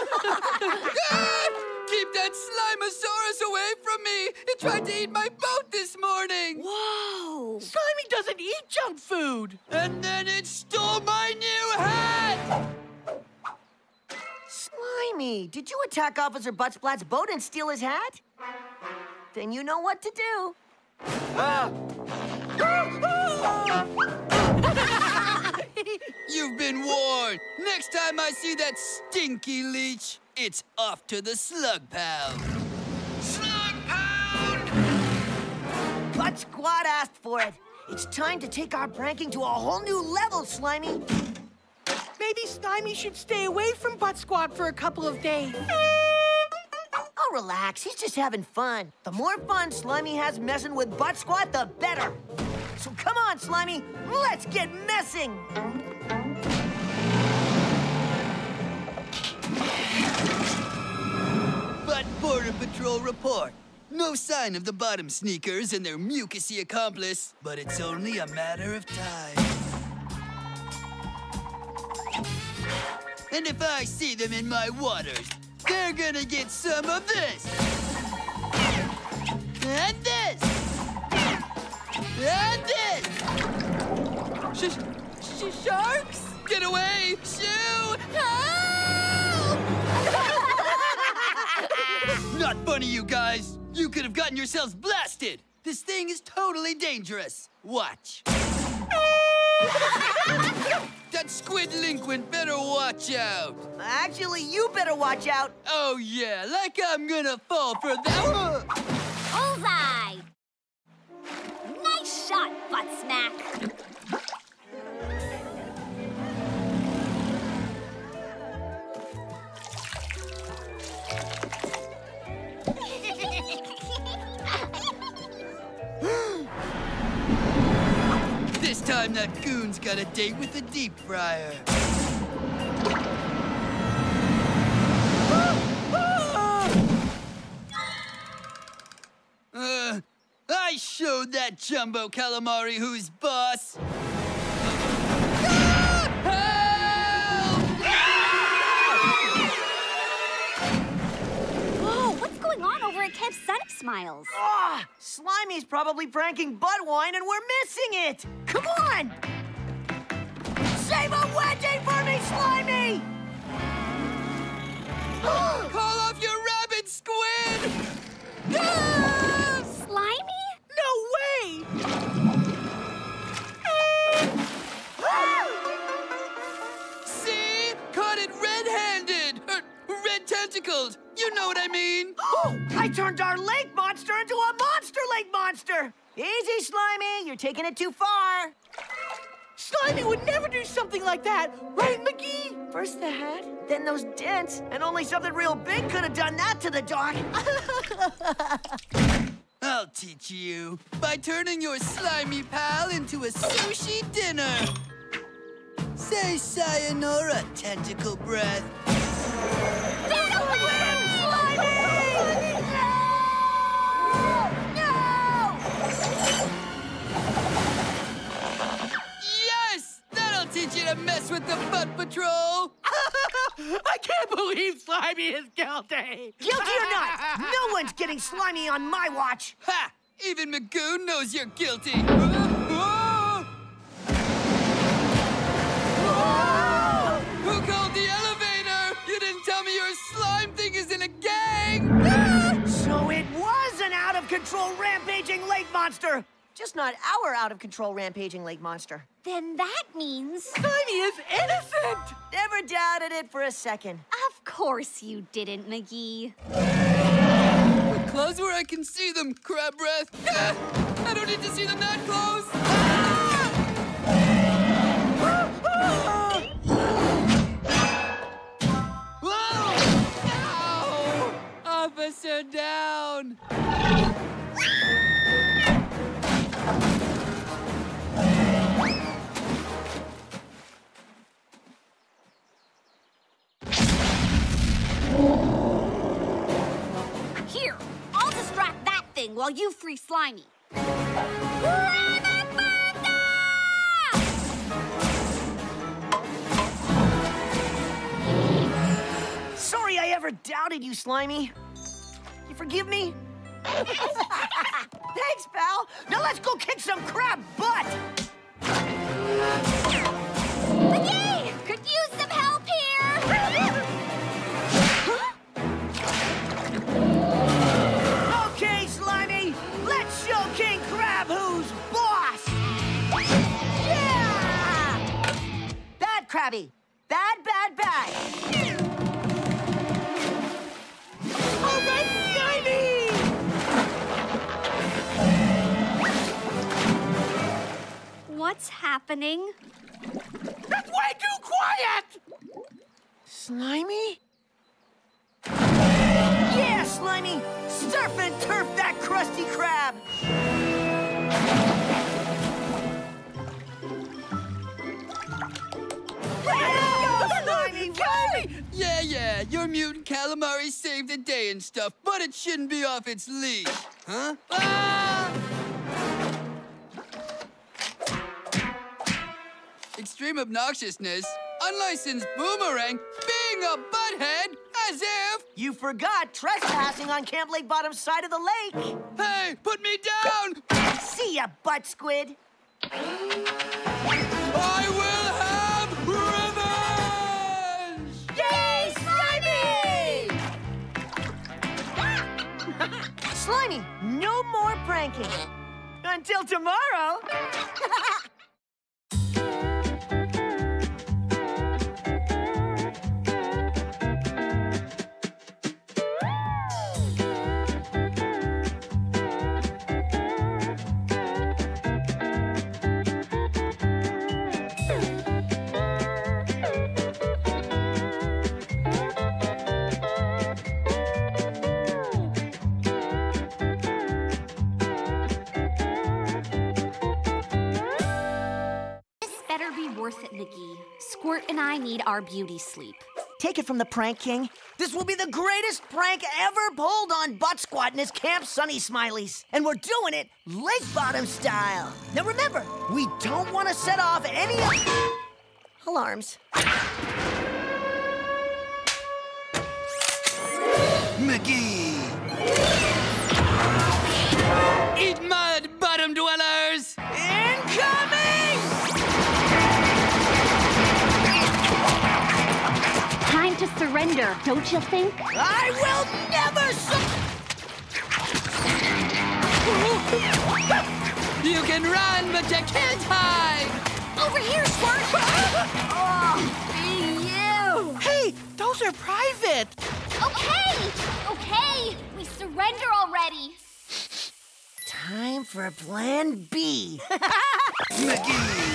Speaker 11: Ah! Keep that Slimeosaurus away from me! It tried to eat my boat this morning!
Speaker 3: Whoa! Slimy doesn't eat junk food.
Speaker 11: And then it stole my new hat!
Speaker 4: Slimy, did you attack Officer Butt Squat's boat and steal his hat? Then you know what to do.
Speaker 11: You've been warned! Next time I see that stinky leech, it's off to the slug pound. Slug pound!
Speaker 4: Butt Squat asked for it. It's time to take our pranking to a whole new level, Slimy.
Speaker 3: Maybe Slimy should stay away from Butt Squat for a couple of days.
Speaker 4: Relax. He's just having fun. The more fun Slimy has messing with Butt Squat, the better. So come on, Slimy. Let's get messing.
Speaker 11: But Border Patrol report. No sign of the bottom sneakers and their mucusy accomplice, but it's only a matter of time. And if I see them in my waters, they're gonna get some of this. And this. And this. Sh sh sharks? Get away! Shoo! Help! Not funny, you guys. You could have gotten yourselves blasted. This thing is totally dangerous. Watch. That squid delinquent better watch out.
Speaker 4: Actually, you better watch out.
Speaker 11: Oh, yeah, like I'm gonna fall for that.
Speaker 5: Bullseye! Nice shot, Butt Smack.
Speaker 11: raccoon's got a date with the deep fryer. Uh, I showed that jumbo calamari who's boss.
Speaker 5: Whoa, what's going on over at Camp Sunny? Smiles?
Speaker 4: Ah, Slimy's probably pranking Buttwine and we're missing it! Come on! Save a wedgie for me, Slimy!
Speaker 11: You know what I mean!
Speaker 4: Oh, I turned our lake monster into a monster lake monster! Easy, Slimy, you're taking it too far.
Speaker 3: Slimy would never do something like that, right, McGee?
Speaker 4: First the hat, then those dents, and only something real big could have done that to the dock.
Speaker 11: I'll teach you by turning your slimy pal into a sushi dinner. Say sayonara, tentacle breath. To mess with the butt patrol!
Speaker 3: I can't believe Slimy is guilty!
Speaker 4: Guilty or not, no one's getting Slimy on my watch.
Speaker 11: Ha! Even Magoon knows you're guilty! Who called the elevator? You didn't tell me your slime thing is in a gang!
Speaker 4: So it was an out-of-control rampaging lake monster. Just not our out-of-control rampaging lake monster.
Speaker 5: Then that means...
Speaker 3: Slimy is innocent!
Speaker 4: Never doubted it for a second.
Speaker 5: Of course you didn't, McGee.
Speaker 11: Put clothes where I can see them, crab breath. Ah! I don't need to see them that close. Whoa! Ow! Officer down!
Speaker 5: Thing while you free Slimy.
Speaker 4: Sorry I ever doubted you, Slimy. You forgive me? Thanks, pal. Now let's go kick some crab butt.
Speaker 5: McGee! Could use some help here!
Speaker 4: Krabby. Bad, bad, bad.
Speaker 3: All right, Slimy!
Speaker 5: What's happening?
Speaker 3: That's way too quiet!
Speaker 4: Slimy? Yeah, Slimy! Surf and turf that crusty crab! Yeah, Slimy, Slimy!
Speaker 11: Yeah, yeah, your mutant calamari saved the day and stuff, but it shouldn't be off its leash. Huh? Ah! Extreme obnoxiousness, unlicensed boomerang, being a butthead, as if...
Speaker 4: You forgot trespassing on Camp Lakebottom's side of the lake!
Speaker 11: Hey, put me down!
Speaker 4: See ya, butt squid!
Speaker 11: I will
Speaker 4: Slimy! No more pranking. Until tomorrow.
Speaker 5: worth it, McGee. Squirt and I need our beauty sleep.
Speaker 4: take it from the prank king. This will be the greatest prank ever pulled on Butt Squat and his Camp Sunny Smileys. And we're doing it lake bottom style. Now remember, we don't want to set off any alarms.
Speaker 11: McGee! Eat mud, bottom dwellers!
Speaker 4: Incoming!
Speaker 21: To surrender, don't you think?
Speaker 4: I will never
Speaker 11: You can run, but you can't hide!
Speaker 5: Over here, Squirt!
Speaker 3: oh, you! Hey, those are private!
Speaker 5: Okay! Okay! We surrender already!
Speaker 4: Time for plan B.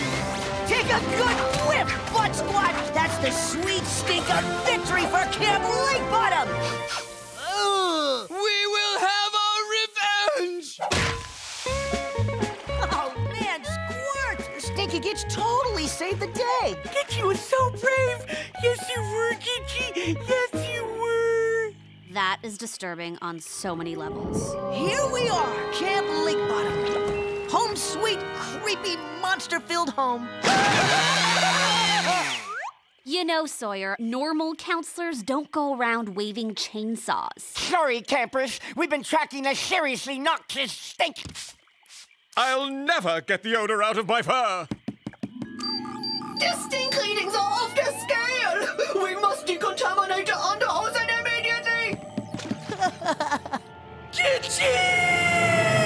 Speaker 4: Take a good whiff, Butt Squat! That's the sweet stink of victory for Camp Lakebottom!
Speaker 11: We will have our revenge!
Speaker 4: Oh, man, Squirt! Stinky Gitch totally saved the day!
Speaker 3: Gitchy was so brave! Yes, you were, Gitchy! Yes, you were!
Speaker 21: That is disturbing on so many levels.
Speaker 4: Here we are, Camp Lakebottom. Home sweet, creepy, monster-filled home.
Speaker 21: You know, Sawyer, normal counselors don't go around waving chainsaws.
Speaker 4: Sorry, campers. We've been tracking a seriously noxious stink.
Speaker 6: I'll never get the odor out of my fur.
Speaker 22: The stink readings are off the scale! We must decontaminate the underhosen immediately!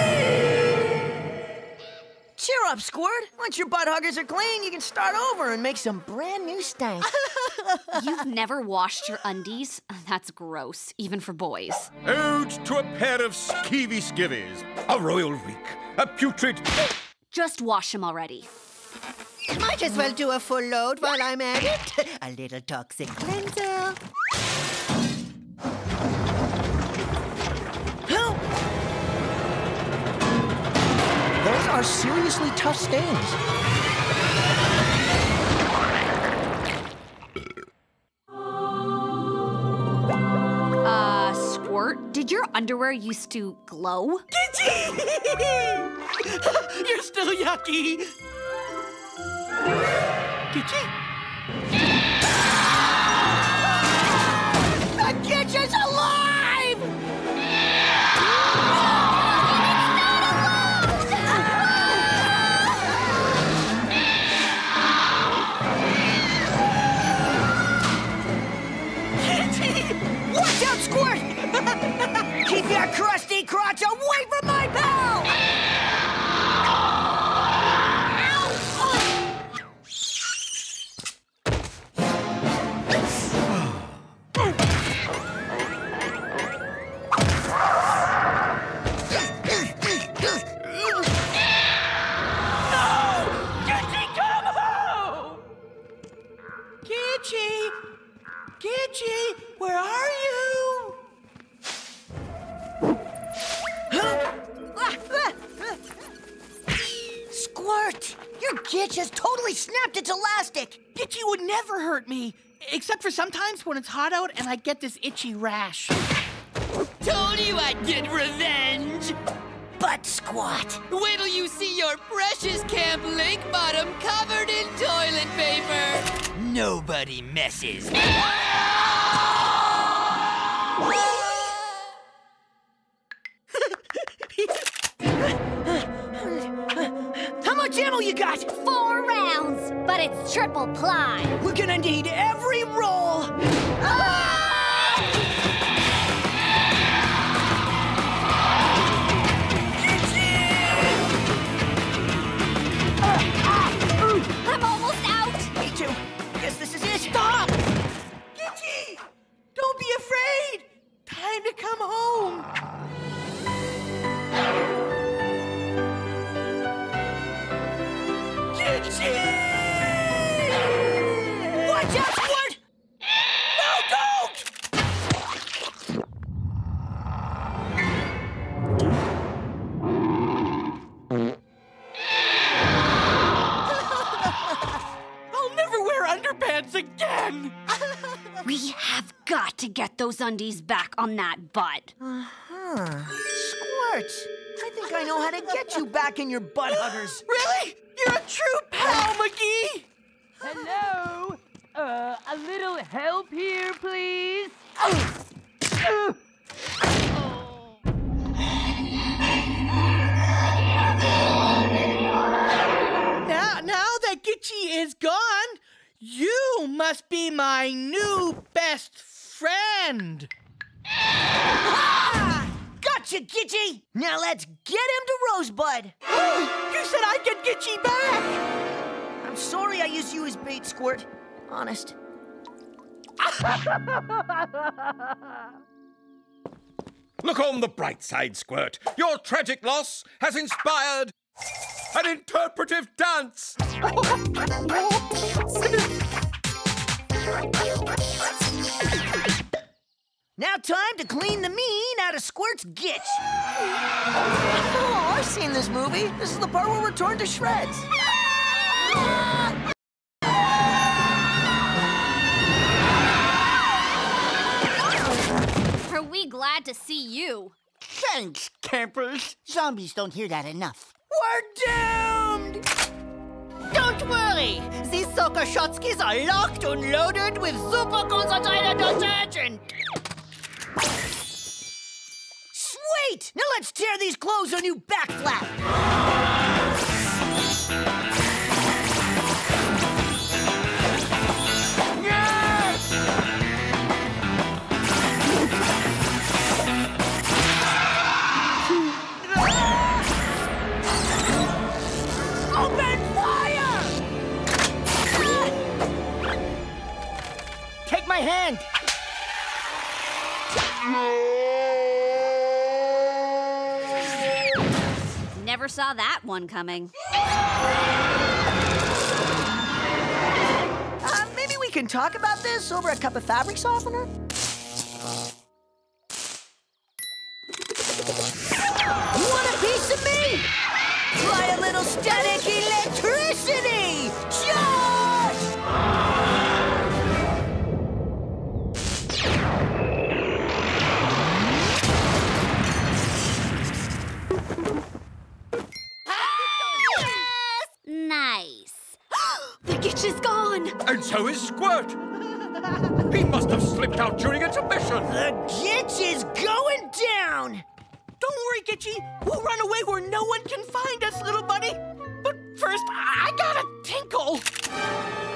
Speaker 4: Cheer up, Squirt. Once your butt huggers are clean, you can start over and make some brand new stank.
Speaker 21: You've never washed your undies? That's gross, even for boys.
Speaker 6: Ode to a pair of skeevy skivvies, a royal reek, a putrid.
Speaker 21: Just wash them already.
Speaker 2: Might as well do a full load while I'm at it. A little toxic cleanser.
Speaker 4: Are seriously tough stains.
Speaker 21: Uh, Squirt, did your underwear used to glow? Gigi!
Speaker 3: You're still yucky! Gitchy?
Speaker 4: Crusty crotch Gitch has totally snapped its elastic!
Speaker 3: Gitchy would never hurt me, except for sometimes when it's hot out and I get this itchy rash.
Speaker 11: Told you I'd get revenge!
Speaker 4: Butt Squat!
Speaker 11: Wait till you see your precious Camp Lake Bottom covered in toilet paper! Nobody messes.
Speaker 4: much ammo you got?
Speaker 5: Four rounds, but it's triple ply.
Speaker 4: We're gonna need every roll!
Speaker 5: I'm almost out.
Speaker 4: Me too. Guess this is it. Stop!
Speaker 3: Gitchy! Don't be afraid! Time to come home! Gitchy!
Speaker 4: Watch out, Squirt!
Speaker 3: No, don't! I'll never wear underpants again!
Speaker 21: We have got to get those undies back on that butt.
Speaker 4: Uh-huh. Squirt, I think I know how to get you back in your butt huggers.
Speaker 3: Really? You're a true pal, McGee!
Speaker 23: Hello? Uh, a little help here, please?
Speaker 3: Now, now that Gitchy is gone, you must be my new best friend.
Speaker 4: Ah! Gotcha, Gitchy! Now let's get him to Rosebud.
Speaker 3: you said I'd get Gitchy back!
Speaker 4: I'm sorry I used you as bait, Squirt. Honest.
Speaker 6: Look on the bright side, Squirt. Your tragic loss has inspired an interpretive dance.
Speaker 4: Now time to clean the mean out of Squirt's gitch. Oh, I've seen this movie. This is the part where we're torn to shreds.
Speaker 21: Are we glad to see you?
Speaker 2: Thanks, campers. Zombies don't hear that enough.
Speaker 4: We're doomed!
Speaker 2: Don't worry! These soccer shotskis are locked and loaded with super concentrated detergent!
Speaker 4: Sweet! Now let's tear these clothes a new back flap. Open fire!
Speaker 2: Take my hand!
Speaker 21: Never saw that one coming.
Speaker 4: Uh, maybe we can talk about this over a cup of fabric softener? You want a piece of me? Try a little static
Speaker 21: gone.
Speaker 6: And so is Squirt. He must have slipped out during intermission.
Speaker 4: The gitch is going down!
Speaker 3: Don't worry, Gitchy. We'll run away where no one can find us, little buddy. But first, I gotta tinkle.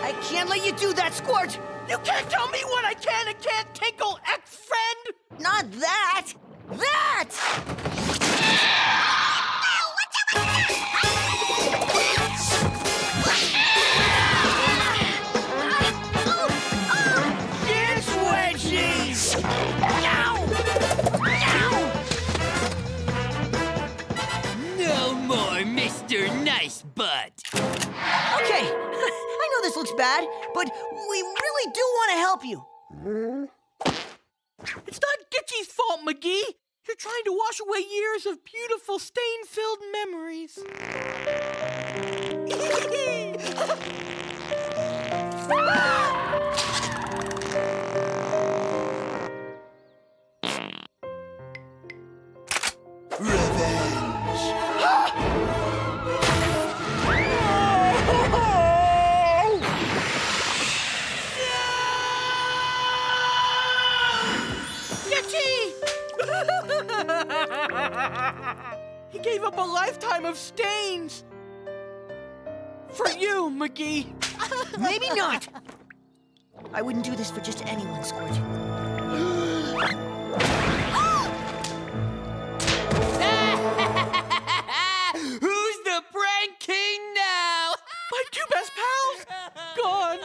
Speaker 4: I can't let you do that, Squirt!
Speaker 3: You can't tell me what I can and can't tinkle, ex-friend!
Speaker 4: Not that! That!
Speaker 11: Butt.
Speaker 4: Okay, I know this looks bad, but we really do want to help you.
Speaker 3: It's not Gitchy's fault, McGee. You're trying to wash away years of beautiful stain-filled memories. Gitchy! Ah! He gave up a lifetime of stains. For you, McGee.
Speaker 4: Maybe not. I wouldn't do this for just anyone, Squirt.
Speaker 11: Who's the prank king now?
Speaker 3: My two best pals gone.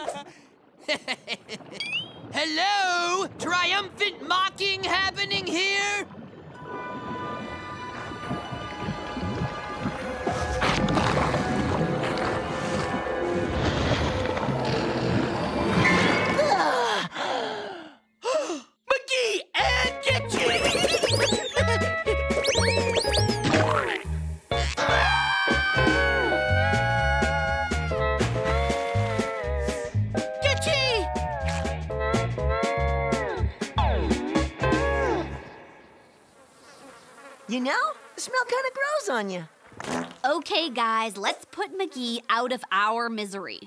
Speaker 11: Hello? Triumphant mocking happening here?
Speaker 4: You know, the smell kind of grows on you.
Speaker 21: Okay, guys, let's put McGee out of our misery.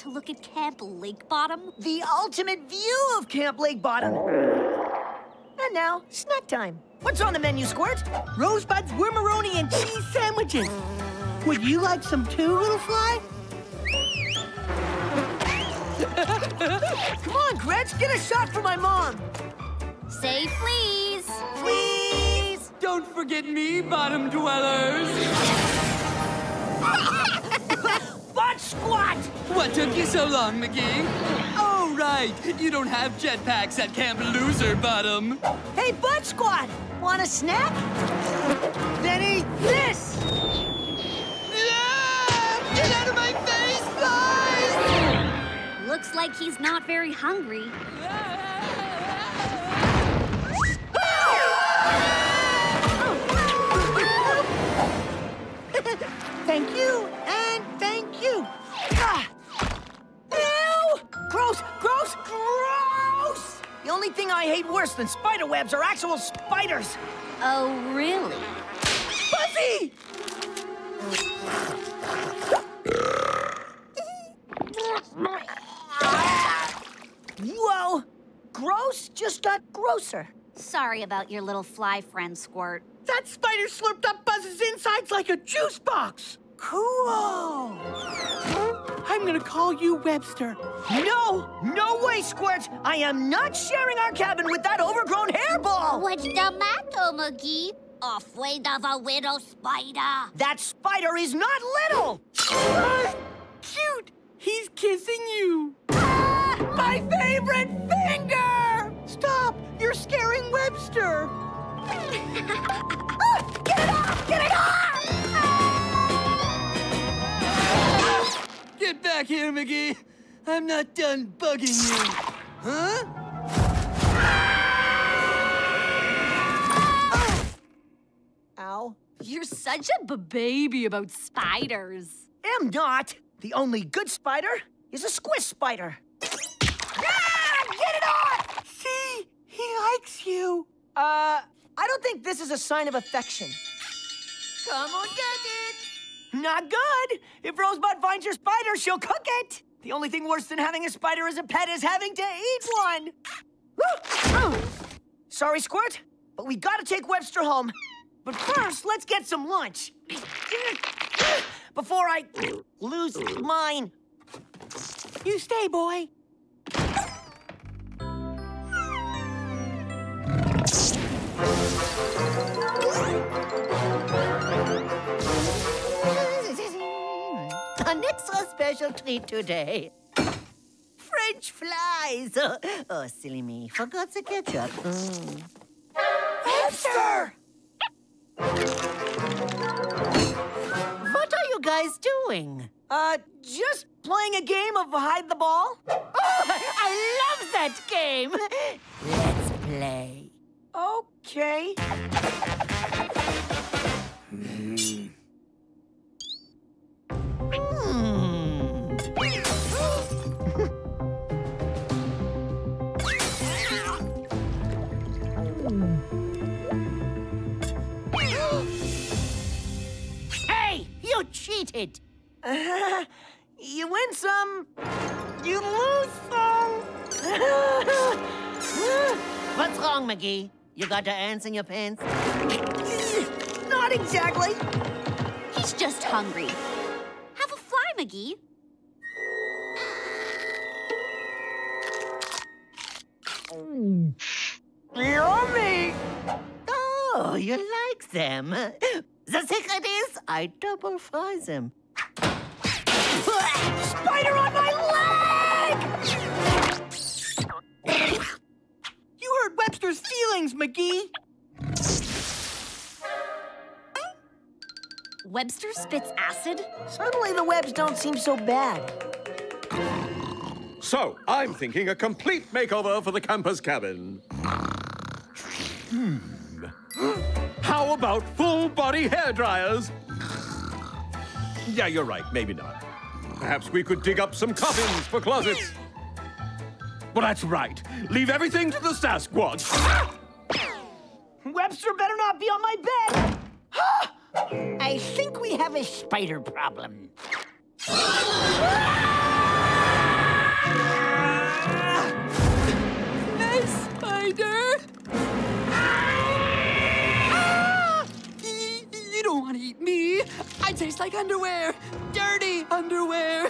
Speaker 21: To look at Camp Lakebottom?
Speaker 4: The ultimate view of Camp Lakebottom. And now, snack time. What's on the menu, Squirt?
Speaker 3: Rosebud's wormaroni and cheese sandwiches. Would you like some too, little fly?
Speaker 4: Come on, Gretch, get a shot for my mom.
Speaker 21: Say please.
Speaker 4: Please.
Speaker 11: Don't forget me, bottom dwellers.
Speaker 4: Butt squat!
Speaker 11: What took you so long, McGee? Oh, right. You don't have jetpacks at Camp Loser Bottom.
Speaker 4: Hey, butt squat! Want a snack? Then eat this!
Speaker 11: Get out of my face, guys!
Speaker 21: Looks like he's not very hungry.
Speaker 4: Thank than spider webs are actual spiders.
Speaker 21: Oh, really?
Speaker 4: Buffy! Whoa! Gross just got grosser.
Speaker 21: Sorry about your little fly friend, Squirt.
Speaker 3: That spider slurped up Buzz's insides like a juice box.
Speaker 4: Cool.
Speaker 3: I'm gonna call you Webster.
Speaker 4: No! No way, Squirt! I am not sharing our cabin with that overgrown hairball!
Speaker 2: What's the matter, McGee? Afraid of a widow spider?
Speaker 4: That spider is not little!
Speaker 3: Ah, cute! He's kissing you.
Speaker 4: Ah, my favorite finger!
Speaker 3: Stop! You're scaring Webster.
Speaker 4: Ah, get it off! Get it off!
Speaker 11: Get back here, McGee. I'm not done bugging you. Huh?
Speaker 4: Ow.
Speaker 21: You're such a b-baby about spiders.
Speaker 4: Am not. The only good spider is a squish spider. Ah, get it off!
Speaker 3: See? He likes you.
Speaker 4: Uh, I don't think this is a sign of affection.
Speaker 2: Come on, get it!
Speaker 4: Not good. If Rosebud finds your spider, she'll cook it. The only thing worse than having a spider as a pet is having to eat one. Sorry, Squirt, but we gotta take Webster home. But first, let's get some lunch. Before I lose mine.
Speaker 3: You stay, boy.
Speaker 2: Special treat today. French flies. Oh, oh, silly me. Forgot the ketchup. Mm.
Speaker 4: Webster!
Speaker 2: What are you guys doing?
Speaker 4: Uh, just playing a game of hide the ball.
Speaker 2: Oh, I love that game. Let's play.
Speaker 4: Okay.
Speaker 2: cheated.
Speaker 4: Uh, you win some, you lose some.
Speaker 2: What's wrong, McGee? You got the ants in your pants?
Speaker 4: Not exactly.
Speaker 21: He's just hungry. Have a fly, McGee.
Speaker 4: Yummy!
Speaker 2: Oh, you like them. The secret is I double fry them.
Speaker 4: Spider on my leg! You hurt Webster's feelings, McGee.
Speaker 5: Webster spits acid?
Speaker 24: Suddenly the webs don't seem so bad.
Speaker 6: So, I'm thinking a complete makeover for the campus cabin. Hmm. How about full body hair dryers? Yeah, you're right, maybe not. Perhaps we could dig up some coffins for closets. Well, that's right. Leave everything to the Sasquatch.
Speaker 4: Webster better not be on my bed.
Speaker 2: I think we have a spider problem.
Speaker 11: Eat me. I taste like underwear. Dirty underwear.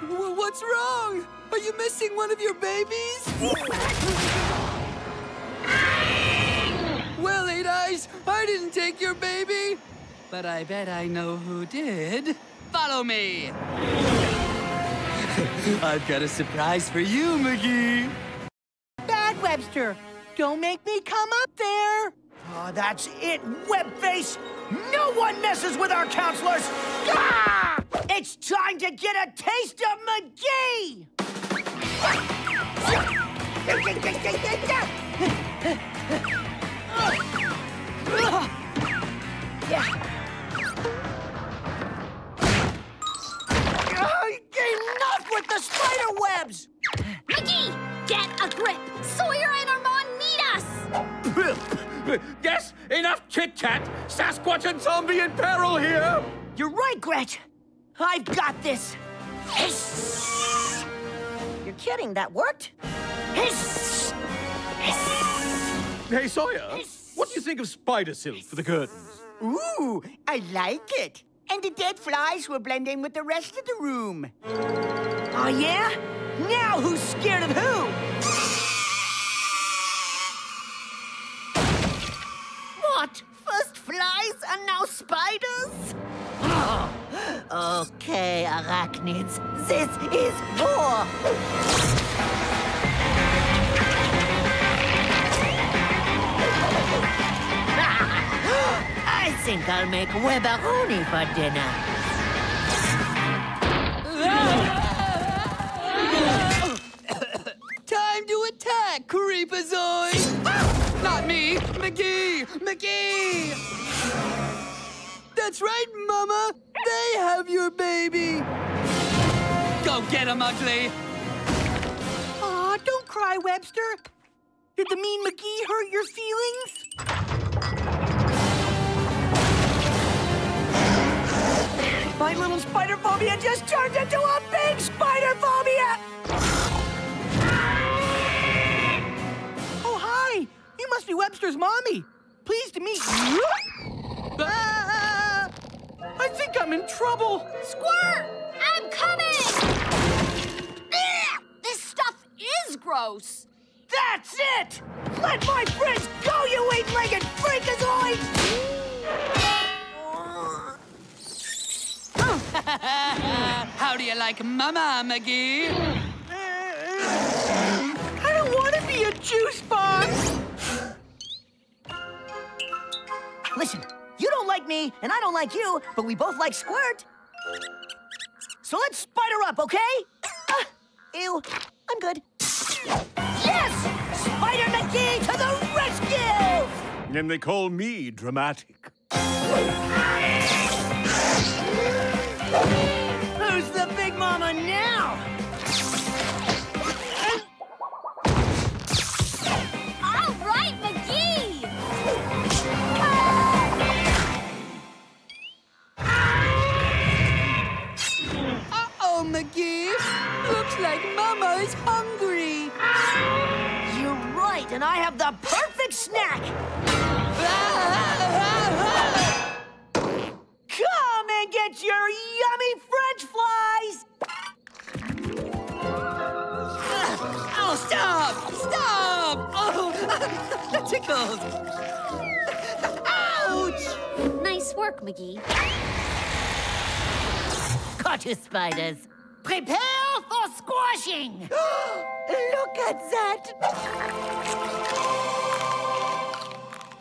Speaker 11: Wh- What's wrong? Are you missing one of your babies? well, Eight Eyes, I didn't take your baby. But I bet I know who did. Follow me. I've got a surprise for you, McGee.
Speaker 4: Webster. Don't make me come up there. Oh, that's it, Webface. No one messes with our counselors. Ah! It's time to get a taste of McGee. Enough with the spider webs!
Speaker 5: McGee, get a grip. Sawyer and Armand need us.
Speaker 6: yes, enough chit chat. Sasquatch and zombie in peril here.
Speaker 4: You're right, Gretch. I've got this. Hiss!
Speaker 24: You're kidding, that worked?
Speaker 4: Hiss!
Speaker 6: Hey, Sawyer, what do you think of spider silk for the curtains?
Speaker 7: Ooh, I like it. And the dead flies will blend in with the rest of the room.
Speaker 4: Oh, yeah? Now who's scared of who?
Speaker 2: What? First flies and now spiders? Oh, okay, arachnids. This is war. I think I'll make webberoni for dinner.
Speaker 11: Creepazoid! Ah! Not me! McGee! McGee! That's right, Mama! They have your baby! Go get him, Ugly!
Speaker 4: Aw, don't cry, Webster. Did the mean McGee hurt your feelings? My little spider phobia just turned into a big spider phobia! Must be Webster's mommy. Pleased to meet you. Ah! I think I'm in trouble.
Speaker 25: Squirt! I'm coming! Ugh! This stuff is gross.
Speaker 4: That's it! Let my friends go, you eight-legged freakazoid!
Speaker 11: How do you like Mama, McGee?
Speaker 4: I don't want to be a juice box! Listen, you don't like me, and I don't like you, but we both like Squirt. So let's spider up, okay? Ah, ew, I'm good. Yes! Spider McGee to the rescue!
Speaker 6: And they call me dramatic.
Speaker 4: Who's the big mama now?
Speaker 11: Like Mama is hungry!
Speaker 4: You're right, and I have the perfect snack! Come and get your yummy french flies!
Speaker 11: Oh, stop! Stop! Oh, that tickles! Ouch!
Speaker 5: Nice work, McGee.
Speaker 2: Caught you, spiders. Prepare for squashing!
Speaker 3: Look at that!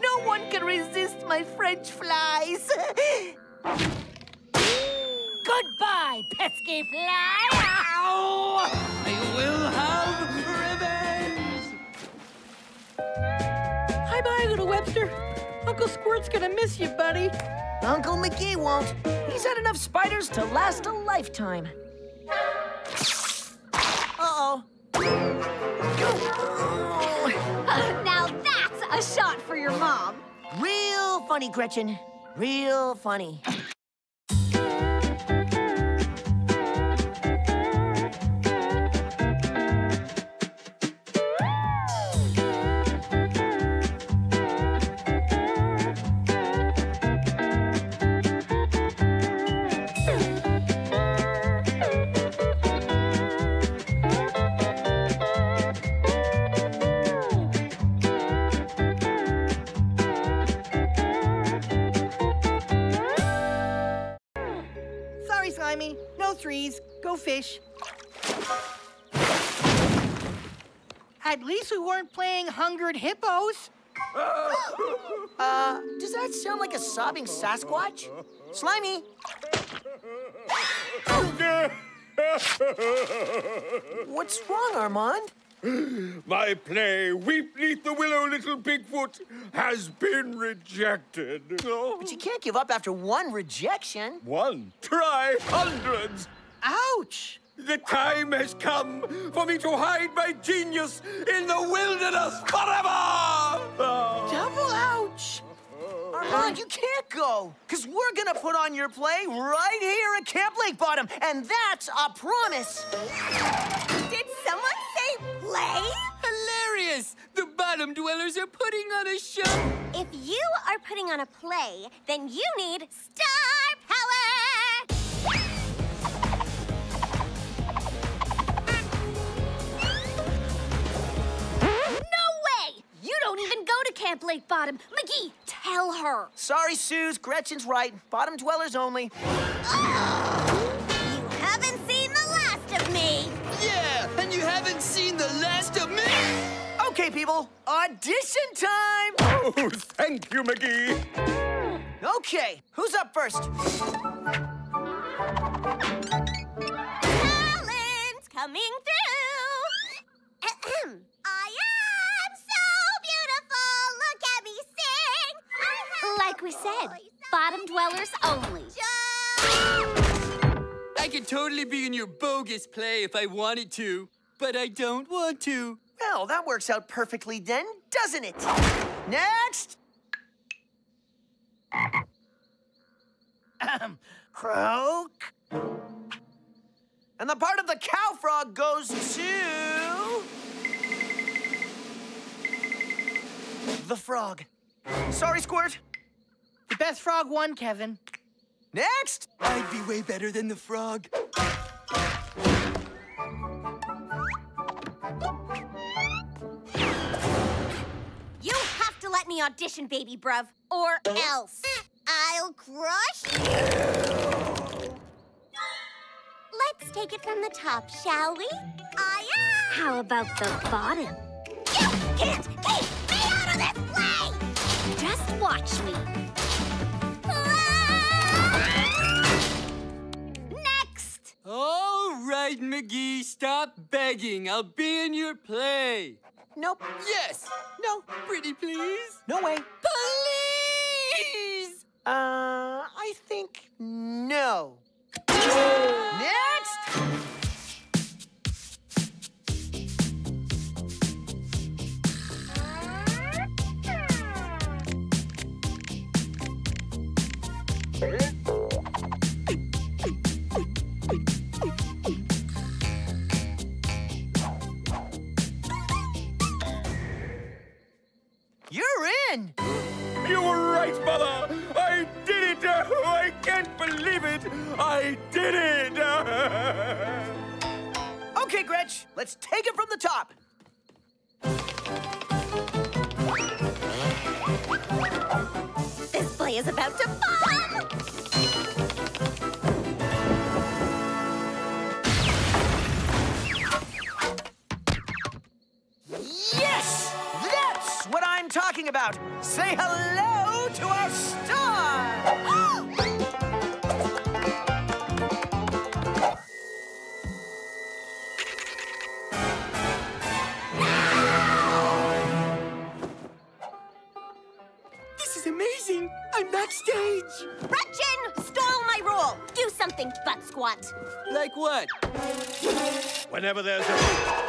Speaker 3: No one can resist my French flies.
Speaker 2: Goodbye, pesky fly! Ow!
Speaker 11: I will have revenge!
Speaker 3: Hi bye, little Webster. Uncle Squirt's gonna miss you, buddy.
Speaker 4: Uncle McGee won't. He's had enough spiders to last a lifetime. Uh-oh.
Speaker 5: now that's a shot for your mom.
Speaker 4: Real funny, Gretchen. Real funny.
Speaker 3: Threes. Go fish. At least we weren't playing Hungered Hippos.
Speaker 4: Uh, does that sound like a sobbing Sasquatch? Slimy! What's wrong, Armand?
Speaker 6: My play, Weep Neath the Willow, Little Bigfoot, has been rejected.
Speaker 4: But you can't give up after one rejection.
Speaker 6: One? Try hundreds!
Speaker 3: Ouch!
Speaker 6: The time has come for me to hide my genius in the wilderness forever!
Speaker 3: Double ouch!
Speaker 4: Armand, you can't go, because we're gonna put on your play right here at Camp Lakebottom, and that's a promise.
Speaker 21: Did someone say play?
Speaker 11: Hilarious! The bottom dwellers are putting on a show!
Speaker 21: If you are putting on a play, then you need star power!
Speaker 5: No way! You don't even go to Camp Lakebottom. McGee, tell her.
Speaker 4: Sorry, Suze, Gretchen's right. Bottom dwellers only. Oh!
Speaker 21: You haven't
Speaker 11: haven't seen the last of me!
Speaker 4: Okay, people, audition time!
Speaker 6: Oh, thank you, McGee.
Speaker 4: Okay, who's up first?
Speaker 21: Talent coming through! Ahem. I am so beautiful! Look at me sing!
Speaker 5: Like we said, bottom dwellers only.
Speaker 11: I could totally be in your bogus play if I wanted to, but I don't want to.
Speaker 4: Well, that works out perfectly then, doesn't it? Next! Ahem. Croak. And the part of the cow frog goes to... The frog. Sorry, Squirt.
Speaker 3: The best frog won, Kevin.
Speaker 4: Next!
Speaker 11: I'd be way better than the frog.
Speaker 21: Me audition, baby bruv, or else I'll crush you! Let's take it from the top, shall we? I am!
Speaker 5: How about the bottom?
Speaker 21: You can't keep me out of this play!
Speaker 5: Just watch me.
Speaker 21: Next!
Speaker 11: All right, McGee, stop begging. I'll be in your play.
Speaker 4: Nope.
Speaker 11: Yes. No. Pretty please.
Speaker 4: No way.
Speaker 11: Please.
Speaker 4: Uh, I think no. Next!
Speaker 6: It! I did it!
Speaker 1: Okay, Gretch, let's take it from the top.
Speaker 21: This play is about to bomb!
Speaker 1: Yes! That's what I'm talking about. Say hello to our star!
Speaker 3: Oh, I'm.
Speaker 21: Gretchen stole my role. Do something, Butt Squat.
Speaker 3: Like what?
Speaker 6: Whenever there's a...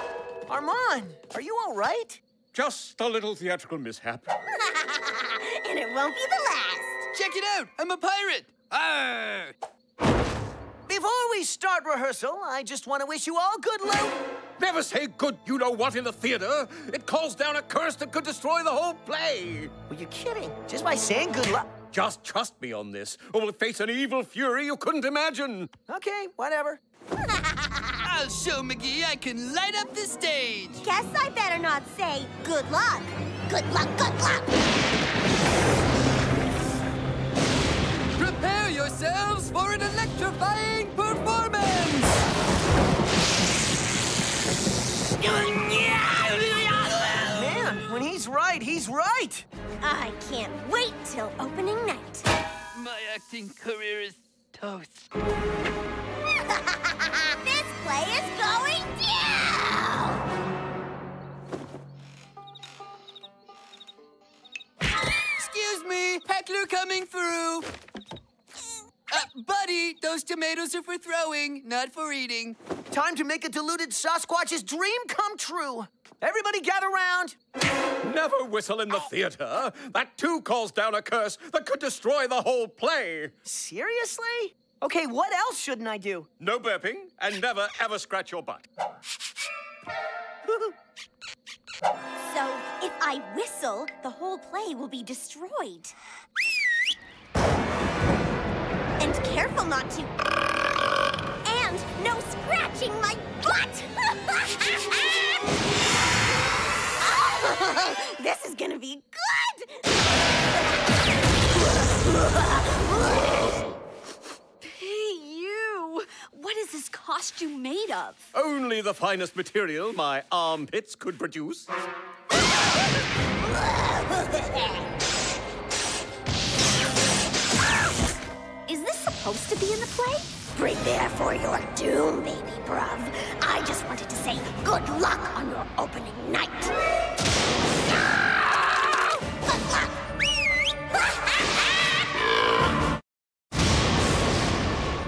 Speaker 1: Armand, are you all right?
Speaker 6: Just a little theatrical mishap.
Speaker 21: and it won't be the last.
Speaker 3: Check it out. I'm a pirate. Arr!
Speaker 1: Before we start rehearsal, I just want to wish you all good luck.
Speaker 6: Never say good you know what in the theater. It calls down a curse that could destroy the whole play.
Speaker 1: Were you kidding? Just by saying good luck.
Speaker 6: Just trust me on this, or we'll face an evil fury you couldn't imagine.
Speaker 1: Okay, whatever.
Speaker 11: I'll show McGee I can light up the stage.
Speaker 21: Guess I better not say good luck. Good luck, good luck.
Speaker 11: Prepare yourselves for an electrifying performance!
Speaker 1: Man, when he's right, he's right.
Speaker 21: I can't wait till opening night.
Speaker 11: My acting career is toast.
Speaker 21: this play is going down!
Speaker 11: Excuse me, heckler coming through. Uh, buddy, those tomatoes are for throwing, not for eating.
Speaker 1: Time to make a deluded Sasquatch's dream come true. Everybody gather round.
Speaker 6: Never whistle in the theater. That too calls down a curse that could destroy the whole play.
Speaker 1: Seriously? Okay, what else shouldn't I do?
Speaker 6: No burping, and never ever scratch your butt.
Speaker 21: So, if I whistle, the whole play will be destroyed. And careful not to. And no scratching my butt! Oh, this is gonna be good!
Speaker 5: Hey, you! What is this costume made of?
Speaker 6: Only the finest material my armpits could produce.
Speaker 5: Is this supposed to be in the play?
Speaker 21: Prepare for your doom, baby bruv. I just wanted to say good luck on your opening night. Good luck!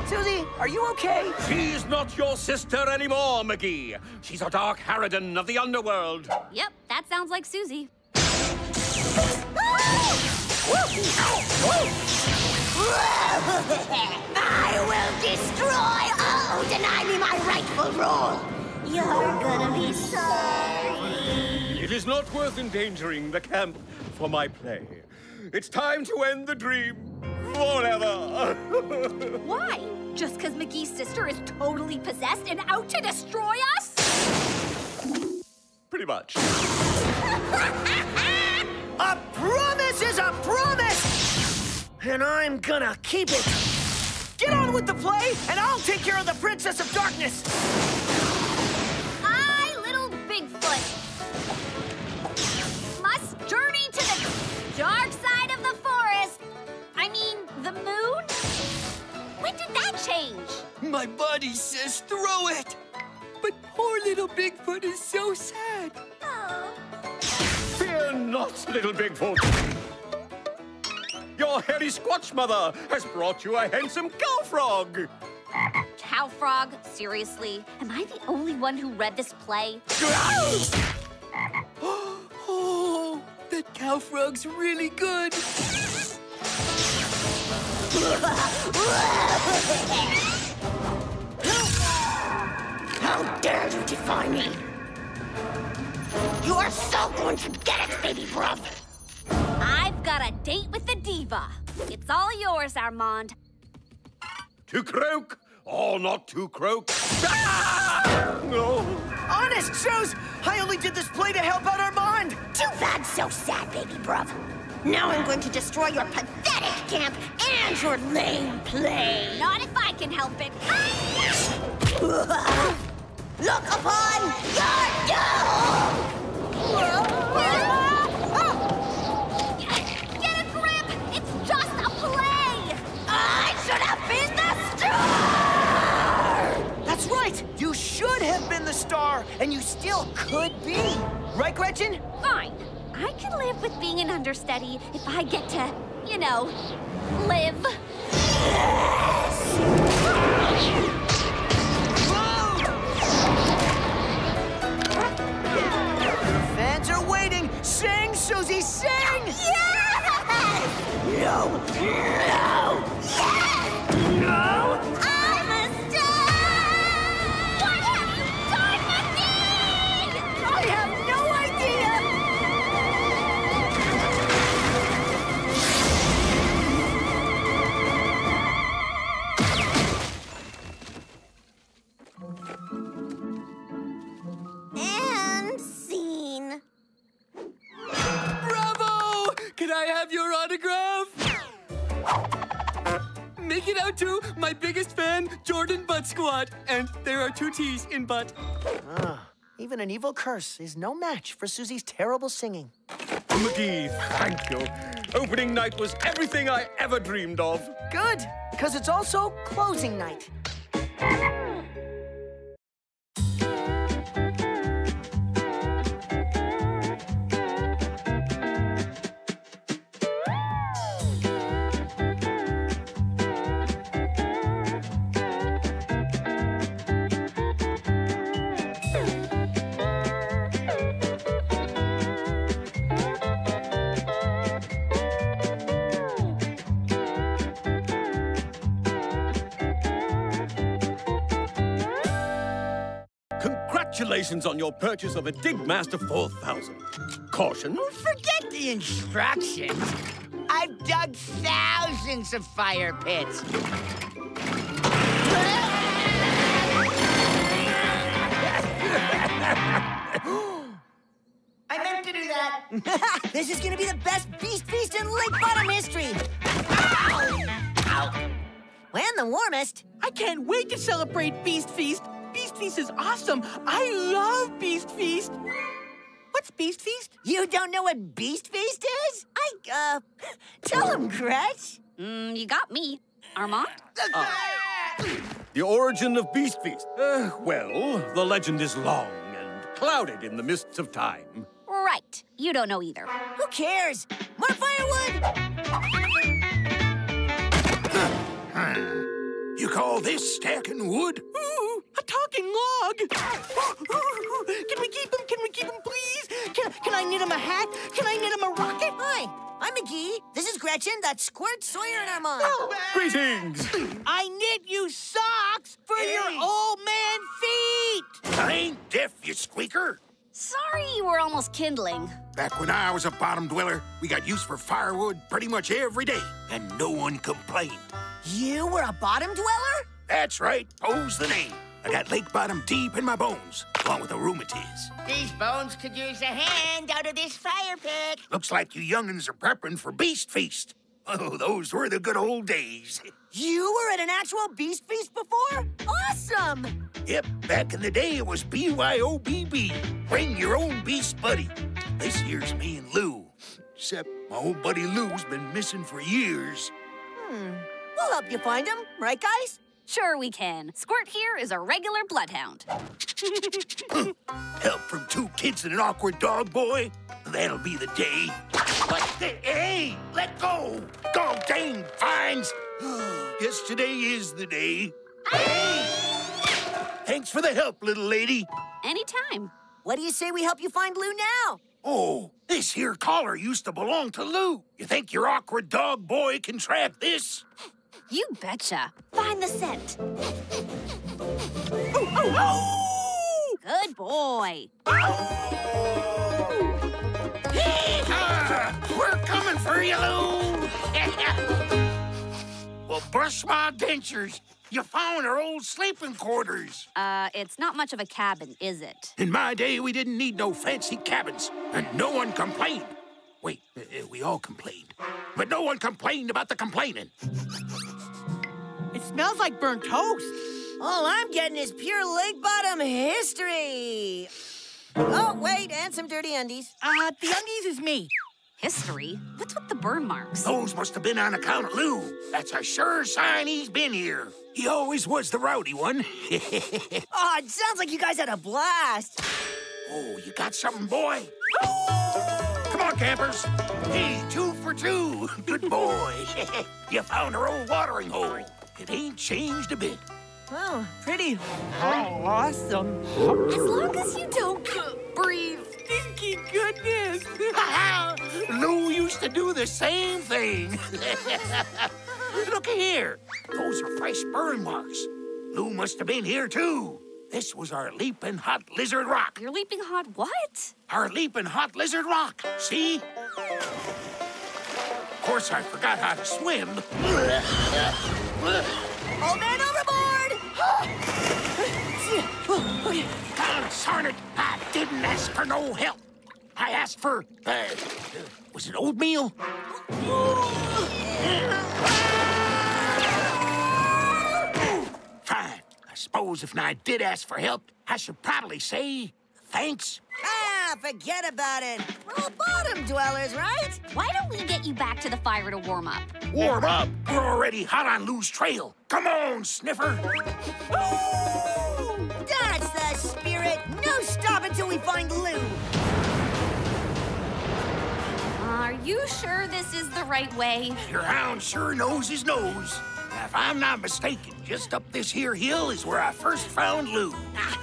Speaker 1: Susie, are you okay?
Speaker 6: She's not your sister anymore, McGee. She's a dark harridan of the underworld.
Speaker 5: Yep, that sounds like Susie.
Speaker 21: I will destroy all who deny me my rightful role. You're gonna be sorry.
Speaker 6: It is not worth endangering the camp for my play. It's time to end the dream forever.
Speaker 5: Why? Just because McGee's sister is totally possessed and out to destroy us?
Speaker 6: Pretty much.
Speaker 1: A promise is a promise! And I'm gonna keep it. Get on with the play, and I'll take care of the Princess of Darkness.
Speaker 5: I, little Bigfoot, must journey to the dark side of the forest. I mean, the moon? When did that change?
Speaker 11: My body says throw it. But poor little Bigfoot is so sad. Oh.
Speaker 6: Fear not, little Bigfoot. Your hairy Squatch mother has brought you a handsome cow frog.
Speaker 5: Cow Frog? Seriously? Am I the only one who read this play?
Speaker 11: Oh, that cow frog's really good.
Speaker 21: How dare you defy me? You are so going to get it, baby bruv.
Speaker 5: I've got a date with the diva. It's all yours, Armand.
Speaker 26: To croak or not to croak? Ah! No.
Speaker 1: Honest, Shoes! I only did this play to help out Armand!
Speaker 21: Too bad, so sad, baby bruv. Now I'm going to destroy your pathetic camp and your lame play.
Speaker 5: Not if I can help it.
Speaker 21: Look upon your doom! should have been the star!
Speaker 1: That's right! You should have been the star, and you still could be. Right, Gretchen?
Speaker 5: Fine. I can live with being an understudy if I get to, you know, live.
Speaker 1: Fans are waiting! Sing, Susie, sing!
Speaker 21: Yes! No! No! Yes!
Speaker 11: Can I have your autograph? Make it out to my biggest fan, Jordan Butt Squat. And there are two T's in butt.
Speaker 1: Ah, even an evil curse is no match for Susie's terrible singing.
Speaker 6: McGee, thank you. Opening night was everything I ever dreamed of.
Speaker 1: Good, because it's also closing night.
Speaker 6: Congratulations on your purchase of a Digmaster 4000. Caution,
Speaker 7: Forget the instructions. I've dug thousands of fire pits. I meant to do that.
Speaker 21: this is gonna be the best Beast Feast in Lakebottom history! And the warmest.
Speaker 3: I can't wait to celebrate Beast Feast. Beast Feast is awesome. I love Beast Feast. What's Beast Feast?
Speaker 21: You don't know what Beast Feast is? I, uh, tell him, Gretch.
Speaker 5: Mm, you got me. Armand?
Speaker 6: the origin of Beast Feast. Uh, well, the legend is long and clouded in the mists of time.
Speaker 5: Right. You don't know either.
Speaker 21: Who cares? More firewood!
Speaker 16: You call this stacking wood?
Speaker 3: Ooh, a talking log. Can we keep him? Can we keep him, please? Can, can I knit him a hat? Can I knit him a rocket?
Speaker 21: Hi, I'm McGee. This is Gretchen. That's Squirt, Sawyer, and Armand.
Speaker 6: Greetings!
Speaker 3: I knit you socks for your old man feet.
Speaker 16: I ain't deaf, you squeaker.
Speaker 5: Sorry you were almost kindling.
Speaker 16: Back when I was a bottom dweller, we got use for firewood pretty much every day, and no one complained.
Speaker 21: You were a bottom dweller?
Speaker 16: That's right, pose the name. I got lake bottom deep in my bones, along with the rheumatiz.
Speaker 7: These bones could use a hand out of this fire pit.
Speaker 16: Looks like you young'uns are prepping for Beast Feast. Oh, those were the good old days.
Speaker 21: You were at an actual Beast Feast before? Awesome!
Speaker 16: Yep, back in the day it was BYOBB. Bring your own beast buddy. This year's me and Lou. Except my old buddy Lou's been missing for years.
Speaker 21: Hmm. We'll help you find him, right, guys?
Speaker 5: Sure we can. Squirt here is a regular bloodhound.
Speaker 16: Help from two kids and an awkward dog boy? That'll be the day. But the, hey, let go! Dog dang fines! Guess today is the day. Hey! Thanks for the help, little lady.
Speaker 5: Anytime.
Speaker 21: What do you say we help you find Lou now?
Speaker 16: Oh, this here collar used to belong to Lou. You think your awkward dog boy can track this?
Speaker 5: You betcha. Find the scent. Good boy.
Speaker 16: Ah, we're coming for you, Lou. well, brush my dentures. You found our old sleeping quarters.
Speaker 21: Uh, it's not much of a cabin, is it?
Speaker 16: In my day, we didn't need no fancy cabins, and no one complained. Wait, uh, we all complained. But no one complained about the complaining.
Speaker 3: It smells like burnt toast.
Speaker 4: All I'm getting is pure lake bottom history. Oh, wait, and some dirty undies.
Speaker 3: Uh, the undies is me.
Speaker 21: History? What's with the burn marks?
Speaker 16: Those must have been on account of Lou. That's a sure sign he's been here. He always was the rowdy one.
Speaker 4: Oh, it sounds like you guys had a blast.
Speaker 16: oh, you got something, boy? Come on, campers. Hey, two for two. Good boy. you found our old watering hole. It ain't changed a bit.
Speaker 4: Oh, pretty.
Speaker 3: Oh, awesome.
Speaker 5: As long as you don't breathe.
Speaker 3: Stinky goodness.
Speaker 16: Lou used to do the same thing. Look here. Those are fresh burn marks. Lou must have been here, too. This was our leaping hot lizard rock.
Speaker 21: You're leaping hot what?
Speaker 16: Our leaping hot lizard rock. See? Of course, I forgot how to swim.
Speaker 4: Old man overboard!
Speaker 16: Consarn it, I didn't ask for no help. I asked for, uh, was it oatmeal? Fine. I suppose if I did ask for help, I should probably say thanks.
Speaker 4: Ah, forget about it. We're all bottom dwellers, right?
Speaker 21: Why don't we get you back to the fire to warm up?
Speaker 16: Warm up. We're already hot on Lou's trail. Come on, Sniffer.
Speaker 4: until we find Lou.
Speaker 21: Are you sure this is the right way?
Speaker 16: Your hound sure knows his nose. Now, if I'm not mistaken, just up this here hill is where I first found Lou.
Speaker 4: Ah,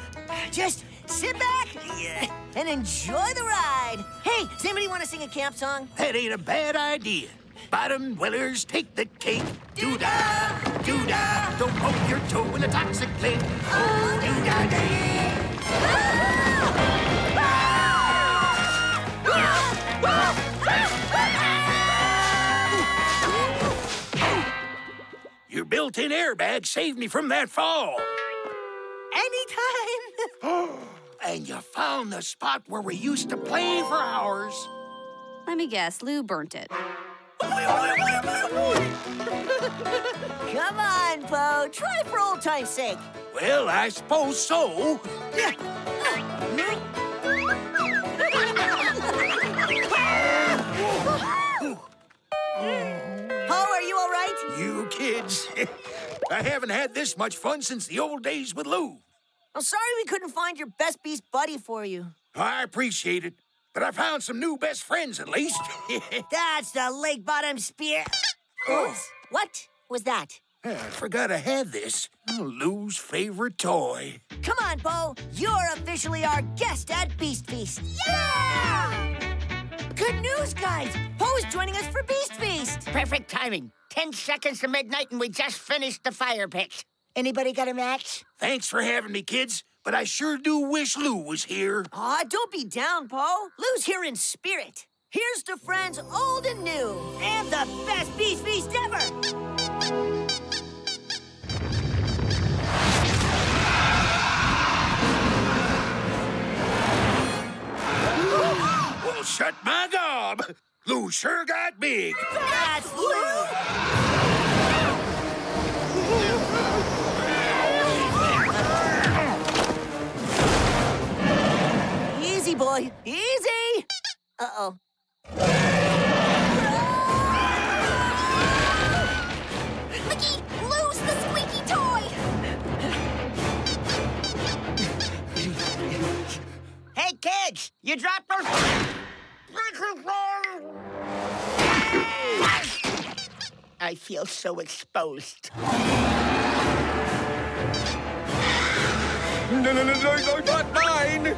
Speaker 4: just sit back yeah, and enjoy the ride. Hey, does anybody want to sing a camp song?
Speaker 16: That ain't a bad idea. Bottom dwellers take the cake. Doo-da, doo-da, Don't poke your toe in the toxic lake. Oh, doo-dah-day. Your built-in airbag saved me from that fall.
Speaker 4: Anytime.
Speaker 16: and you found the spot where we used to play for hours.
Speaker 21: Let me guess, Lou burnt it.
Speaker 4: Come on, Poe. Try for old time's sake.
Speaker 16: Well, I suppose so.
Speaker 4: Poe, are you all right?
Speaker 16: You kids. I haven't had this much fun since the old days with Lou.
Speaker 4: I'm sorry we couldn't find your best beast buddy for you.
Speaker 16: I appreciate it, but I found some new best friends at least.
Speaker 4: That's the lake bottom spear.
Speaker 16: Oh.
Speaker 4: What was that?
Speaker 16: I forgot I had this. Lou's favorite toy.
Speaker 4: Come on, Poe. You're officially our guest at Beast Feast.
Speaker 7: Yeah!
Speaker 4: Good news, guys. Poe's joining us for Beast Feast.
Speaker 7: Perfect timing. Ten seconds to midnight and we just finished the fire pit. Anybody got a match?
Speaker 16: Thanks for having me, kids, but I sure do wish Lou was here.
Speaker 4: Aw, don't be down, Poe. Lou's here in spirit. Here's to friends old and new, and the best Beast Feast ever.
Speaker 16: Well, shut my gob. Lou sure got big.
Speaker 4: That's Lou. Easy, boy. Easy. Uh-oh.
Speaker 5: McGee, lose the squeaky toy!
Speaker 7: Hey, kids! You dropped our... I feel so exposed.
Speaker 6: No, no, no, no, no, not mine!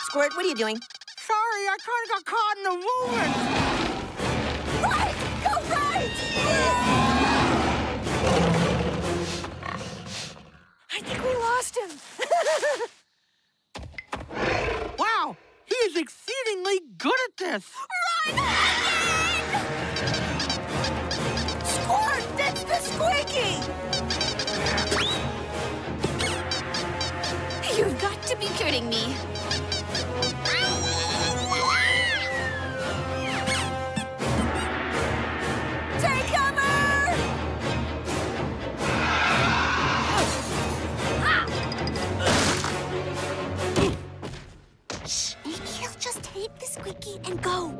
Speaker 4: Squirt, what are you doing?
Speaker 3: Sorry, I kind of got caught in the movement.
Speaker 5: Right! Go right!
Speaker 4: I think we lost him.
Speaker 3: Wow, he is exceedingly good at this.
Speaker 5: Right! To be kidding me. Maybe he'll just take the squeaky and go.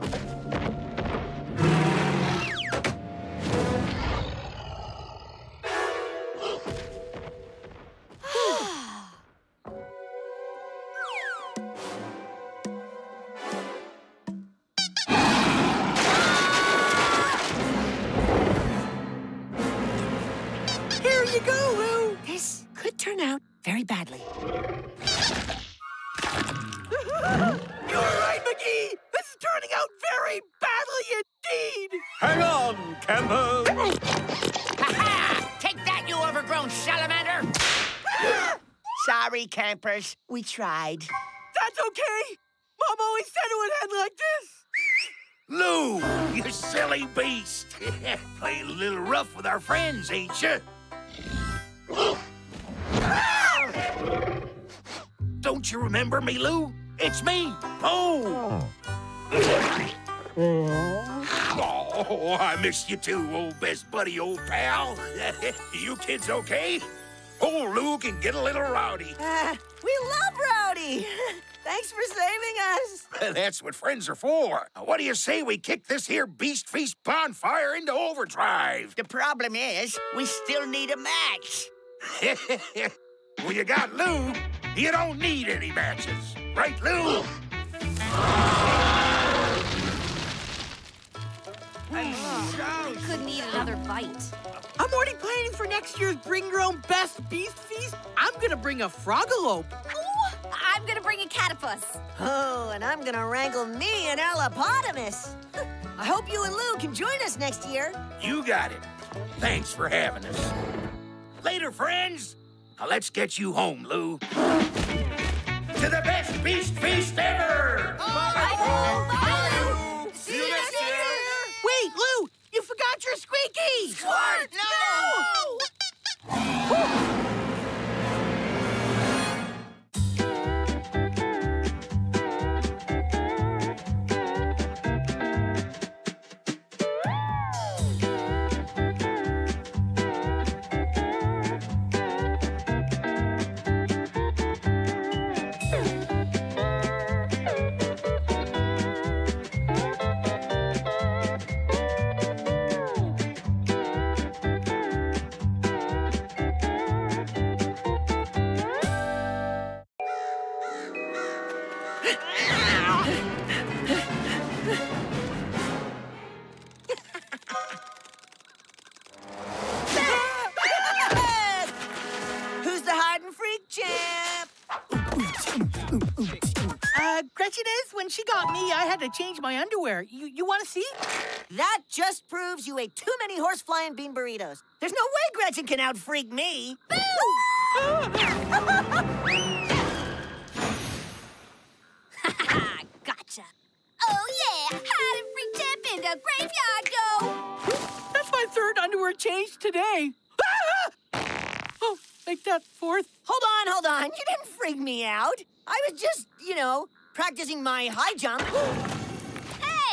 Speaker 7: Sorry, campers. We tried.
Speaker 3: That's okay. Mom always said it would end like this.
Speaker 16: Lou, you silly beast. Playing a little rough with our friends, ain't you? Don't you remember me, Lou? It's me, Poe. Oh, I miss you too, old best buddy, old pal. you kids okay? Old Lou can get a little rowdy.
Speaker 4: Uh, we love Rowdy. Thanks for saving us.
Speaker 16: That's what friends are for. What do you say we kick this here Beast Feast bonfire into overdrive?
Speaker 7: The problem is, we still need a match.
Speaker 16: well, you got Lou. You don't need any matches. Right, Lou? Mm.
Speaker 5: Couldn't eat another bite.
Speaker 3: I'm already planning for next year's Bring Your Own Best Beast Feast. I'm gonna bring a frogalope.
Speaker 5: Ooh, I'm gonna bring a catapus.
Speaker 4: Oh, and I'm gonna wrangle me an allopotamus. I hope you and Lou can join us next year.
Speaker 16: You got it. Thanks for having us. Later, friends. Now let's get you home, Lou. To the best Beast Feast ever!
Speaker 3: See Lou, you forgot your squeaky.
Speaker 4: Squirt, no! Who's
Speaker 3: to change my underwear. You, you want to see?
Speaker 4: That just proves you ate too many horse flying bean burritos. There's no way Gretchen can out freak me.
Speaker 5: gotcha. Oh yeah, hide and freak champ in the graveyard go.
Speaker 3: That's my third underwear change today. Oh, make that fourth.
Speaker 4: Hold on, hold on. You didn't freak me out. I was just, you know, practicing my high jump.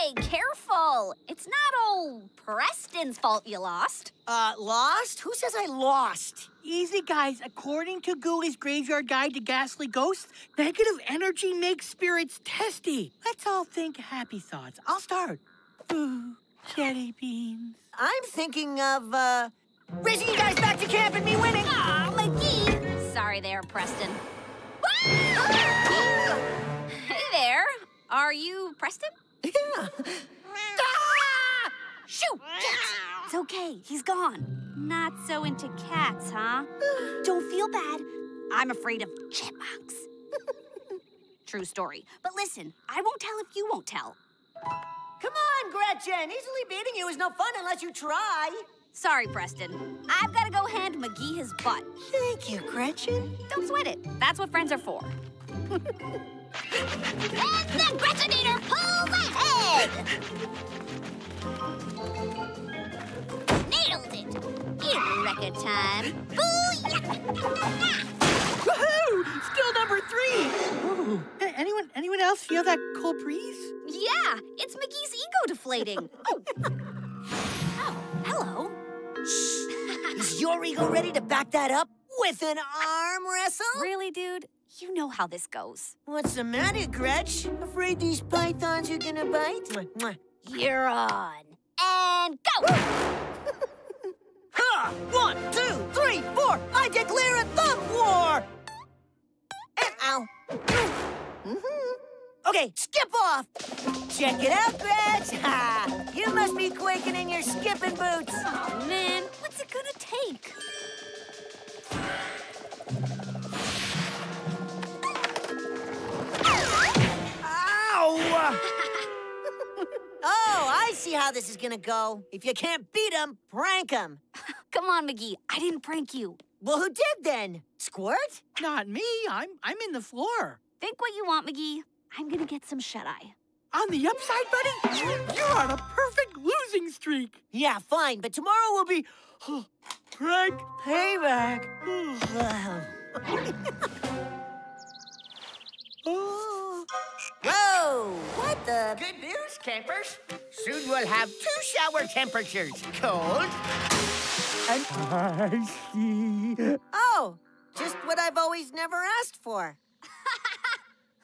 Speaker 5: Hey, careful. It's not old Preston's fault you lost.
Speaker 4: Uh, lost? Who says I lost?
Speaker 3: Easy, guys. According to Ghoulies Graveyard Guide to Ghastly Ghosts, negative energy makes spirits testy. Let's all think happy thoughts. I'll start. Ooh, jelly beans.
Speaker 4: I'm thinking of, uh, racing you guys back to camp and me winning.
Speaker 5: Aw, McGee. Sorry there, Preston. hey there. Are you Preston?
Speaker 4: Yeah.
Speaker 5: Ah! Shoot! It's okay. He's gone. Not so into cats, huh? Don't feel bad. I'm afraid of chipmunks. True story. But listen, I won't tell if you won't tell.
Speaker 4: Come on, Gretchen. Easily beating you is no fun unless you try.
Speaker 5: Sorry, Preston. I've got to go hand McGee his butt.
Speaker 4: Thank you, Gretchen.
Speaker 5: Don't sweat it. That's what friends are for. And the Gretchinator pulls ahead! Nailed it! In record time. Booyah!
Speaker 3: Woohoo! Still number three. Ooh. Hey, anyone, anyone else feel that cold breeze?
Speaker 5: Yeah, it's McGee's ego deflating. oh. oh, hello. Shh!
Speaker 4: Is your ego ready to back that up with an arm wrestle?
Speaker 5: Really, dude? You know how this goes.
Speaker 4: What's the matter, Gretch? Afraid these pythons are gonna bite? Mwah, mwah.
Speaker 5: You're on. And go!
Speaker 4: Ha! One, two, three, four! I declare a thumb war! And ow. Mhm. Okay, skip off! Check it out, Gretch! Ha! You must be quaking in your skipping boots!
Speaker 5: Oh, man, what's it gonna take?
Speaker 4: oh, I see how this is gonna go. If you can't beat 'em, prank 'em.
Speaker 5: Come on, McGee. I didn't prank you.
Speaker 4: Well, who did then? Squirt?
Speaker 3: Not me. I'm, I'm in the floor.
Speaker 5: Think what you want, McGee. I'm gonna get some shut-eye.
Speaker 3: On the upside, buddy, you're on a perfect losing streak.
Speaker 4: Yeah, fine, but tomorrow will be
Speaker 3: prank
Speaker 4: payback. oh. Whoa! What the?
Speaker 7: Good news, campers. Soon we'll have two shower temperatures. Cold
Speaker 3: and icy.
Speaker 4: Oh, just what I've always never asked for.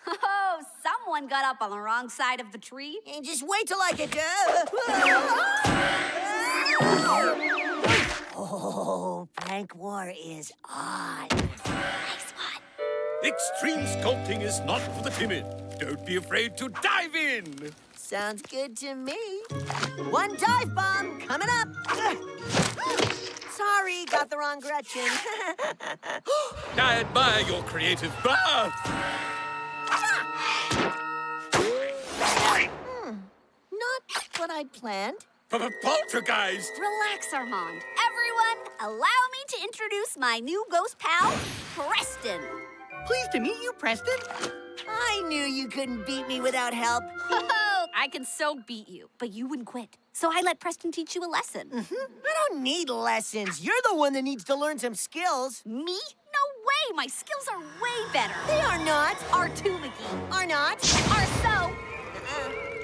Speaker 5: Oh, someone got up on the wrong side of the tree.
Speaker 4: And just wait till I get to... oh, prank war is on.
Speaker 5: Nice one.
Speaker 6: Extreme sculpting is not for the timid. Don't be afraid to dive in.
Speaker 4: Sounds good to me. One dive bomb coming up. Sorry, got the wrong Gretchen.
Speaker 6: I admire your creative birth.
Speaker 4: Hmm, Not what I'd planned.
Speaker 6: From a poltergeist.
Speaker 5: Relax, Armand. Everyone, allow me to introduce my new ghost pal, Preston.
Speaker 3: Pleased to meet you, Preston.
Speaker 4: I knew you couldn't beat me without help.
Speaker 5: I can so beat you, but you wouldn't quit. So I let Preston teach you a lesson.
Speaker 4: I don't need lessons. You're the one that needs to learn some skills.
Speaker 5: Me? No way! My skills are way better.
Speaker 4: They are not.
Speaker 5: Are too, McGee.
Speaker 4: Are not.
Speaker 5: Are so.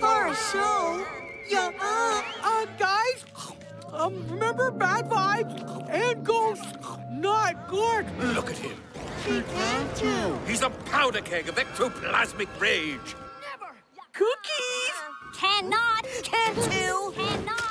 Speaker 4: Are so.
Speaker 3: Yeah, uh, uh, guys, um, remember bad vibes and ghosts, not good.
Speaker 6: Look at him.
Speaker 4: He can't do.
Speaker 6: He's a powder keg of ectoplasmic rage. Never.
Speaker 3: Cookies.
Speaker 5: Cannot.
Speaker 4: Can do.
Speaker 5: Cannot.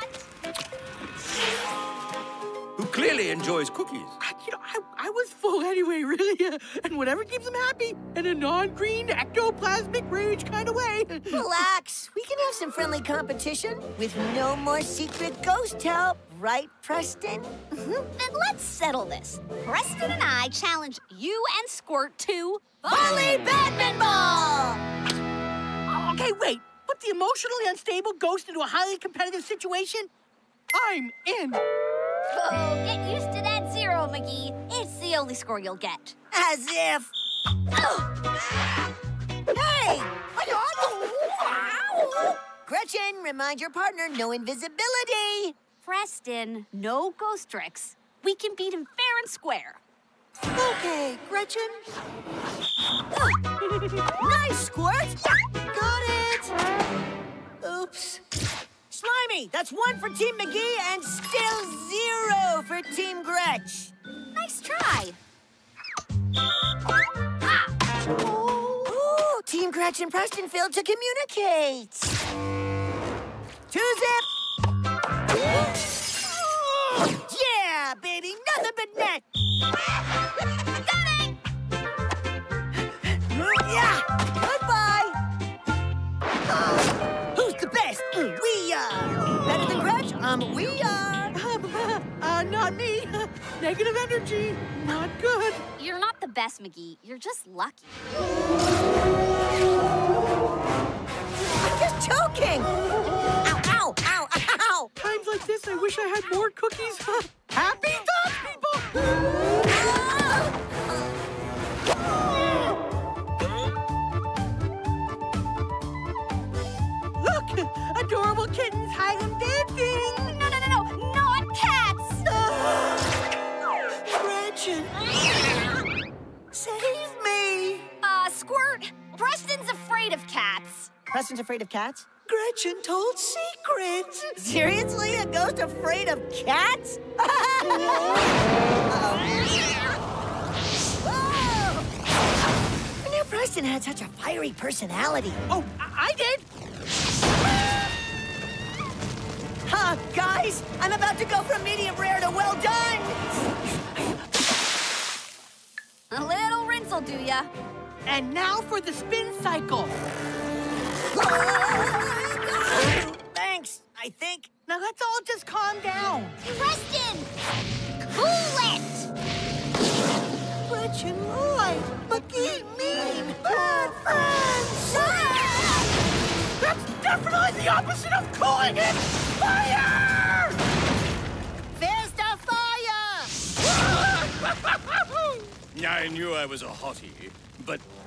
Speaker 6: Who clearly enjoys cookies.
Speaker 3: I, you know, I, I was full anyway, really. And whatever keeps them happy in a non-green ectoplasmic rage kind of way.
Speaker 4: Relax. We can have some friendly competition with no more secret ghost help. Right, Preston? Mm-hmm.
Speaker 5: Then let's settle this. Preston and I challenge you and Squirt to
Speaker 4: Volley Badminton Ball!
Speaker 3: Okay, wait. Put the emotionally unstable ghost into a highly competitive situation? I'm in.
Speaker 5: Oh, get used to that zero, McGee. It's the only score you'll get.
Speaker 4: As if. Oh! Hey! Gretchen, remind your partner no invisibility.
Speaker 5: Preston, no ghost tricks. We can beat him fair and square.
Speaker 4: Okay, Gretchen. Oh! nice, Squirt! Got it! Oops. Slimy, that's one for Team McGee and still zero for Team Gretch.
Speaker 5: Nice try. Ah!
Speaker 4: Ooh, Team Gretch and Preston failed to communicate. Two zip. Yeah, baby, nothing but net. Yeah, goodbye. Who's Um, we are...
Speaker 3: Uh, not me. Negative energy. Not good.
Speaker 5: You're not the best, McGee. You're just lucky.
Speaker 4: I'm just joking! Ow, ow, ow, ow!
Speaker 3: Times like this, I wish I had more cookies. Happy thoughts, people!
Speaker 4: Ah!
Speaker 3: Look! Adorable kittens hiding and dancing! Save me!
Speaker 5: Uh, Squirt,
Speaker 4: Preston's afraid of cats. Preston's afraid of cats?
Speaker 3: Gretchen told secrets.
Speaker 4: Seriously? A ghost afraid of cats? -oh. I knew Preston had such a fiery personality.
Speaker 3: Oh, I, I did.
Speaker 4: Huh, guys, I'm about to go from medium rare to well done.
Speaker 21: A little rinse will do ya.
Speaker 3: And now for the spin cycle.
Speaker 4: Thanks, I think.
Speaker 3: Now let's all just calm down.
Speaker 5: Preston! Cool it!
Speaker 3: Gretchen lied. McGee mean. Bad friends. Ah! That's definitely the opposite of cooling it. Fire!
Speaker 2: There's the fire!
Speaker 6: I knew I was a hottie, but.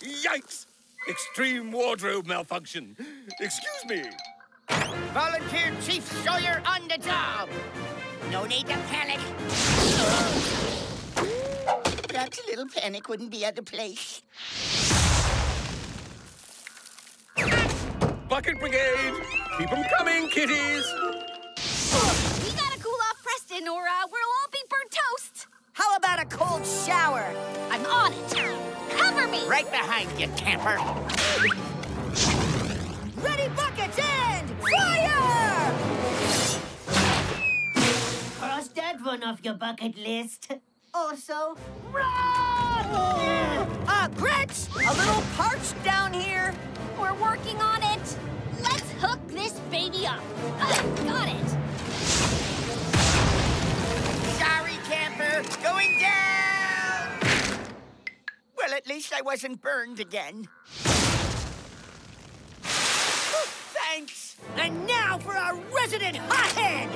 Speaker 6: Yikes! Extreme wardrobe malfunction. Excuse me.
Speaker 7: Volunteer Chief Sawyer on the job. No need to panic. Perhaps a little panic wouldn't be out of place.
Speaker 6: Bucket Brigade! Keep them coming, kitties!
Speaker 21: We gotta cool off Preston or uh, we'll all be burnt toast.
Speaker 4: How about a cold shower?
Speaker 21: I'm on it. Cover me.
Speaker 7: Right behind you, camper.
Speaker 4: Ready buckets and fire!
Speaker 2: Cross that one off your bucket list. Also, run!
Speaker 4: Ah, Gretch! A little parched down here.
Speaker 21: We're working on it. Let's hook this baby up. Ah, got it.
Speaker 7: Going down. Well, at least I wasn't burned again. Oh, thanks.
Speaker 4: And now for our resident hothead!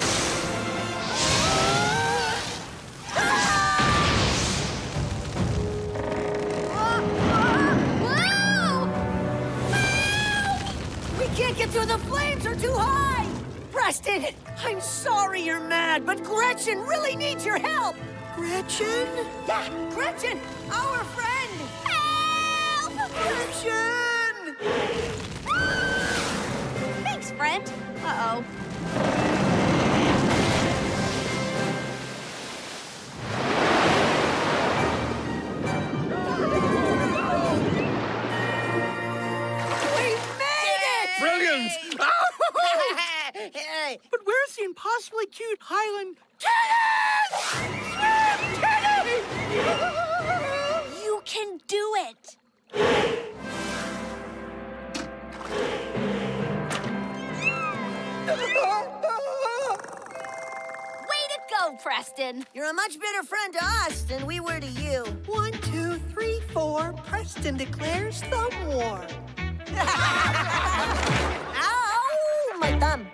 Speaker 4: We can't get through the flames, they're too high! Preston, I'm sorry you're mad, but Gretchen really needs your help! Gretchen? Yeah, Gretchen, our friend! Help! Gretchen!
Speaker 21: Thanks, friend. Uh-oh.
Speaker 7: Hey,
Speaker 3: But where's the impossibly cute Highland
Speaker 21: You can do it. Way to go, Preston.
Speaker 4: You're a much better friend to us than we were to you.
Speaker 3: One, two, three, four. Preston declares the war.
Speaker 4: Ow! My thumb.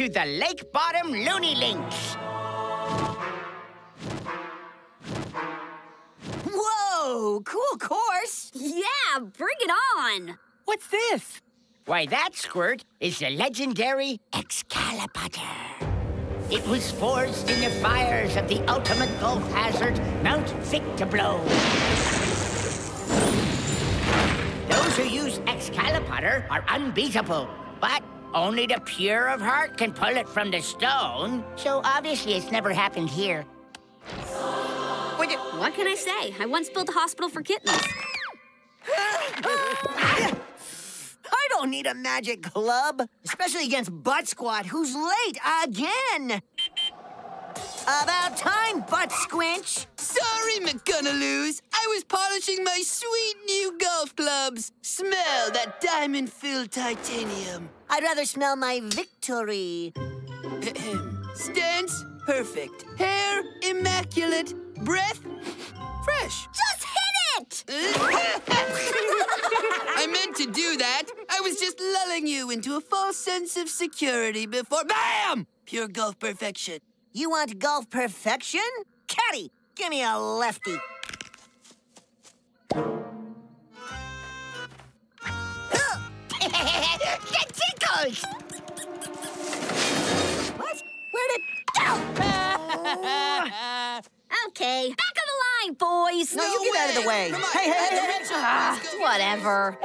Speaker 7: To the Lakebottom Looney Links.
Speaker 4: Whoa! Cool course!
Speaker 21: Yeah, bring it on.
Speaker 3: What's this?
Speaker 7: Why, that squirt is the legendary Excalibur. It was forged in the fires of the ultimate gulf hazard, Mount Victoblow. Those who use Excalibur are unbeatable, but only the pure of heart can pull it from the stone. So obviously it's never happened here.
Speaker 21: What can I say? I once built a hospital for kittens.
Speaker 4: I don't need a magic club, especially against Butt Squat, who's late again. About time, Butt Squinch.
Speaker 11: Sorry, McGonagloos. I was polishing my sweet new golf clubs. Smell that diamond-filled titanium.
Speaker 4: I'd rather smell my victory.
Speaker 11: Stance, perfect. Hair, immaculate. Breath, fresh.
Speaker 21: Just hit it!
Speaker 11: I meant to do that. I was just lulling you into a false sense of security before. BAM! Pure golf perfection.
Speaker 4: You want golf perfection? Caddy, give me a lefty. Get tickles! What? Where'd it go?
Speaker 5: okay, back of the line, boys.
Speaker 4: No, you get out of the way. Hey, hey, hey, hey.
Speaker 5: Ah, whatever.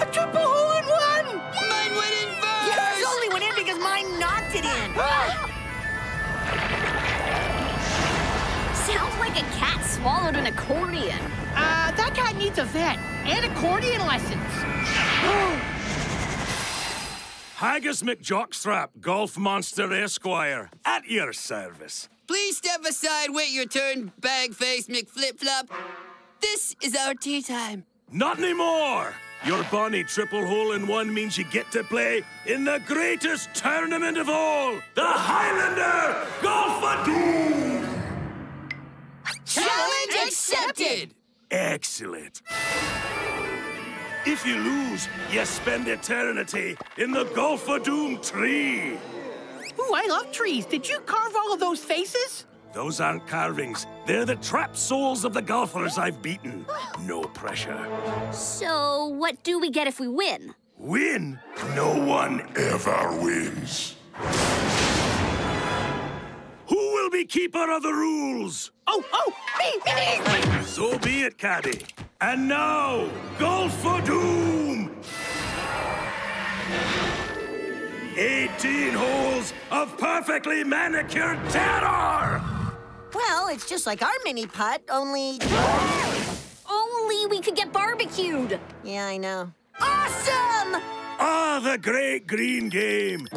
Speaker 3: A triple hole in one!
Speaker 11: Mine went in first!
Speaker 4: Yours only went in because mine knocked it in.
Speaker 5: Sounds like a cat swallowed an accordion.
Speaker 3: Uh, that cat needs a vet and accordion lessons.
Speaker 6: Haggis McJockstrap, Golf Monster Esquire, at your service.
Speaker 11: Please step aside, wait your turn, bag-faced McFlip-Flop. This is our tea time.
Speaker 6: Not anymore! Your bonny triple hole in one means you get to play in the greatest tournament of all, the Highlander Golf of Doom!
Speaker 11: Challenge accepted!
Speaker 6: Excellent. If you lose, you spend eternity in the Gulf of Doom tree.
Speaker 3: Ooh, I love trees. Did you carve all of those faces?
Speaker 6: Those aren't carvings. They're the trapped souls of the golfers I've beaten. No pressure.
Speaker 5: So, what do we get if we win?
Speaker 6: Win? No one ever wins. Will be keeper of the rules?
Speaker 3: Oh, oh, me, me, me!
Speaker 6: So be it, Caddy. And now, Golf for Doom! 18 holes of perfectly manicured terror!
Speaker 4: Well, it's just like our mini putt, only...
Speaker 5: Only we could get barbecued.
Speaker 4: Yeah, I know. Awesome!
Speaker 6: Ah, the great green game.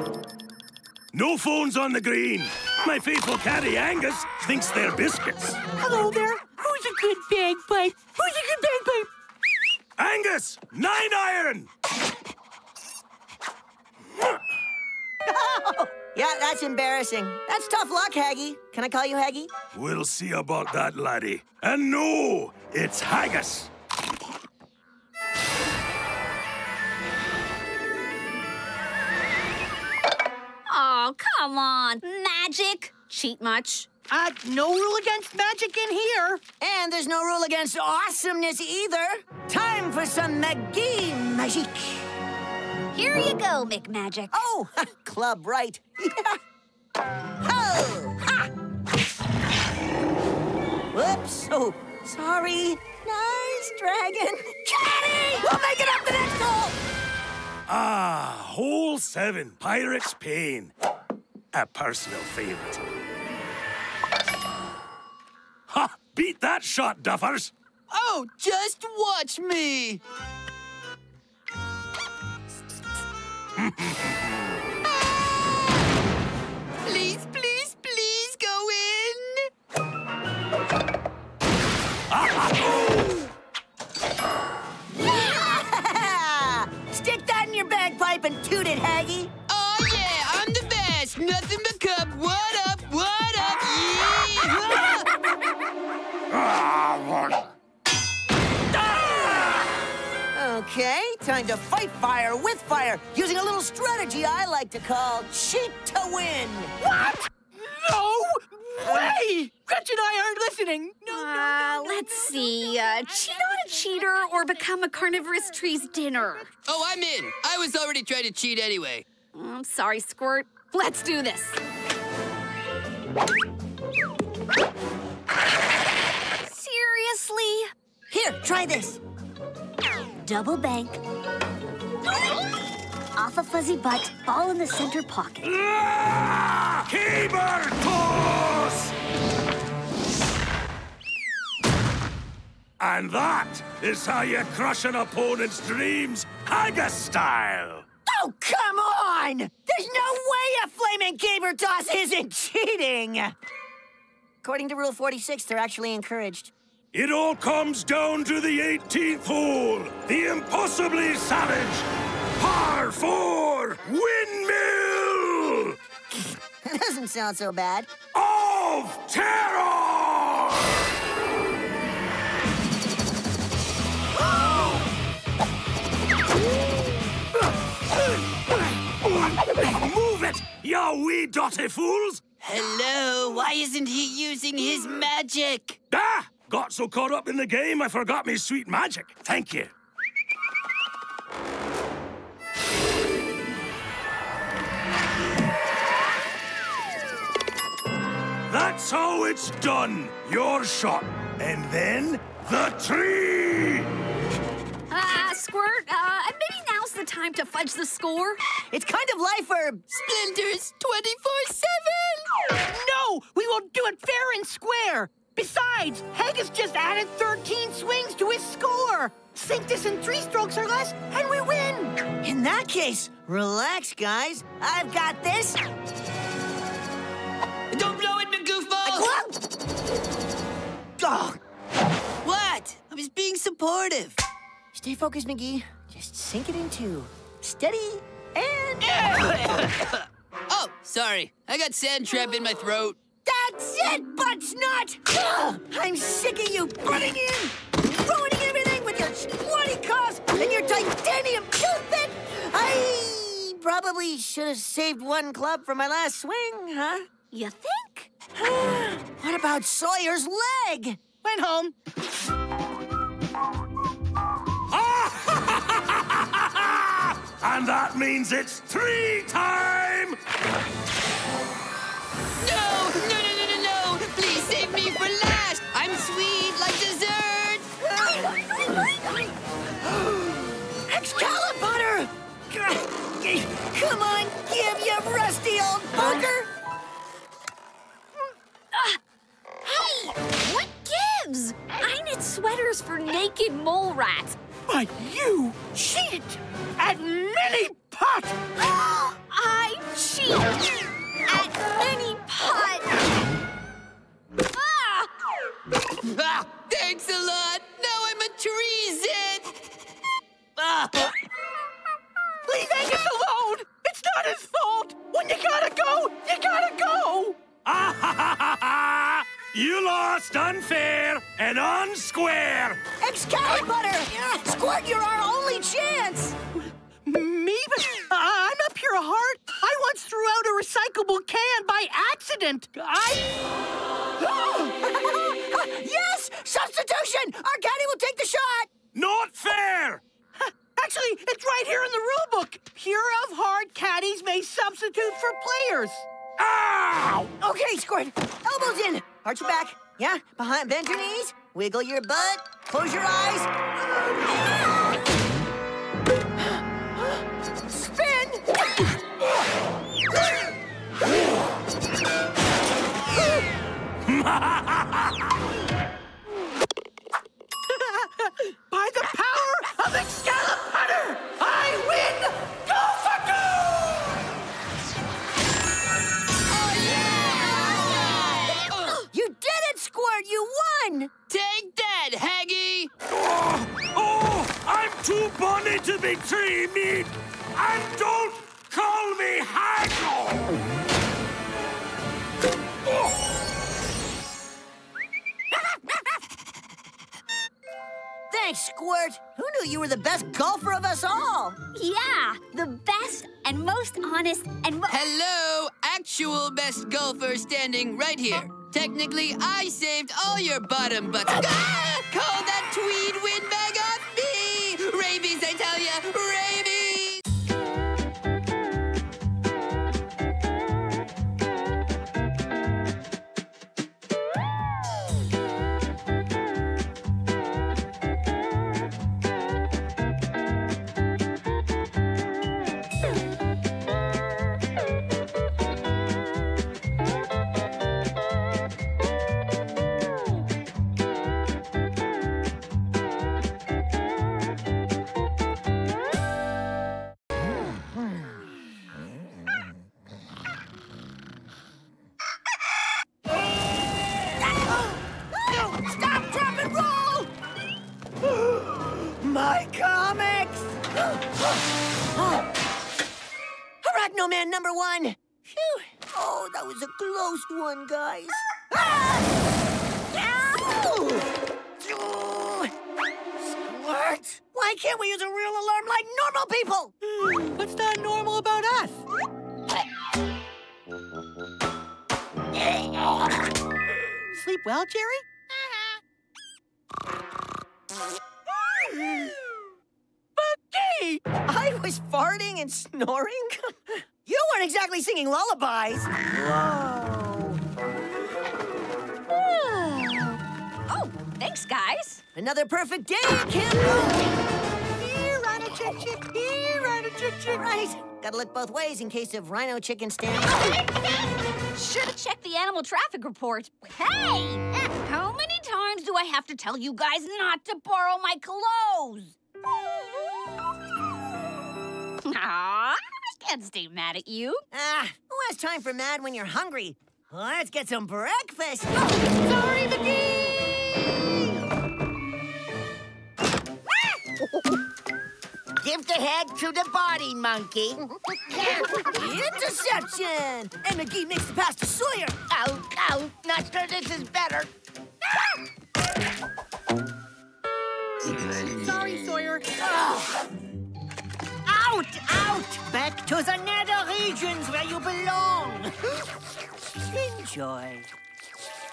Speaker 6: No phones on the green. My faithful caddy Angus thinks they're biscuits.
Speaker 3: Hello there. Who's a good bagpipe? Who's a good bagpipe?
Speaker 6: Angus, nine iron!
Speaker 4: Oh, yeah, that's embarrassing. That's tough luck, Haggy. Can I call you Haggy?
Speaker 6: We'll see about that, laddie. And no, it's haggis.
Speaker 5: Come on. Magic. Cheat much?
Speaker 3: Uh, no rule against magic in here.
Speaker 4: And there's no rule against awesomeness either. Time for some McGee magic.
Speaker 5: Here you go, McMagic.
Speaker 4: Oh, club right. oh, ha! Whoops. Oh, sorry. Nice dragon. Caddy! We'll make it up the next hole.
Speaker 6: Ah, hole seven, Pirate's Pain. A personal favorite. Ha! Beat that shot, duffers!
Speaker 11: Oh, just watch me! please, please, please go in!
Speaker 4: Yeah! Stick that in your bagpipe and toot it, Haggy. Time to fight fire with fire using a little strategy I like to call cheat to win.
Speaker 3: What? No way! Gretchen and I aren't listening. No, no,
Speaker 5: Uh, let's see. Uh, cheat on a cheater or become a carnivorous tree's dinner.
Speaker 11: Oh, I'm in. I was already trying to cheat anyway.
Speaker 5: I'm sorry, Squirt. Let's do this. Seriously?
Speaker 4: Here, try this.
Speaker 5: Double bank. Off a fuzzy butt, ball in the center pocket.
Speaker 6: Keeper toss! And that is how you crush an opponent's dreams, Haggis style!
Speaker 4: Oh, come on! There's no way a flaming caber toss isn't cheating! According to Rule 46, they're actually encouraged.
Speaker 6: It all comes down to the 18th hole, the impossibly savage par four windmill!
Speaker 4: That doesn't sound so bad.
Speaker 6: Oh!
Speaker 20: of terror!
Speaker 19: Move it, you wee dotty fools!
Speaker 11: Hello, why isn't he using his magic?
Speaker 19: Ah! Got so caught up in the game, I forgot me sweet magic. Thank you. That's how it's done. Your shot. And then the tree!
Speaker 5: Ah, Squirt, uh, maybe now's the time to fudge the score.
Speaker 4: It's kind of life for
Speaker 11: Splinters 24-7!
Speaker 3: No! We will do it fair and square! Besides, Haggis just added 13 swings to his score! Sink this in three strokes or less, and we win!
Speaker 4: In that case, relax, guys. I've got this.
Speaker 11: Don't blow it, the goofball!
Speaker 4: Oh,
Speaker 11: What? I was being supportive.
Speaker 4: stay focused, McGee. Just sink it in two. Steady and.
Speaker 11: oh, sorry. I got sand trap in my throat.
Speaker 4: That's it, butt snot! I'm sick of you butting in, ruining everything with your squatty coughs and your titanium toothpick. I probably should have saved one club for my last swing, huh?
Speaker 5: You think?
Speaker 4: what about Sawyer's leg?
Speaker 3: Went home.
Speaker 19: And that means it's three time!
Speaker 11: No! No, no, no, no, no! Please save me for last! I'm sweet like dessert!
Speaker 4: Excalibur! Come on, give you rusty old poker!
Speaker 5: Hey, what gives? I knit sweaters for naked mole rats.
Speaker 3: But you cheat at mini pot!
Speaker 5: I cheat at mini pot. Ah!
Speaker 11: Ah, thanks a lot! Now I'm a treason! Ah!
Speaker 3: Leave Angus alone! It's not his fault! When you gotta go, you gotta go!
Speaker 19: Ah ha ha ha ha! You lost unfair and unsquare!
Speaker 4: Excalibur! Squirt, you're our only chance!
Speaker 3: Me? But uh, I'm a pure heart. I once threw out a recyclable can by accident. I.
Speaker 4: yes! Substitution! Our caddy will take the shot!
Speaker 19: Not fair!
Speaker 3: Actually, it's right here in the rule book. Pure of heart caddies may substitute for players.
Speaker 19: Ow!
Speaker 4: Okay, Squirt. Elbows in. Arch your back. Yeah, behind. Bend your knees. Wiggle your butt. Close your eyes.
Speaker 3: By the power of Excalibur, I win! Go for go! Oh, yeah!
Speaker 4: You did it, Squirt! You won!
Speaker 11: Take that, Haggy!
Speaker 19: Oh, oh, I'm too bonny to be tree meat! And don't
Speaker 4: you were the best golfer of us all?
Speaker 5: Yeah, the best and most honest and mo-
Speaker 11: Hello, actual best golfer standing right here. Technically, I saved all your bottom butts. ah! Call that tweed windbag off me! Rabies, I tell ya! Rabies!
Speaker 4: And snoring? you weren't exactly singing lullabies. Whoa.
Speaker 5: Oh, thanks, guys.
Speaker 4: Another perfect day at. Right. Gotta look both ways in case of rhino chicken stand.
Speaker 5: Should have checked the animal traffic report. Hey! How many times do I have to tell you guys not to borrow my clothes? Aw, I can't stay mad at you.
Speaker 4: Ah, who has time for mad when you're hungry? Let's get some breakfast. Oh, sorry, McGee!
Speaker 7: Give the head to the body, monkey.
Speaker 4: Interception! And McGee makes the pass to Sawyer.
Speaker 7: Ow, ow. Not sure this is better.
Speaker 3: Sorry, Sawyer.
Speaker 4: Out, out! Back to the nether regions where you belong. Enjoy.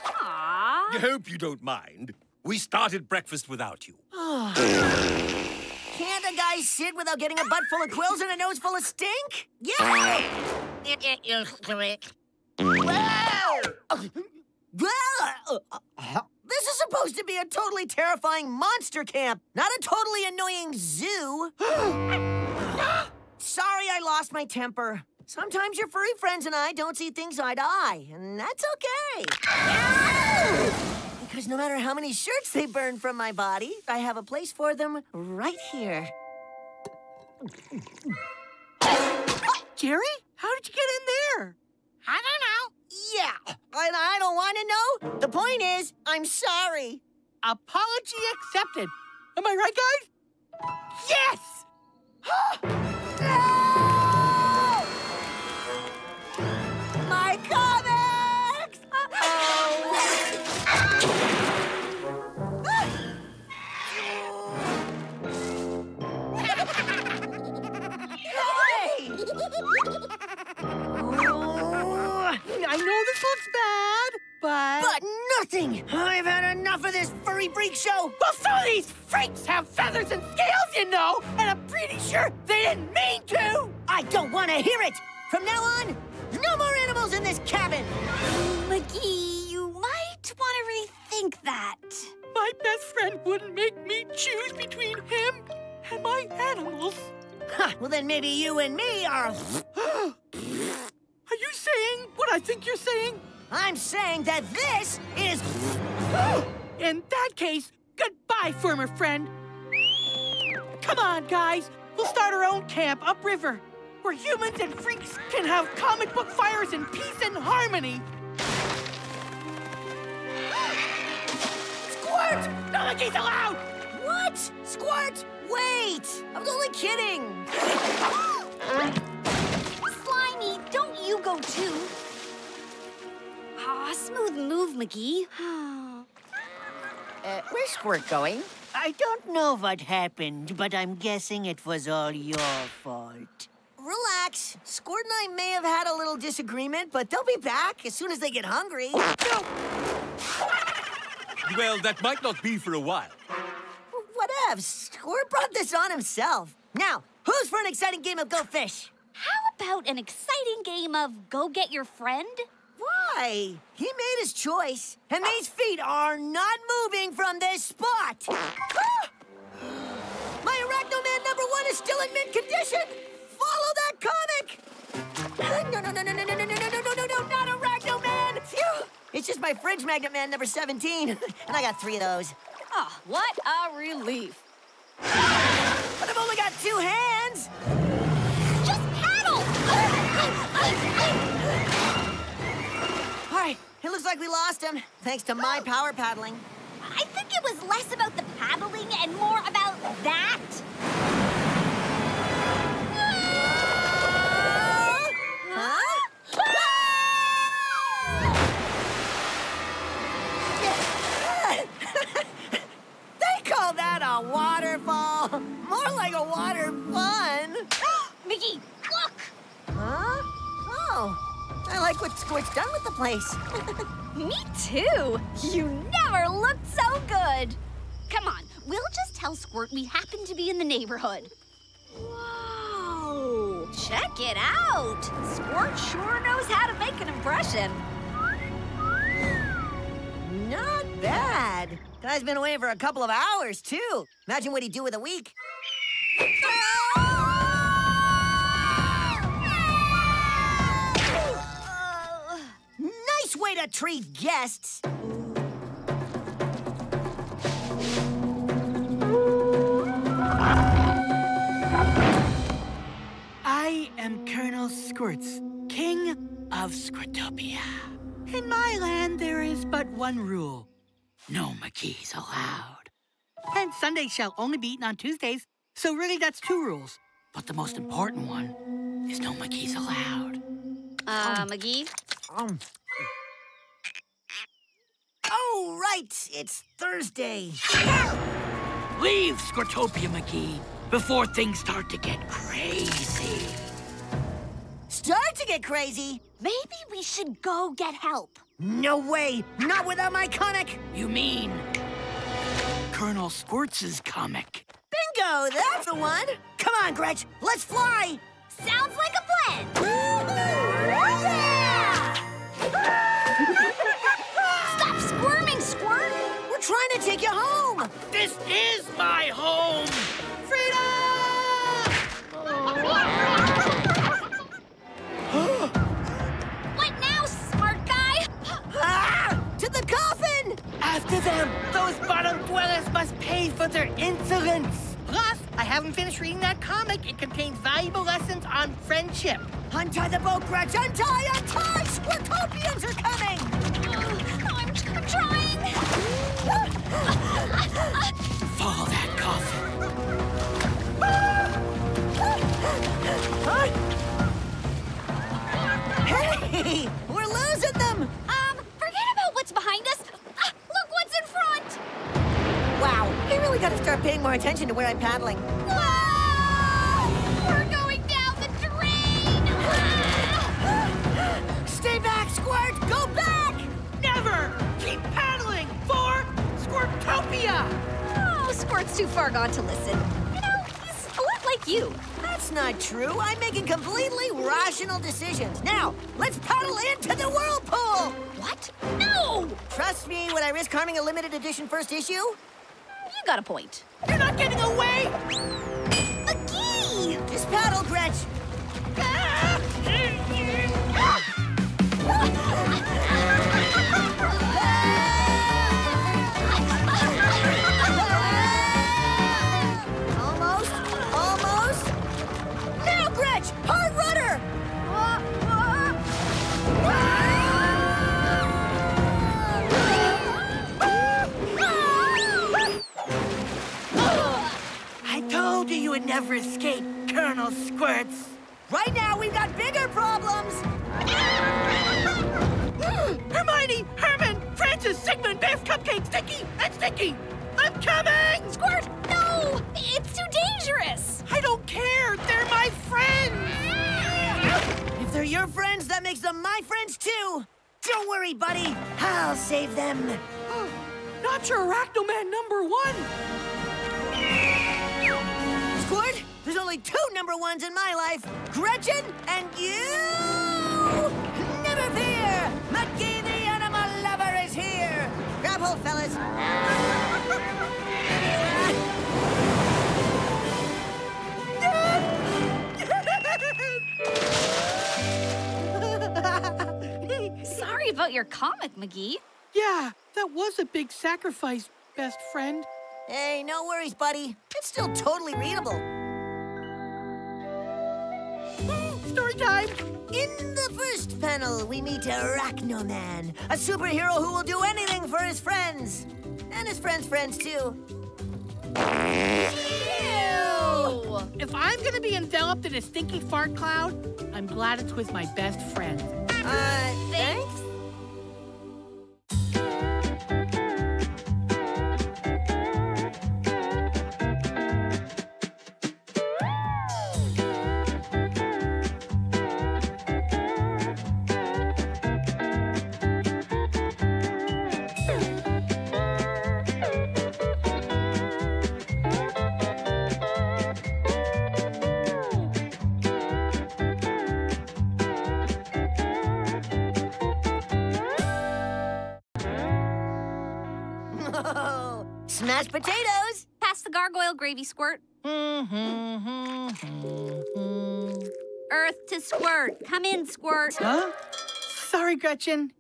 Speaker 5: Aw.
Speaker 6: I hope you don't mind. We started breakfast without you.
Speaker 4: Can't a guy sit without getting a butt full of quills and a nose full of stink? Yeah! This is supposed to be a totally terrifying monster camp, not a totally annoying zoo. Sorry I lost my temper. Sometimes your furry friends and I don't see things eye to eye, and that's okay. Because no matter how many shirts they burn from my body, I have a place for them right here.
Speaker 3: Jerry, how did you get in there?
Speaker 4: I don't know. Yeah, and I don't want to know. The point is, I'm sorry.
Speaker 3: Apology accepted. Am I right, guys? Yes! I know this looks bad, but...
Speaker 4: But nothing! I've had enough of this furry freak show!
Speaker 3: Well, some of these freaks have feathers and scales, you know, and I'm pretty sure they didn't mean to!
Speaker 4: I don't want to hear it! From now on, no more animals in this cabin!
Speaker 5: McGee, you might want to rethink that.
Speaker 3: My best friend wouldn't make me choose between him and my animals.
Speaker 4: Ha, well, then maybe you and me are...
Speaker 3: Are you saying what I think you're saying?
Speaker 4: I'm saying that this is...
Speaker 3: In that case, goodbye, former friend. Come on, guys. We'll start our own camp upriver, where humans and freaks can have comic book fires in peace and harmony.
Speaker 4: Squirt!
Speaker 3: No monkeys allowed!
Speaker 4: What? Squirt! Wait! I was only kidding!
Speaker 5: Slimy, don't you go too. Aw, smooth move, McGee.
Speaker 7: Uh, where's Squirt going?
Speaker 2: I don't know what happened, but I'm guessing it was all your fault.
Speaker 4: Relax. Squirt and I may have had a little disagreement, but they'll be back as soon as they get hungry.
Speaker 6: Well, that might not be for a while.
Speaker 4: Whatevs. Squirt brought this on himself. Now, who's for an exciting game of Go Fish?
Speaker 5: About an exciting game of Go Get Your Friend?
Speaker 4: Why? He made his choice, and these feet are not moving from this spot. Ah! My Arachnoman number one is still in mint condition. Follow that comic. No, no, no, no, no, no, no, no, no, no, no, no, no, not Arachnoman. Phew. It's just my fridge magnet man number 17, and I got three of those.
Speaker 5: Oh, what a relief.
Speaker 4: But I've only got two hands. It looks like we lost him, thanks to my oh. power paddling.
Speaker 5: I think it was less about the paddling and more about that.
Speaker 4: Huh? they call that a waterfall. More like a water.
Speaker 5: Mickey, look!
Speaker 4: Huh? Oh. I like what Squirt's done with the place.
Speaker 5: Me too. You never looked so good. Come on, we'll just tell Squirt we happen to be in the neighborhood. Whoa! Check it out. Squirt sure knows how to make an impression.
Speaker 4: Not bad. Guy's been away for a couple of hours, too. Imagine what he'd do with a week. way to treat guests.
Speaker 3: I am Colonel Squirts, King of Squirtopia. In my land, there is but one rule. No McGee's allowed. And Sundays shall only be eaten on Tuesdays, so really that's two rules. But the most important one is no McGee's allowed.
Speaker 5: Uh, McGee?
Speaker 4: Um. Oh, right. It's Thursday.
Speaker 3: Leave Squirtopia, McGee, before things start to get crazy.
Speaker 4: Start to get crazy?
Speaker 5: Maybe we should go get help.
Speaker 4: No way. Not without my comic.
Speaker 3: You mean Colonel Squirts' comic?
Speaker 4: Bingo, that's the one. Come on, Gretch. Let's fly.
Speaker 5: Sounds like a plan. Stop
Speaker 4: trying to take you home.
Speaker 3: This is my home!
Speaker 5: What now, smart guy?
Speaker 4: Ah! To the coffin!
Speaker 3: After them, those bottom dwellers must pay for their insolence. Plus, I haven't finished reading that comic. It contains valuable lessons on friendship.
Speaker 4: Untie the boat, Gretch. Untie, untie! Squirtopians are coming!
Speaker 5: I'm, I'm trying.
Speaker 3: Follow that coffin.
Speaker 4: Hey! We're losing them!
Speaker 5: Um, forget about what's behind us. Ah, look what's in front.
Speaker 4: Wow, I really gotta start paying more attention to where I'm paddling.
Speaker 5: Whoa! We're going down the drain.
Speaker 4: Stay back, Squirt! Go back!
Speaker 3: Never! Squirtopia!
Speaker 5: Oh, Squirt's too far gone to listen. You know, he's a lot like you.
Speaker 4: That's not true. I'm making completely rational decisions. Now, let's paddle into the whirlpool!
Speaker 5: What? No!
Speaker 4: Trust me would I risk harming a limited edition first issue?
Speaker 5: You got a point.
Speaker 3: You're not getting away!
Speaker 5: McGee!
Speaker 4: Just paddle, Gretch. Almost,
Speaker 3: ah! ah! Would never escape, Colonel Squirts.
Speaker 4: Right now, we've got bigger problems.
Speaker 3: Hermione, Herman, Francis, Sigmund, Biff, Cupcake, Sticky, and Sticky! I'm coming!
Speaker 5: Squirt, no! It's too dangerous!
Speaker 3: I don't care! They're my friends!
Speaker 4: If they're your friends, that makes them my friends too. Don't worry, buddy. I'll save them.
Speaker 3: Not your Arachnoman number one!
Speaker 4: Squirt, there's only two number ones in my life. Gretchen and you! Never fear! McGee the animal lover is here! Grab hold, fellas.
Speaker 5: Sorry about your comic, McGee.
Speaker 3: Yeah, that was a big sacrifice, best friend.
Speaker 4: Hey, no worries, buddy. It's still totally readable.
Speaker 3: Story time!
Speaker 4: In the first panel, we meet Arachnoman, a superhero who will do anything for his friends. And his friends' friends, too. Ew!
Speaker 3: If I'm gonna be enveloped in a stinky fart cloud, I'm glad it's with my best friend.
Speaker 4: Uh,
Speaker 5: to squirt. Come in, squirt.
Speaker 27: Huh? Sorry, Gretchen.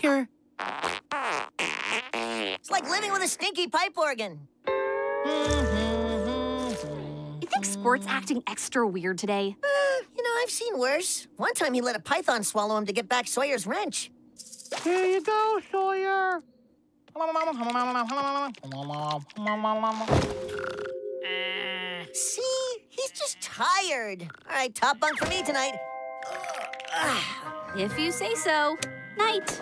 Speaker 27: Here.
Speaker 4: It's like living with a stinky pipe organ.
Speaker 5: You think Squirt's acting extra weird today?
Speaker 4: Uh, you know, I've seen worse. One time he let a python swallow him to get back Sawyer's wrench.
Speaker 27: Here you go, Sawyer.
Speaker 4: See? Just tired. All right, top bunk for me tonight.
Speaker 5: If you say so. Night.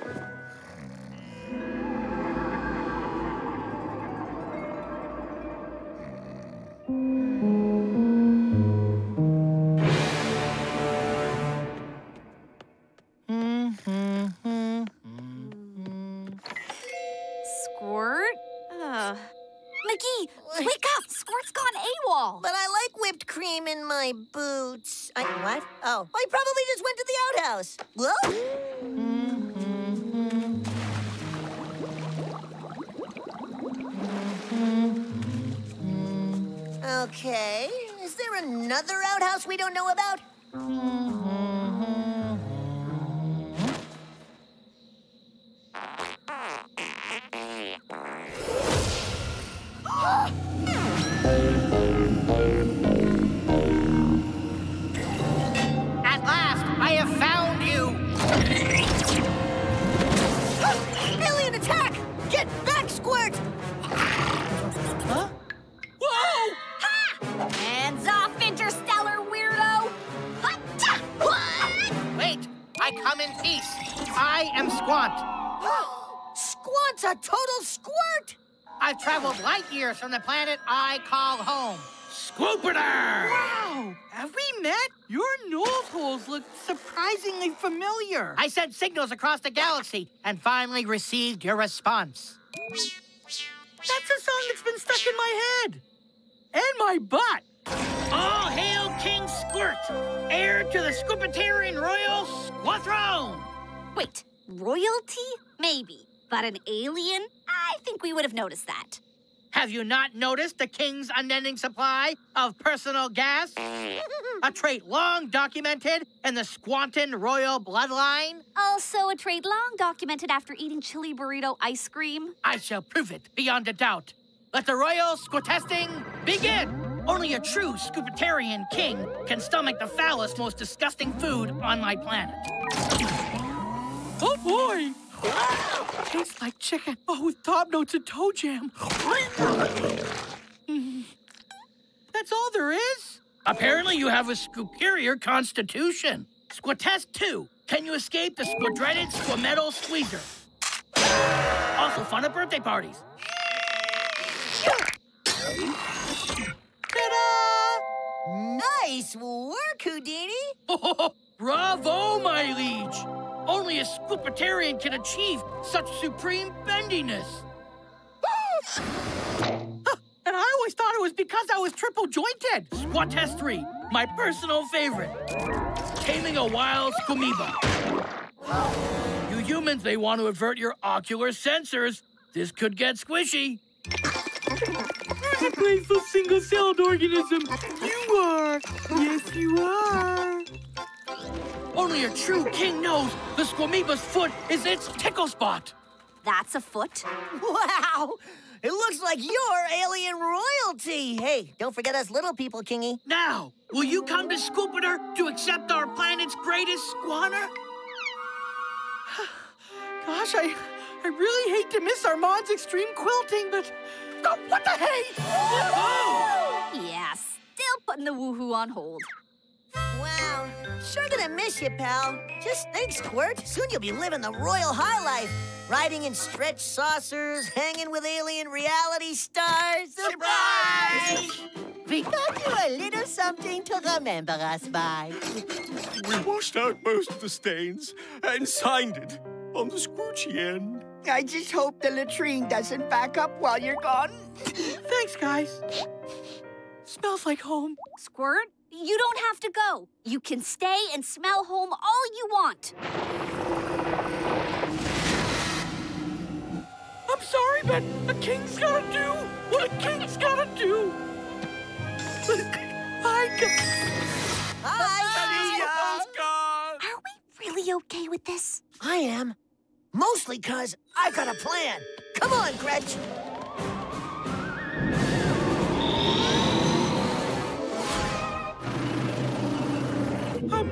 Speaker 5: Wake up! Squirt's gone AWOL!
Speaker 4: But I like whipped cream in my boots. I, what? Oh, I probably just went to the outhouse. Whoa! Okay, is there another outhouse we don't know about?
Speaker 3: At last, I have found you!
Speaker 4: Alien attack! Get back, Squirt! Huh?
Speaker 28: Whoa! Ha!
Speaker 5: Hands off, interstellar weirdo! What?
Speaker 3: Wait, I come in peace. I am Squant.
Speaker 4: Squant's a total squirt!
Speaker 3: I've traveled light years from the planet I call home. Scoopiter!
Speaker 27: Wow! Have we met? Your nose holes look surprisingly familiar.
Speaker 3: I sent signals across the galaxy and finally received your response.
Speaker 27: That's a song that's been stuck in my head. And my butt.
Speaker 3: All hail King Squirt, heir to the Scoopitarian Royal Squathrone!
Speaker 5: Wait, royalty? Maybe. But an alien? I think we would have noticed that.
Speaker 3: Have you not noticed the king's unending supply of personal gas? a trait long documented in the Squanton royal bloodline?
Speaker 5: Also, a trait long documented after eating chili burrito ice cream.
Speaker 3: I shall prove it beyond a doubt. Let the royal squatesting begin! Only a true Scoopitarian king can stomach the foulest, most disgusting food on my planet.
Speaker 27: Oh boy! Tastes like chicken. Oh, with top notes of toe jam.
Speaker 3: That's all there is? Apparently you have a superior constitution. Squatest 2. Can you escape the squadreaded squametal squeezer? Also fun at birthday parties.
Speaker 4: Ta-da! Nice work, Houdini!
Speaker 3: Bravo, my liege! Only a Scoopitarian can achieve such supreme bendiness.
Speaker 27: And I always thought it was because I was triple jointed.
Speaker 3: Squat test 3, my personal favorite. Taming a wild squamoeba. You humans may want to avert your ocular sensors. This could get squishy.
Speaker 27: a graceful single-celled organism. You are. Yes, you are.
Speaker 3: Only a true king knows the squamoeba's foot is its tickle spot.
Speaker 5: That's a foot?
Speaker 4: Wow! It looks like you're alien royalty. Hey, don't forget us little people, Kingy.
Speaker 3: Now, will you come to Scoopiter to accept our planet's greatest squanner?
Speaker 27: Gosh, I, I really hate to miss Armand's extreme quilting, but oh, what the hey?
Speaker 5: Yeah, still putting the woohoo on hold.
Speaker 4: Wow, sure gonna miss you, pal. Just think, Squirt. Soon you'll be living the royal high life. Riding in stretch saucers, hanging with alien reality stars. Surprise! We got you a little something to remember us by.
Speaker 6: We washed out most of the stains and signed it on the squoochy end.
Speaker 7: I just hope the latrine doesn't back up while you're gone.
Speaker 27: Thanks, guys. Smells like home.
Speaker 5: Squirt, you don't have to go. You can stay and smell home all you want.
Speaker 27: I'm sorry, but the king's gotta do
Speaker 3: what a king's gotta do. I
Speaker 21: Are we really okay with this?
Speaker 4: I am. Mostly because I've got a plan. Come on, Gretch.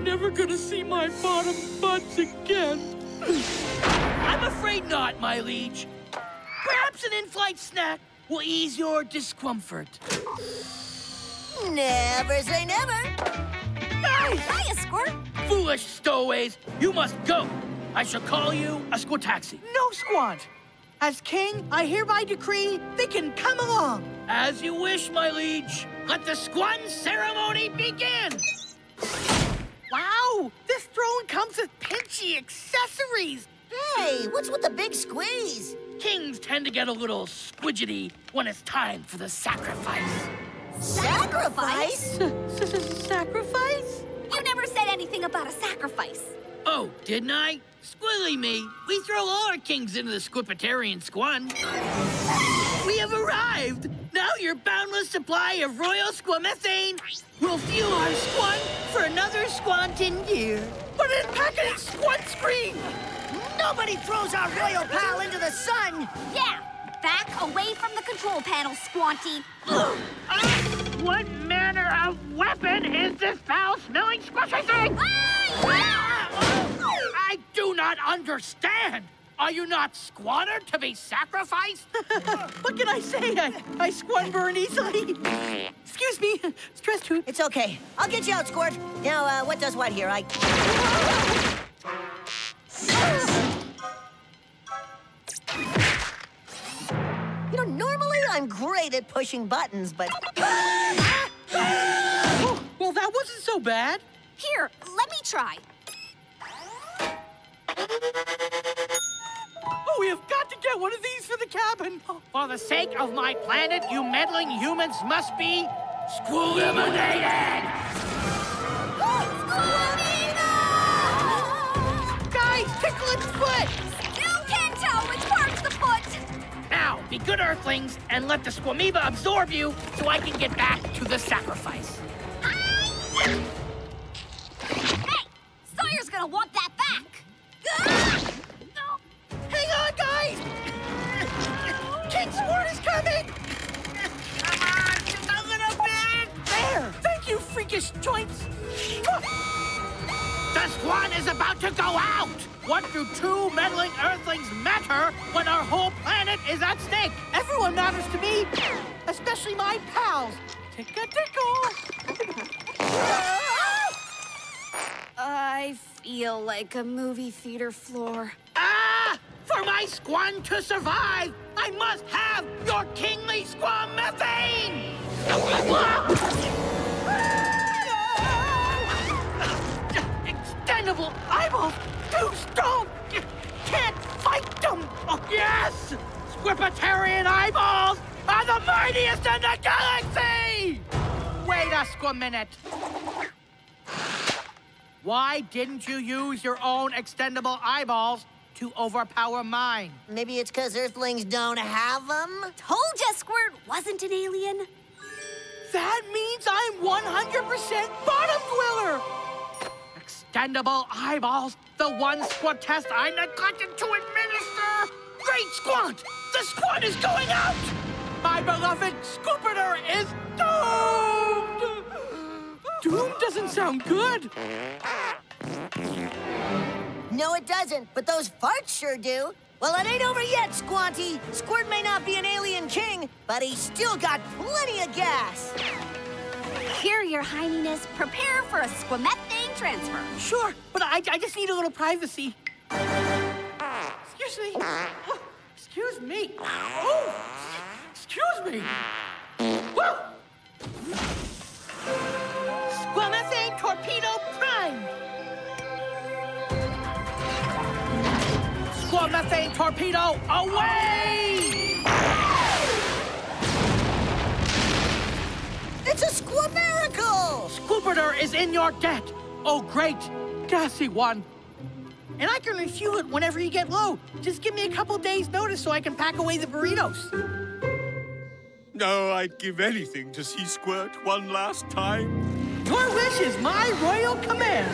Speaker 3: I'm never gonna see my bottom buds again. I'm afraid not, my liege. Perhaps an in-flight snack will ease your discomfort.
Speaker 4: Never say never.
Speaker 3: Guys!
Speaker 21: Hiya, Squirt!
Speaker 3: Foolish stowaways, you must go. I shall call you a squataxi.
Speaker 9: No, Squant. As king, I hereby decree they can come along.
Speaker 3: As you wish, my liege. Let the squan ceremony begin.
Speaker 9: Wow, this throne comes with pinchy accessories.
Speaker 4: Hey, what's with the big squeeze?
Speaker 3: Kings tend to get a little squidgety when it's time for the sacrifice.
Speaker 4: Sacrifice?
Speaker 9: Sacrifice?
Speaker 21: You never said anything about a sacrifice.
Speaker 3: Oh, didn't I? Squilly me. We throw all our kings into the Squipitarian squan. We have arrived. Now your boundless supply of royal squamethane will fuel our squan for another squanton year. But in packing squan screen.
Speaker 4: Nobody throws our royal pal into the sun.
Speaker 21: Yeah, back away from the control panel, Squanty.
Speaker 3: Uh, what manner of weapon is this foul-smelling squishy thing? Ah, I do not understand. Are you not squandered to be sacrificed?
Speaker 9: what can I say? I, I squan burn easily. Excuse me, stress too.
Speaker 4: It's okay. I'll get you out, Squirt. Now, uh, what does what here? I... You know, normally I'm great at pushing buttons, but...
Speaker 9: Oh, well, that wasn't so bad.
Speaker 21: Here, let me try.
Speaker 3: We have got to get one of these for the cabin. For the sake of my planet, you meddling humans must be squeliminated!
Speaker 9: Guys, tickle its foot!
Speaker 21: Still can't tell which part's the foot!
Speaker 3: Now, be good earthlings and let the squamiba absorb you so I can get back to the sacrifice.
Speaker 21: Hey! Sawyer's gonna want that back! Ah!
Speaker 9: Hang on, guys! King Squirt is coming!
Speaker 3: Come on, just a little bit!
Speaker 9: There! Thank you, freakish joints!
Speaker 3: The swan is about to go out! What do two meddling earthlings matter when our whole planet is at stake?
Speaker 9: Everyone matters to me, especially my pals. Tickle, tickle.
Speaker 21: I feel like a movie theater floor.
Speaker 3: Ah! For my squan to survive, I must have your kingly squam methane! Extendable eyeballs! Too strong! Can't fight them! Oh, yes! Squipitarian eyeballs are the mightiest in the galaxy! Wait a squa minute. Why didn't you use your own extendable eyeballs to overpower mine?
Speaker 4: Maybe it's because Earthlings don't have them?
Speaker 21: Told you Squirt wasn't an alien.
Speaker 3: That means I'm 100% bottom dweller! Extendable eyeballs, the one squat test I neglected to administer! Great squat! The squat is going out! My beloved Scoopiter is doomed! Doom doesn't sound good.
Speaker 4: No, it doesn't, but those farts sure do. Well, it ain't over yet, Squanty. Squirt may not be an alien king, but he's still got plenty of gas.
Speaker 21: Here, your highness, prepare for a squamethane transfer.
Speaker 9: Sure, but I, I just need a little privacy. Excuse me. Oh, excuse me. Oh, excuse me. Woo! Squamethane Torpedo Prime.
Speaker 3: Squamethane torpedo away!
Speaker 4: It's a squamiracle!
Speaker 3: Scoopiter is in your debt. Oh, great, gassy one.
Speaker 9: And I can refuel it whenever you get low. Just give me a couple days' notice so I can pack away the burritos.
Speaker 6: Oh, I'd give anything to see Squirt one last time.
Speaker 3: Your wish is my royal command.